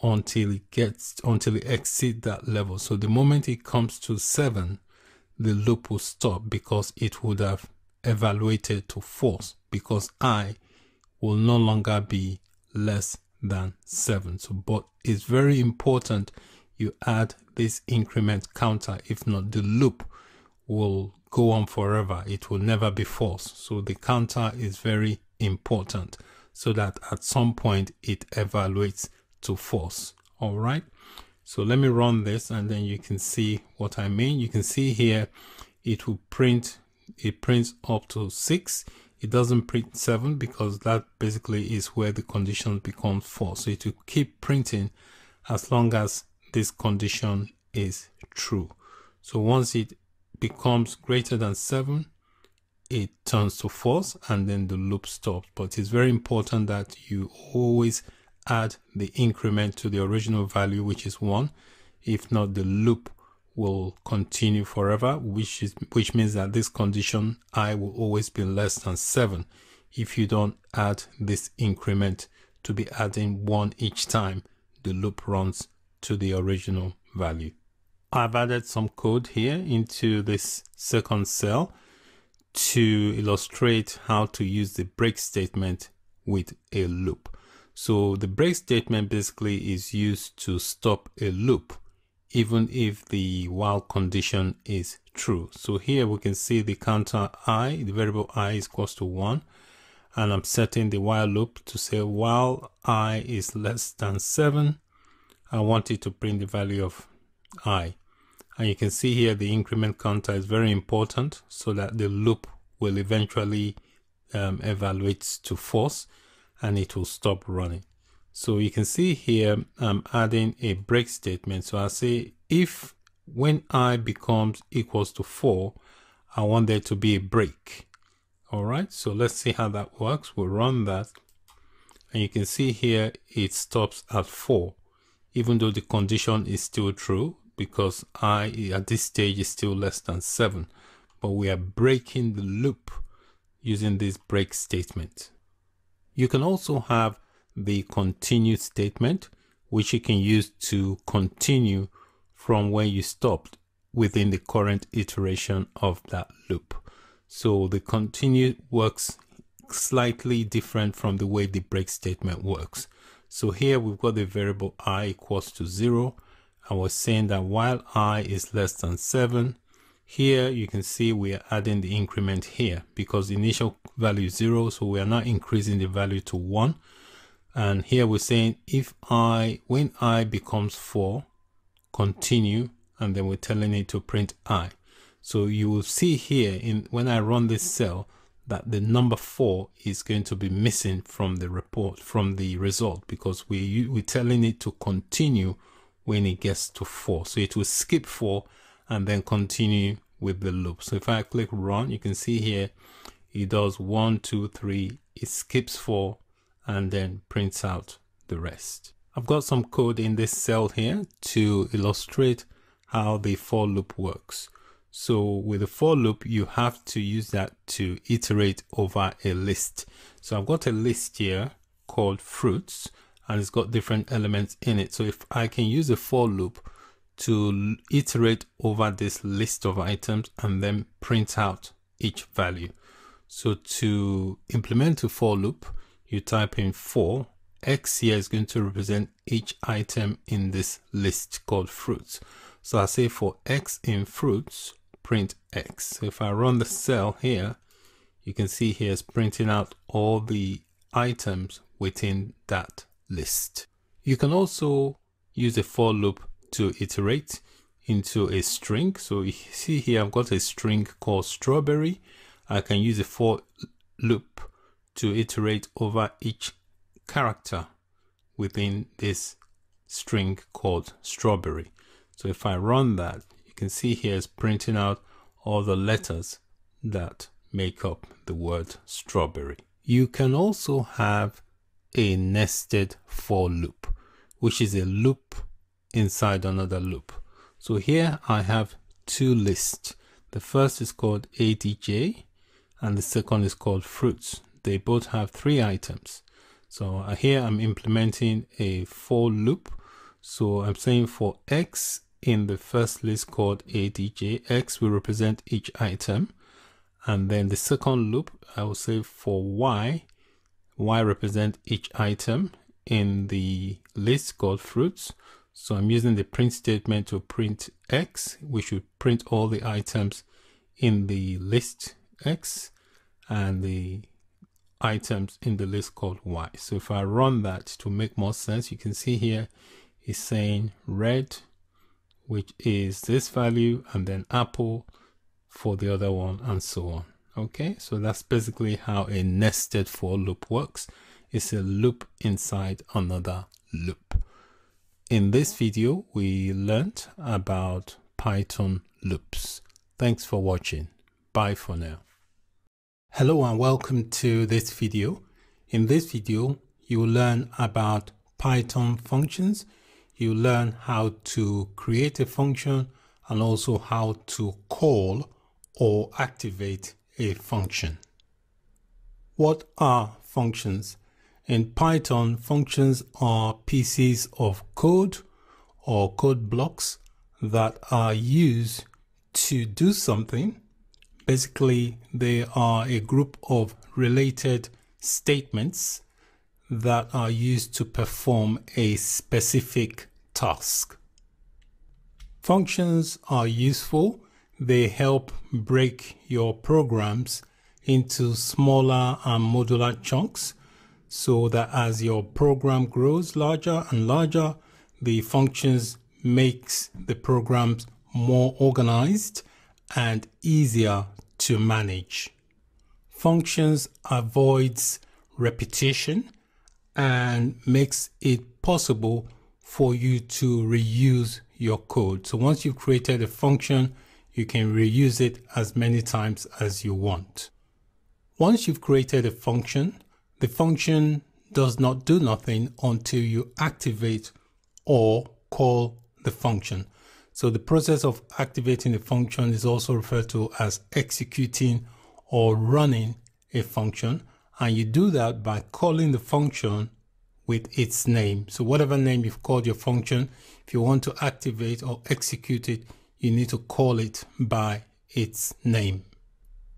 until it gets until it exceeds that level. So the moment it comes to 7, the loop will stop because it would have evaluated to false because i will no longer be less than 7. So but it's very important you add this increment counter if not the loop will go on forever. It will never be false. So the counter is very important so that at some point it evaluates to false. All right. So let me run this and then you can see what I mean. You can see here it will print, it prints up to six. It doesn't print seven because that basically is where the condition becomes false. So it will keep printing as long as this condition is true. So once it becomes greater than 7, it turns to false and then the loop stops. But it's very important that you always add the increment to the original value, which is 1. If not, the loop will continue forever, which is which means that this condition i will always be less than 7 if you don't add this increment to be adding 1 each time the loop runs to the original value. I've added some code here into this second cell to illustrate how to use the break statement with a loop. So the break statement basically is used to stop a loop even if the while condition is true. So here we can see the counter i, the variable i is equals to 1 and I'm setting the while loop to say while i is less than 7 I want it to print the value of i and you can see here the increment counter is very important so that the loop will eventually um, evaluate to false and it will stop running. So you can see here I'm adding a break statement. So I say if when i becomes equals to 4 I want there to be a break. All right so let's see how that works. We'll run that. And you can see here it stops at 4 even though the condition is still true because i at this stage is still less than 7 but we are breaking the loop using this break statement you can also have the continue statement which you can use to continue from where you stopped within the current iteration of that loop so the continue works slightly different from the way the break statement works. So here we've got the variable i equals to 0 and we're saying that while i is less than 7, here you can see we are adding the increment here because initial value is 0 so we are not increasing the value to 1 and here we're saying if i when i becomes 4 continue and then we're telling it to print i. So you will see here in when I run this cell that the number four is going to be missing from the report, from the result, because we, we're telling it to continue when it gets to four. So it will skip four and then continue with the loop. So if I click run, you can see here, it does one, two, three, it skips four and then prints out the rest. I've got some code in this cell here to illustrate how the for loop works. So with a for loop, you have to use that to iterate over a list. So I've got a list here called fruits and it's got different elements in it. So if I can use a for loop to iterate over this list of items and then print out each value. So to implement a for loop, you type in for, x here is going to represent each item in this list called fruits. So I say for x in fruits, print X. So if I run the cell here, you can see here it's printing out all the items within that list. You can also use a for loop to iterate into a string. So you see here, I've got a string called strawberry. I can use a for loop to iterate over each character within this string called strawberry. So if I run that, you can see here is printing out all the letters that make up the word strawberry. You can also have a nested for loop, which is a loop inside another loop. So here I have two lists. The first is called ADJ and the second is called fruits. They both have three items. So uh, here I'm implementing a for loop. So I'm saying for X in the first list called ADJ, X will represent each item. And then the second loop, I will say for Y, Y represent each item in the list called fruits. So I'm using the print statement to print X, which would print all the items in the list X and the items in the list called Y. So if I run that to make more sense, you can see here it's saying red which is this value and then apple for the other one and so on okay so that's basically how a nested for loop works. It's a loop inside another loop. In this video we learned about python loops. Thanks for watching. Bye for now. Hello and welcome to this video. In this video you will learn about python functions. You learn how to create a function and also how to call or activate a function. What are functions? In Python, functions are pieces of code or code blocks that are used to do something. Basically, they are a group of related statements that are used to perform a specific task. Functions are useful. They help break your programs into smaller and modular chunks so that as your program grows larger and larger, the functions makes the programs more organized and easier to manage. Functions avoids repetition and makes it possible for you to reuse your code. So once you've created a function, you can reuse it as many times as you want. Once you've created a function, the function does not do nothing until you activate or call the function. So the process of activating a function is also referred to as executing or running a function. And you do that by calling the function with its name. So whatever name you've called your function, if you want to activate or execute it, you need to call it by its name.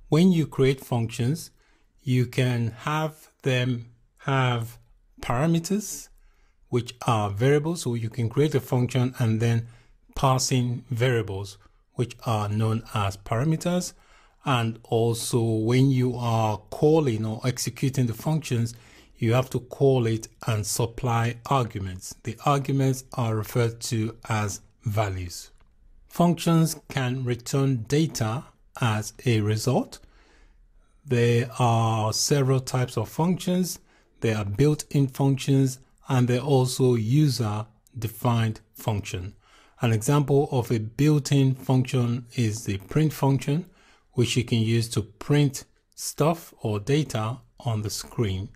When you create functions, you can have them have parameters, which are variables. So you can create a function and then pass in variables, which are known as parameters. And also when you are calling or executing the functions, you have to call it and supply arguments. The arguments are referred to as values. Functions can return data as a result there are several types of functions. There are built-in functions and there are also user-defined function. An example of a built-in function is the print function, which you can use to print stuff or data on the screen.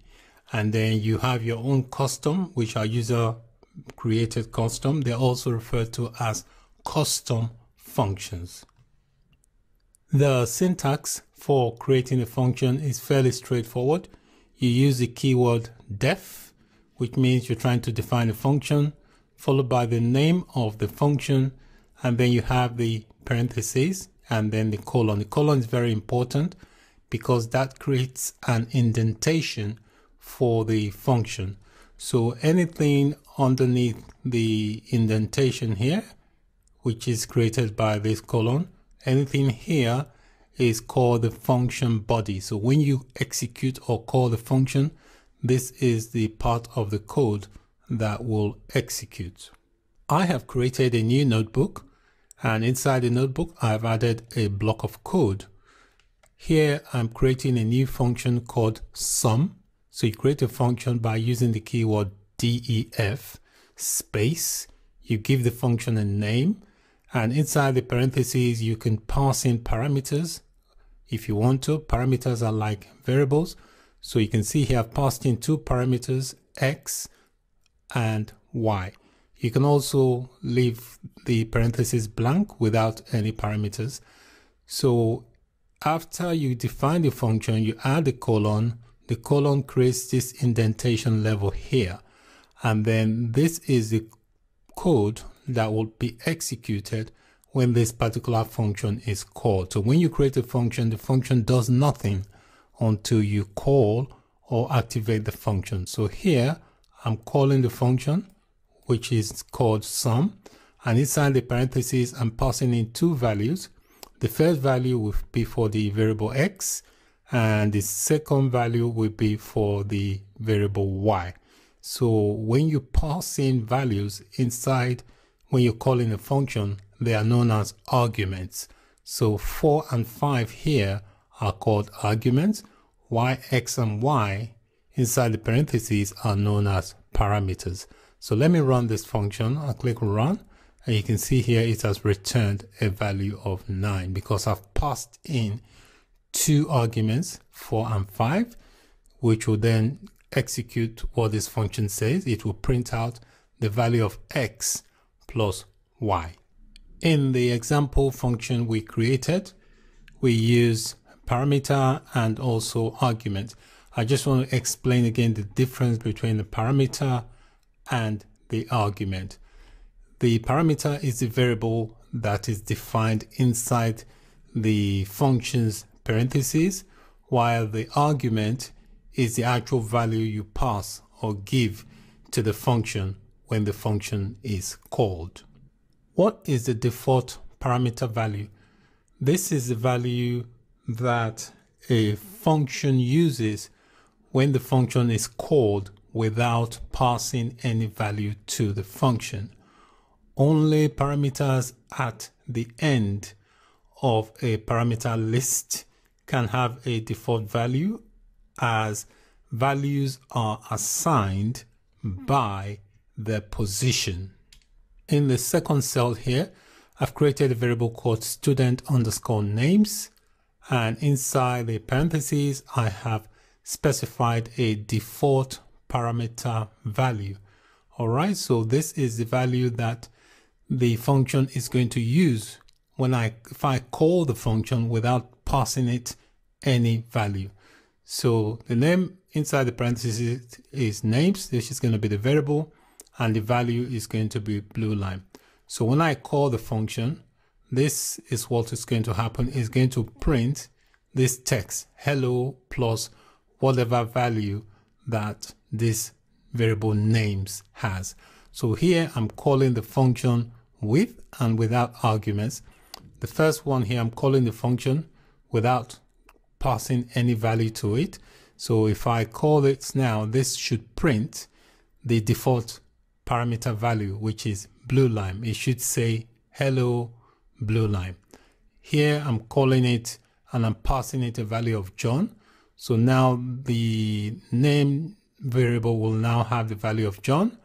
And then you have your own custom, which are user created custom. They're also referred to as custom functions. The syntax for creating a function is fairly straightforward. You use the keyword def, which means you're trying to define a function, followed by the name of the function, and then you have the parentheses and then the colon. The colon is very important because that creates an indentation for the function. So anything underneath the indentation here, which is created by this colon, anything here is called the function body. So when you execute or call the function, this is the part of the code that will execute. I have created a new notebook and inside the notebook, I've added a block of code. Here, I'm creating a new function called sum. So you create a function by using the keyword def space. You give the function a name and inside the parentheses, you can pass in parameters if you want to. Parameters are like variables. So you can see here I've passed in two parameters, x and y. You can also leave the parentheses blank without any parameters. So after you define the function, you add the colon. The colon creates this indentation level here. And then this is the code that will be executed when this particular function is called. So when you create a function, the function does nothing until you call or activate the function. So here I'm calling the function, which is called sum. And inside the parentheses, I'm passing in two values. The first value will be for the variable x, and the second value will be for the variable y. So when you pass in values inside when you're calling a function, they are known as arguments. So 4 and 5 here are called arguments, while x and y inside the parentheses are known as parameters. So let me run this function. I'll click run and you can see here it has returned a value of 9 because I've passed in two arguments 4 and 5 which will then execute what this function says. It will print out the value of x plus y. In the example function we created, we use parameter and also argument. I just want to explain again the difference between the parameter and the argument. The parameter is the variable that is defined inside the function's parentheses, while the argument is the actual value you pass or give to the function when the function is called. What is the default parameter value? This is the value that a function uses when the function is called without passing any value to the function. Only parameters at the end of a parameter list can have a default value as values are assigned by their position. In the second cell here, I've created a variable called student underscore names and inside the parentheses I have specified a default parameter value. Alright, so this is the value that the function is going to use when I if I call the function without passing it any value. So the name inside the parentheses is names. This is going to be the variable and the value is going to be blue line. So when I call the function, this is what is going to happen. It's going to print this text hello plus whatever value that this variable names has. So here I'm calling the function with and without arguments. The first one here, I'm calling the function without passing any value to it. So if I call it now, this should print the default parameter value, which is blue line. It should say hello blue line. Here I'm calling it and I'm passing it a value of John. So now the name variable will now have the value of John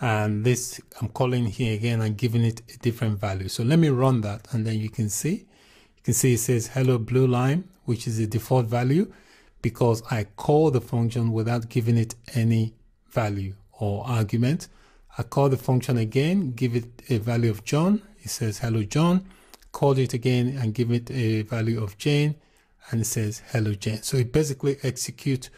and this I'm calling here again and giving it a different value. So let me run that and then you can see, you can see it says hello blue line, which is the default value because I call the function without giving it any value or argument. I call the function again, give it a value of John. It says hello John. Call it again and give it a value of Jane and it says hello Jane. So it basically executes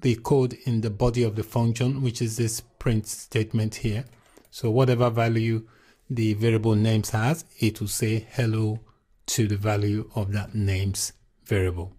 the code in the body of the function, which is this print statement here. So whatever value the variable names has, it will say hello to the value of that names variable.